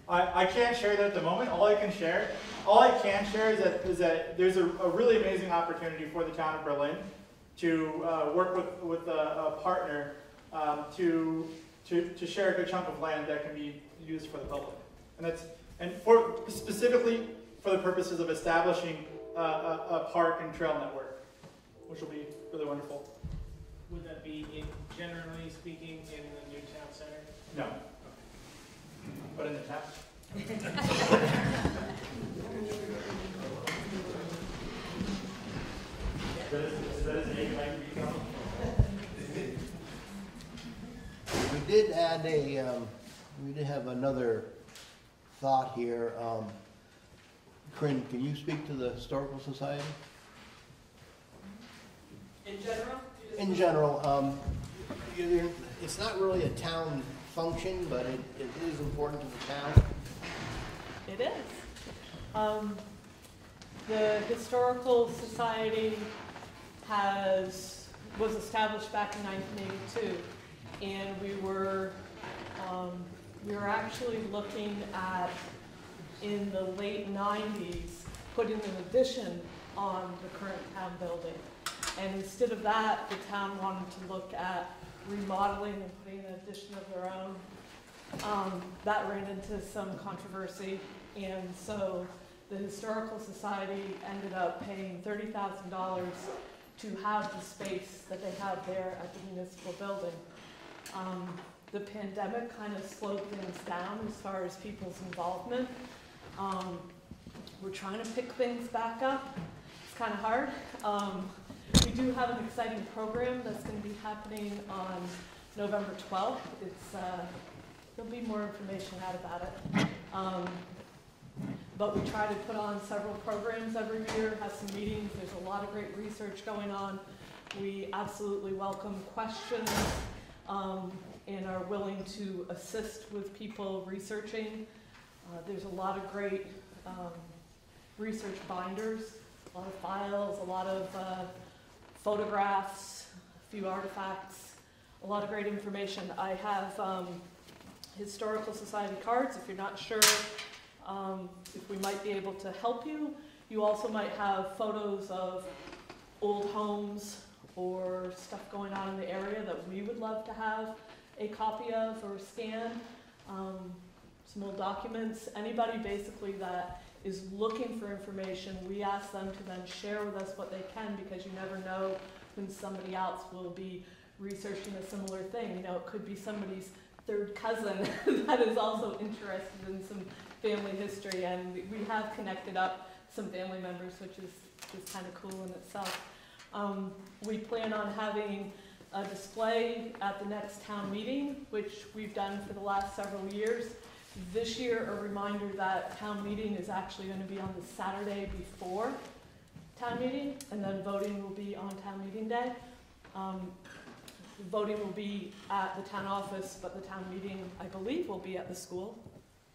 I, I can't share that at the moment. All I can share, all I can share is that, is that there's a, a really amazing opportunity for the town of Berlin to uh, work with, with a, a partner um, to, to, to share a good chunk of land that can be used for the public. And that's, and for, specifically for the purposes of establishing a, a, a park and trail network, which will be really wonderful. Would that be, in, generally speaking, in the new town center? No. But in the town. We did add a, um, we did have another thought here. Um, Corinne, can you speak to the Historical Society? In general? In general, um, you- it's not really a town function, but it, it is important to the town. It is. Um, the Historical Society has, was established back in nineteen eighty-two. And we were, um, we were actually looking at, in the late nineties, putting an addition on the current town building. And instead of that, the town wanted to look at remodeling and putting an addition of their own. Um, that ran into some controversy, and so the Historical Society ended up paying thirty thousand dollars to have the space that they have there at the municipal building. Um, the pandemic kind of slowed things down as far as people's involvement. Um, we're trying to pick things back up. It's kind of hard. Um, we do have an exciting program that's going to be happening on November 12th. It's, uh, there'll be more information out about it. Um, but we try to put on several programs every year, have some meetings. There's a lot of great research going on. We absolutely welcome questions. Um, and are willing to assist with people researching. Uh, there's a lot of great um, research binders, a lot of files, a lot of uh, photographs, a few artifacts, a lot of great information. I have um, historical society cards if you're not sure um, if we might be able to help you. You also might have photos of old homes or stuff going on in the area that we would love to have a copy of or scan. Um, old documents. Anybody basically that is looking for information, we ask them to then share with us what they can because you never know when somebody else will be researching a similar thing. You know, it could be somebody's third cousin that is also interested in some family history, and we- have connected up some family members, which is, is kind of cool in itself. Um, we plan on having a display at the next town meeting, which we've done for the last several years. This year, a reminder that town meeting is actually gonna be on the Saturday before town meeting, and then voting will be on town meeting day. Um, voting will be at the town office, but the town meeting, I believe, will be at the school,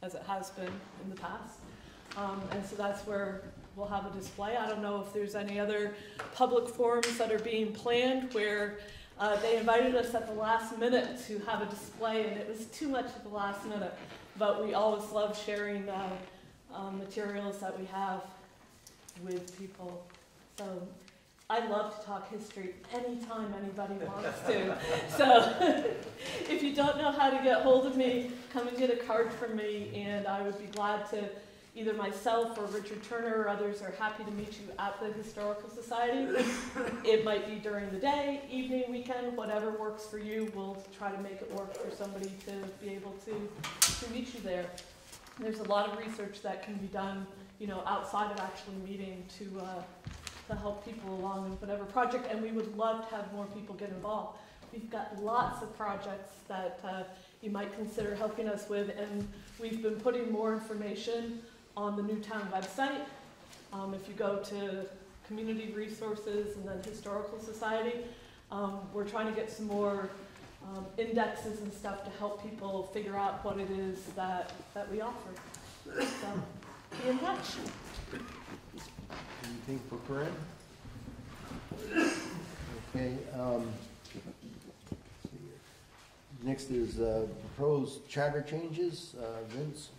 as it has been in the past. Um, and so that's where we'll have a display. I don't know if there's any other public forums that are being planned where uh, they invited us at the last minute to have a display, and it was too much at the last minute. But we always love sharing uh, um, materials that we have with people. So I love to talk history anytime anybody wants to. So if you don't know how to get hold of me, come and get a card from me, and I would be glad to. Either myself or Richard Turner or others are happy to meet you at the Historical Society. it might be during the day, evening, weekend, whatever works for you. We'll try to make it work for somebody to be able to, to meet you there. There's a lot of research that can be done, you know, outside of actually meeting to, uh, to help people along in whatever project, and we would love to have more people get involved. We've got lots of projects that uh, you might consider helping us with, and we've been putting more information on the Newtown website. Um, if you go to Community Resources and then Historical Society, um, we're trying to get some more um, indexes and stuff to help people figure out what it is that, that we offer. So, be in touch. Anything for Corinne? Okay, um, next is, uh, proposed charter changes, uh, Vince?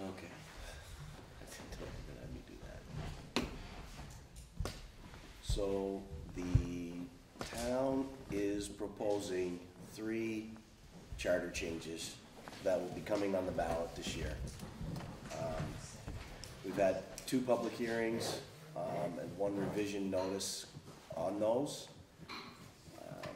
Okay. Let me do that. So the town is proposing three charter changes that will be coming on the ballot this year. Um, We've had two public hearings um, and one revision notice on those. Um,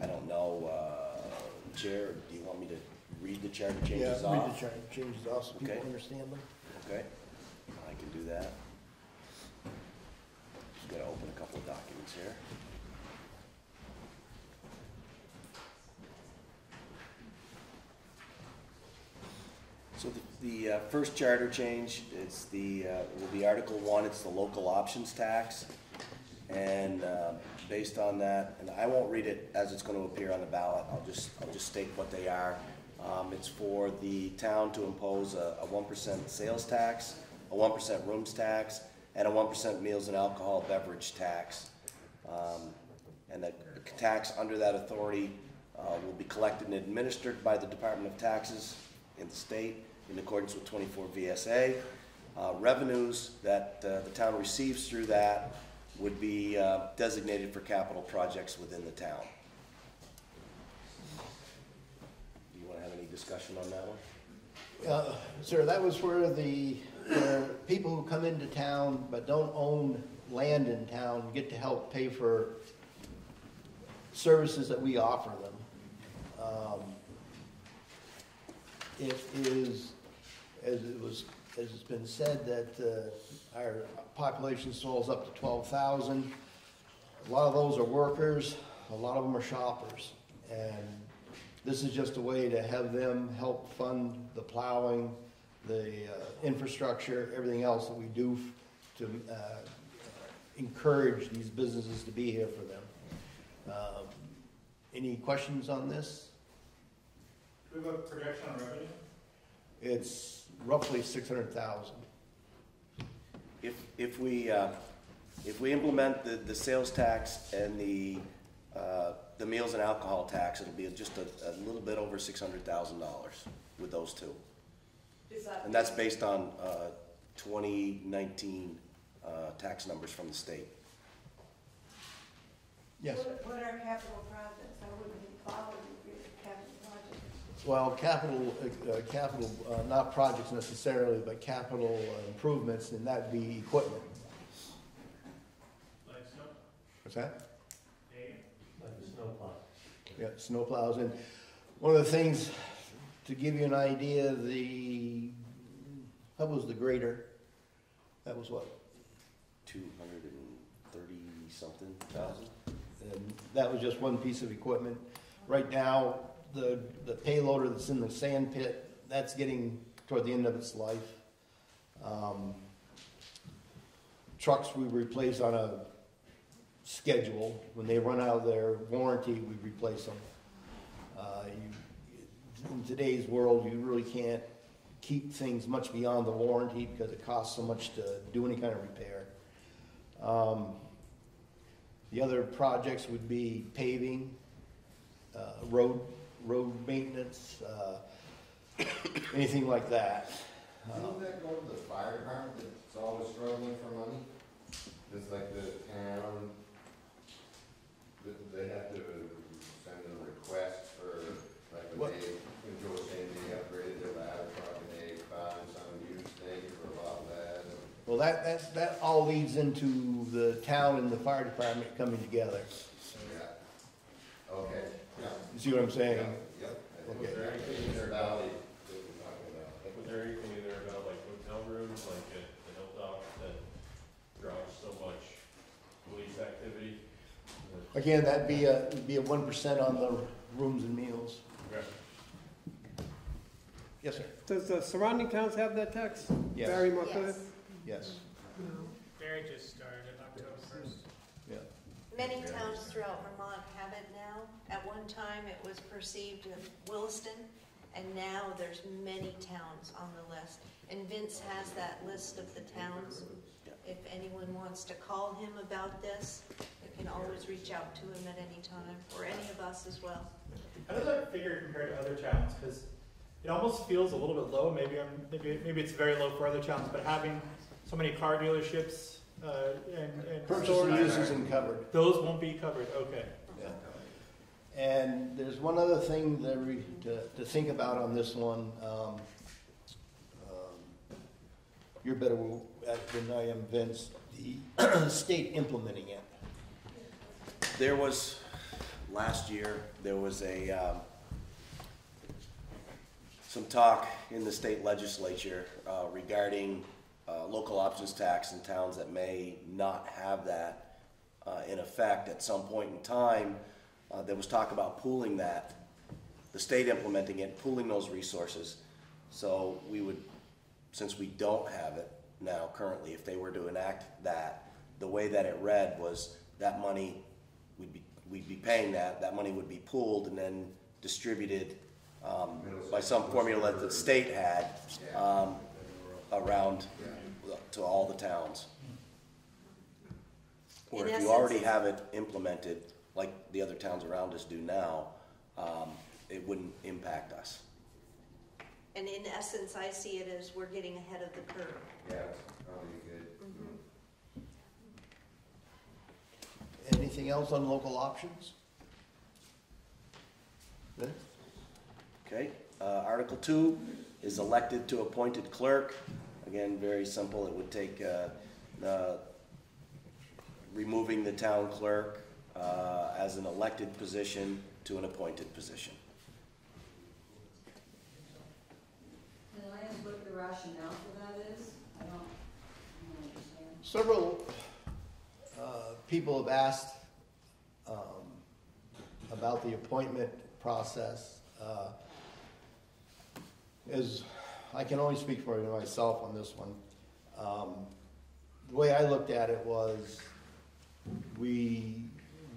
I don't know, uh, Chair, do you want me to read the charter changes Yeah, off? read the charter changes off so people understand them. Okay, I can do that. Just gotta open a couple of documents here. So the, the uh, first charter change is the, uh, will be Article One, it's the local options tax. And uh, based on that, and I won't read it as it's gonna appear on the ballot, I'll just, I'll just state what they are. Um, It's for the town to impose a one percent sales tax, a one percent rooms tax, and a one percent meals and alcohol beverage tax. Um, And the tax under that authority uh, will be collected and administered by the Department of Taxes in the state in accordance with 24 VSA. Uh, Revenues that uh, the town receives through that would be uh, designated for capital projects within the town. Do you want to have any discussion on that one? Uh, Sir, that was where the, where people who come into town but don't own land in town get to help pay for services that we offer them. Um, It is, as it was, as it's been said, that uh, our population swells up to twelve thousand. A lot of those are workers, a lot of them are shoppers. And this is just a way to have them help fund the plowing, the uh, infrastructure, everything else that we do f- to uh, encourage these businesses to be here for them. Um, Any questions on this? Do we have a projection on revenue? It's roughly six hundred thousand. If, if we, uh, if we implement the, the sales tax and the, uh, the meals and alcohol tax, it'll be just a, a little bit over six hundred thousand dollars with those two. Is that? And that's based on, uh, twenty nineteen, uh, tax numbers from the state. Yes. What what are capital projects? I wouldn't be following the capital projects. Well, capital, uh, uh, capital, uh, not projects necessarily, but capital uh, improvements, and that'd be equipment. Like snow, What's that? Dave? Like the snowplow. Yeah, snowplows, and one of the things, to give you an idea, the, that was the grader, that was what, Two hundred and thirty something thousand? and that was just one piece of equipment. Right now, the, the payloader that's in the sand pit, that's getting toward the end of its life. Um, Trucks we replace on a schedule, when they run out of their warranty, we replace them. Uh, you- In today's world, you really can't keep things much beyond the warranty because it costs so much to do any kind of repair. Um, the other projects would be paving, uh, road, road maintenance, uh, anything like that. Doesn't that go to the fire department that's always struggling for money? Just like the town, th- they have to send a request for, like when What? they, when Joe was saying they upgraded their ladder truck and they found some used thing for a lot of that. Well, that, that, that all leads into the town and the fire department coming together. Yeah. Okay, yeah. You see what I'm saying? Yep. Okay. Was there anything in their valley that about? Was there anything in there about like hotel rooms, like at the Hilltop, that draws so much police activity? Again, that'd be a, it'd be a one percent on the rooms and meals. Okay. Yes, sir. Does the surrounding towns have that tax? Yes. Barre, Marquette? Yes. Barre just started October first. Yeah. Many towns throughout Vermont have it now. At one time, it was perceived in Williston, and now there's many towns on the list. And Vince has that list of the towns. If anyone wants to call him about this, they can always reach out to him at any time, or any of us as well. How does that figure compare to other towns? Because it almost feels a little bit low. Maybe I'm maybe maybe it's very low for other towns, but having so many car dealerships uh, and, and Purchase stores, and use isn't covered. those won't be covered. Okay. Yeah. And there's one other thing that we, to, to think about on this one. Um, um, You're better at than I am, Vince, the state implementing it. There was, last year, there was a, um, some talk in the state legislature uh, regarding uh, local options tax in towns that may not have that uh, in effect at some point in time. Uh, There was talk about pooling that, the state implementing it, pooling those resources. So we would, since we don't have it now currently, if they were to enact that, the way that it read was that money, we'd be, we'd be paying that, that money would be pooled and then distributed um, by some formula that the state had um, around to all the towns. Or In if you already essence- have it implemented, like the other towns around us do now, um, it wouldn't impact us. And in essence, I see it as we're getting ahead of the curve. Yeah, probably good. Anything else on local options? Vince? Okay, uh, Article two is elected to appointed clerk. Again, very simple, it would take, uh, uh, removing the town clerk, uh, as an elected position to an appointed position. Can I ask what the rationale for that is? I don't, I don't understand. Several uh, people have asked um, about the appointment process. Uh, As, I can only speak for myself on this one. Um, The way I looked at it was, we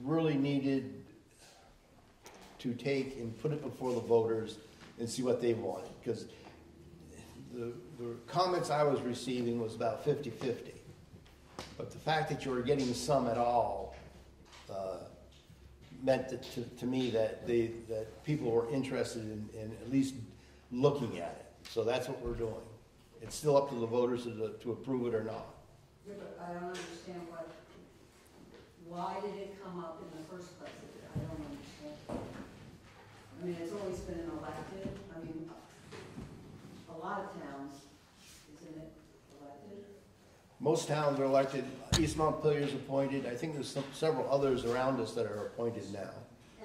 really needed to take and put it before the voters and see what they wanted, because the, the comments I was receiving was about fifty-fifty. But the fact that you were getting some at all, uh, meant that, to, to me that they, that people were interested in, in at least looking at it. So that's what we're doing. It's still up to the voters to, to approve it or not. Yeah, but I don't understand what, why did it come up in the first place? I don't understand. I mean, it's always been an elected, I mean, a lot of towns, isn't it elected? Most towns are elected, East Montpelier is appointed, I think there's some, several others around us that are appointed now.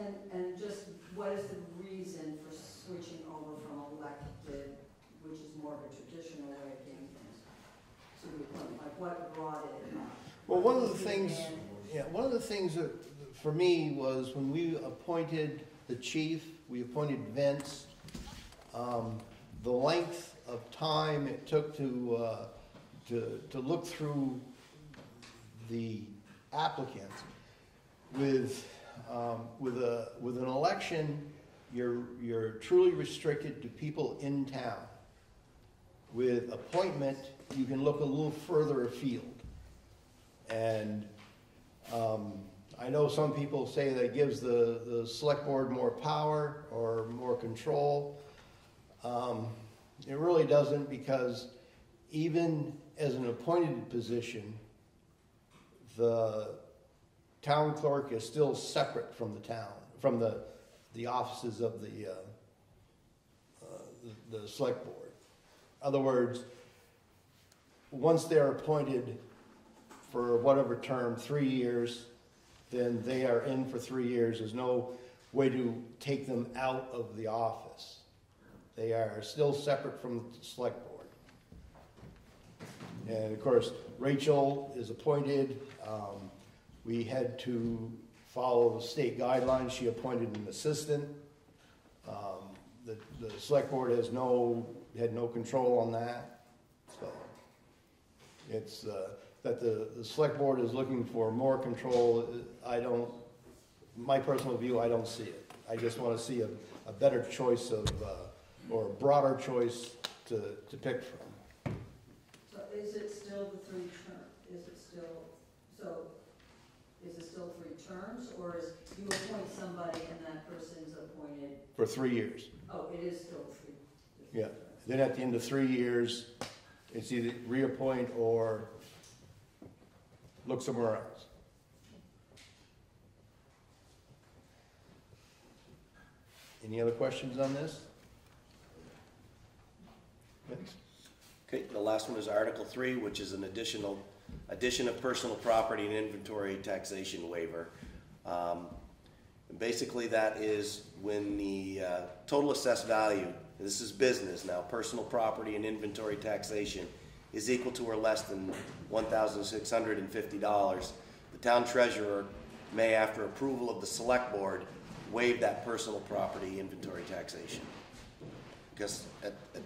And, and just what is the reason for switching over from elected, which is more of a traditional way of doing things, to the appointment? Like what brought it up? Well, one of the things, yeah, one of the things that, for me, was when we appointed the chief, we appointed Vince, um, the length of time it took to, uh, to, to look through the applicants with, um, with a, with an election, you're, you're truly restricted to people in town. With appointment, you can look a little further afield. And um, I know some people say that gives the, the select board more power or more control. Um, It really doesn't because even as an appointed position, the town clerk is still separate from the town, from the, the offices of the, uh, uh, the, the select board. In other words, once they're appointed for whatever term, three years, then they are in for three years. There's no way to take them out of the office. They are still separate from the select board. And of course, Rachel is appointed. Um, we had to follow the state guidelines. She appointed an assistant. Um, the, the select board has no, had no control on that. It's, uh, that the, the select board is looking for more control. I don't, my personal view, I don't see it. I just want to see a, a better choice of, uh, or a broader choice to, to pick from. So is it still the three term, is it still, so, is it still three terms, or is, you appoint somebody and that person's appointed, For three years, oh, it is still three? yeah. Then at the end of three years, it's either reappoint or look somewhere else. Any other questions on this? Okay, the last one is Article Three, which is an additional, addition of personal property and inventory taxation waiver. Um, Basically, that is when the uh, total assessed value, this is business now, personal property and inventory taxation is equal to or less than one thousand six hundred and fifty dollars. The town treasurer may, after approval of the select board, waive that personal property inventory taxation. Because at, at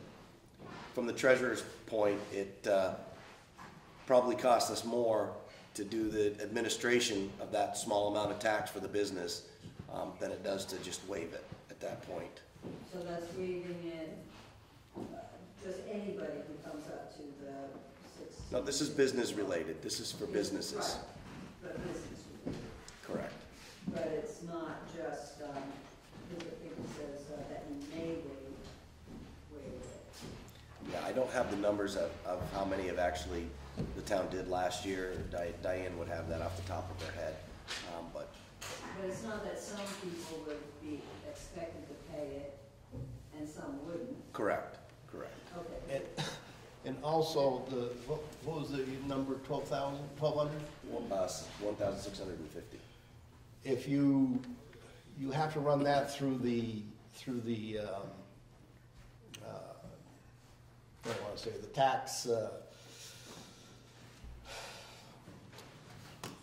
from the treasurer's point, it uh, probably costs us more to do the administration of that small amount of tax for the business um, than it does to just waive it at that point. So that's waiving it, uh, just anybody who comes up to the six. No, this is business related, this is for businesses. Right, But business, Correct. but it's not just, um, I think it says uh, that you may waive, waive it. Yeah, I don't have the numbers of, of how many have actually, the town did last year. Di- Diane would have that off the top of her head. Um, But But it's not that some people would be expected to pay it and some wouldn't. correct, correct. Okay. And, and also, the, what, what was the number, twelve thousand, twelve hundred? One thousand six hundred and fifty. If you, you have to run that through the, through the, um, uh, what do I wanna say, the tax, uh,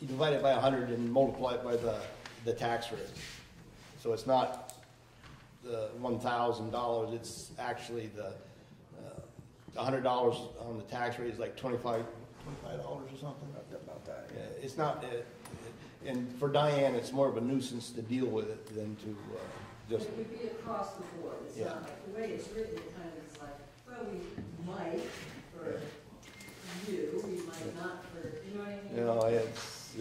you divide it by a hundred and multiply it by the, the tax rate. So it's not the one thousand dollars, it's actually the, uh, a hundred dollars on the tax rate is like twenty-five, twenty-five dollars or something? About that. Yeah, it's not, it, and for Diane, it's more of a nuisance to deal with it than to, uh, just, It would be across the board, it's Yeah. not like, the way it's written, it kind of is like, well, we might for you, we might not for, you know what I mean? you know, it's.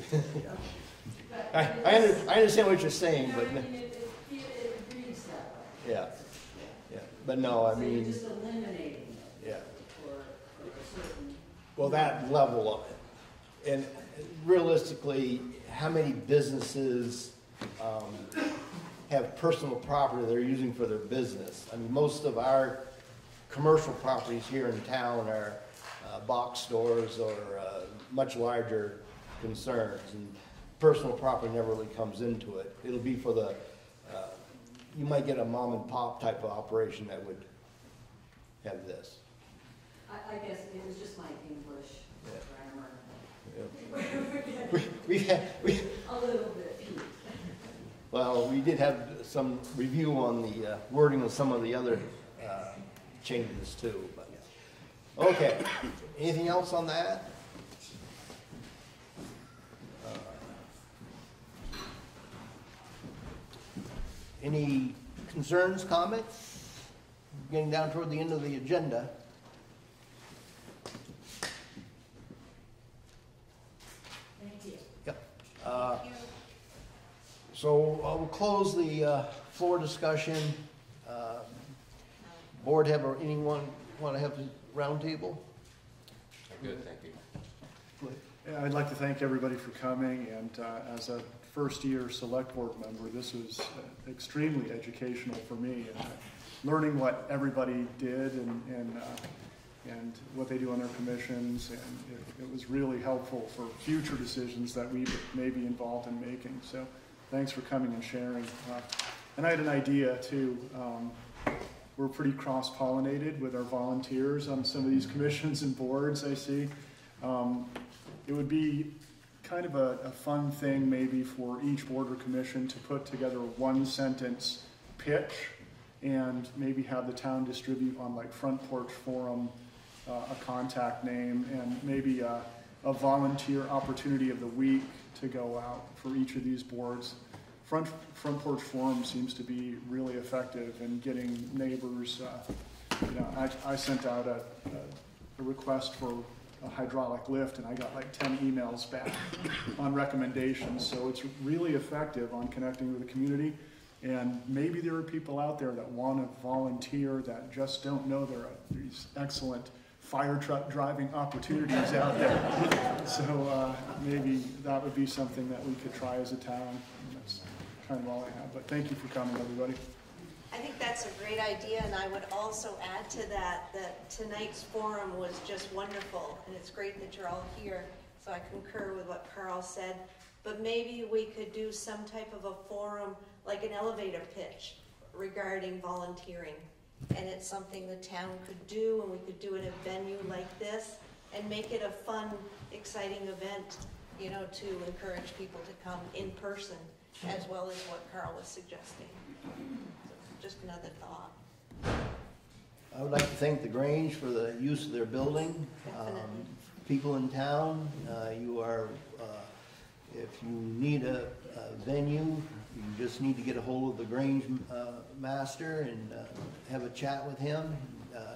But I, I under, I understand what you're You saying, know but, I mean, it, it, it reads that way. Yeah, yeah, but no, I So you're mean, just eliminating it yeah. for, for a certain. Well, that level of it. And realistically, how many businesses um, have personal property they're using for their business? I mean, most of our commercial properties here in town are uh, box stores or uh, much larger concerns. And personal property never really comes into it. It'll be for the, you might get a mom and pop type of operation that would have this. I, I guess it was just my English Yeah. grammar. We- We've had, we, A little bit. Well, we did have some review on the uh, wording of some of the other uh, changes too, but, okay. Anything else on that? Any concerns, comments? Getting down toward the end of the agenda. Thank you. Yep. Uh, So uh, we'll close the uh, floor discussion. Uh, Board have, or anyone want to have a roundtable? I'm good, thank you. Yeah, I'd like to thank everybody for coming, and uh, as a first-year select board member, this was extremely educational for me. and, uh, Learning what everybody did and, and, uh, and what they do on their commissions, and it, it was really helpful for future decisions that we may be involved in making. So, thanks for coming and sharing. Uh, And I had an idea too. Um, We're pretty cross-pollinated with our volunteers on some of these commissions and boards I see. Um, it would be kind of a, a fun thing maybe for each board or commission to put together a one sentence pitch and maybe have the town distribute on like Front Porch Forum uh, a contact name and maybe a, a volunteer opportunity of the week to go out for each of these boards. Front, Front Porch Forum seems to be really effective in getting neighbors, uh, you know, I, I sent out a, a request for a hydraulic lift and I got like ten emails back on recommendations. So it's really effective on connecting with the community. And maybe there are people out there that want to volunteer that just don't know there are these excellent fire truck driving opportunities out there. So uh, maybe that would be something that we could try as a town. That's kind of all I have. But thank you for coming, everybody. I think that's a great idea, and I would also add to that, that tonight's forum was just wonderful, and it's great that you're all here, so I concur with what Carl said. But maybe we could do some type of a forum, like an elevator pitch regarding volunteering. And it's something the town could do, and we could do it at a venue like this, and make it a fun, exciting event, you know, to encourage people to come in person, as well as what Carl was suggesting. Just another thought. I would like to thank the Grange for the use of their building. Um, People in town, uh, you are, uh, if you need a a venue, you just need to get a hold of the Grange uh, master and uh, have a chat with him. Uh,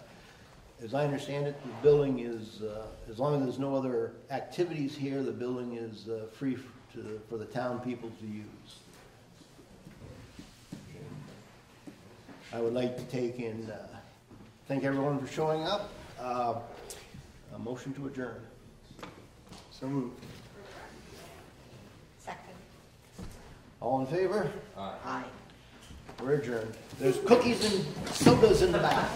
As I understand it, the building is, uh, as long as there's no other activities here, the building is uh, free to, for the town people to use. I would like to take and uh, thank everyone for showing up. Uh, A motion to adjourn. So moved. Second. All in favor? Aye. We're adjourned. There's cookies and sodas in the back.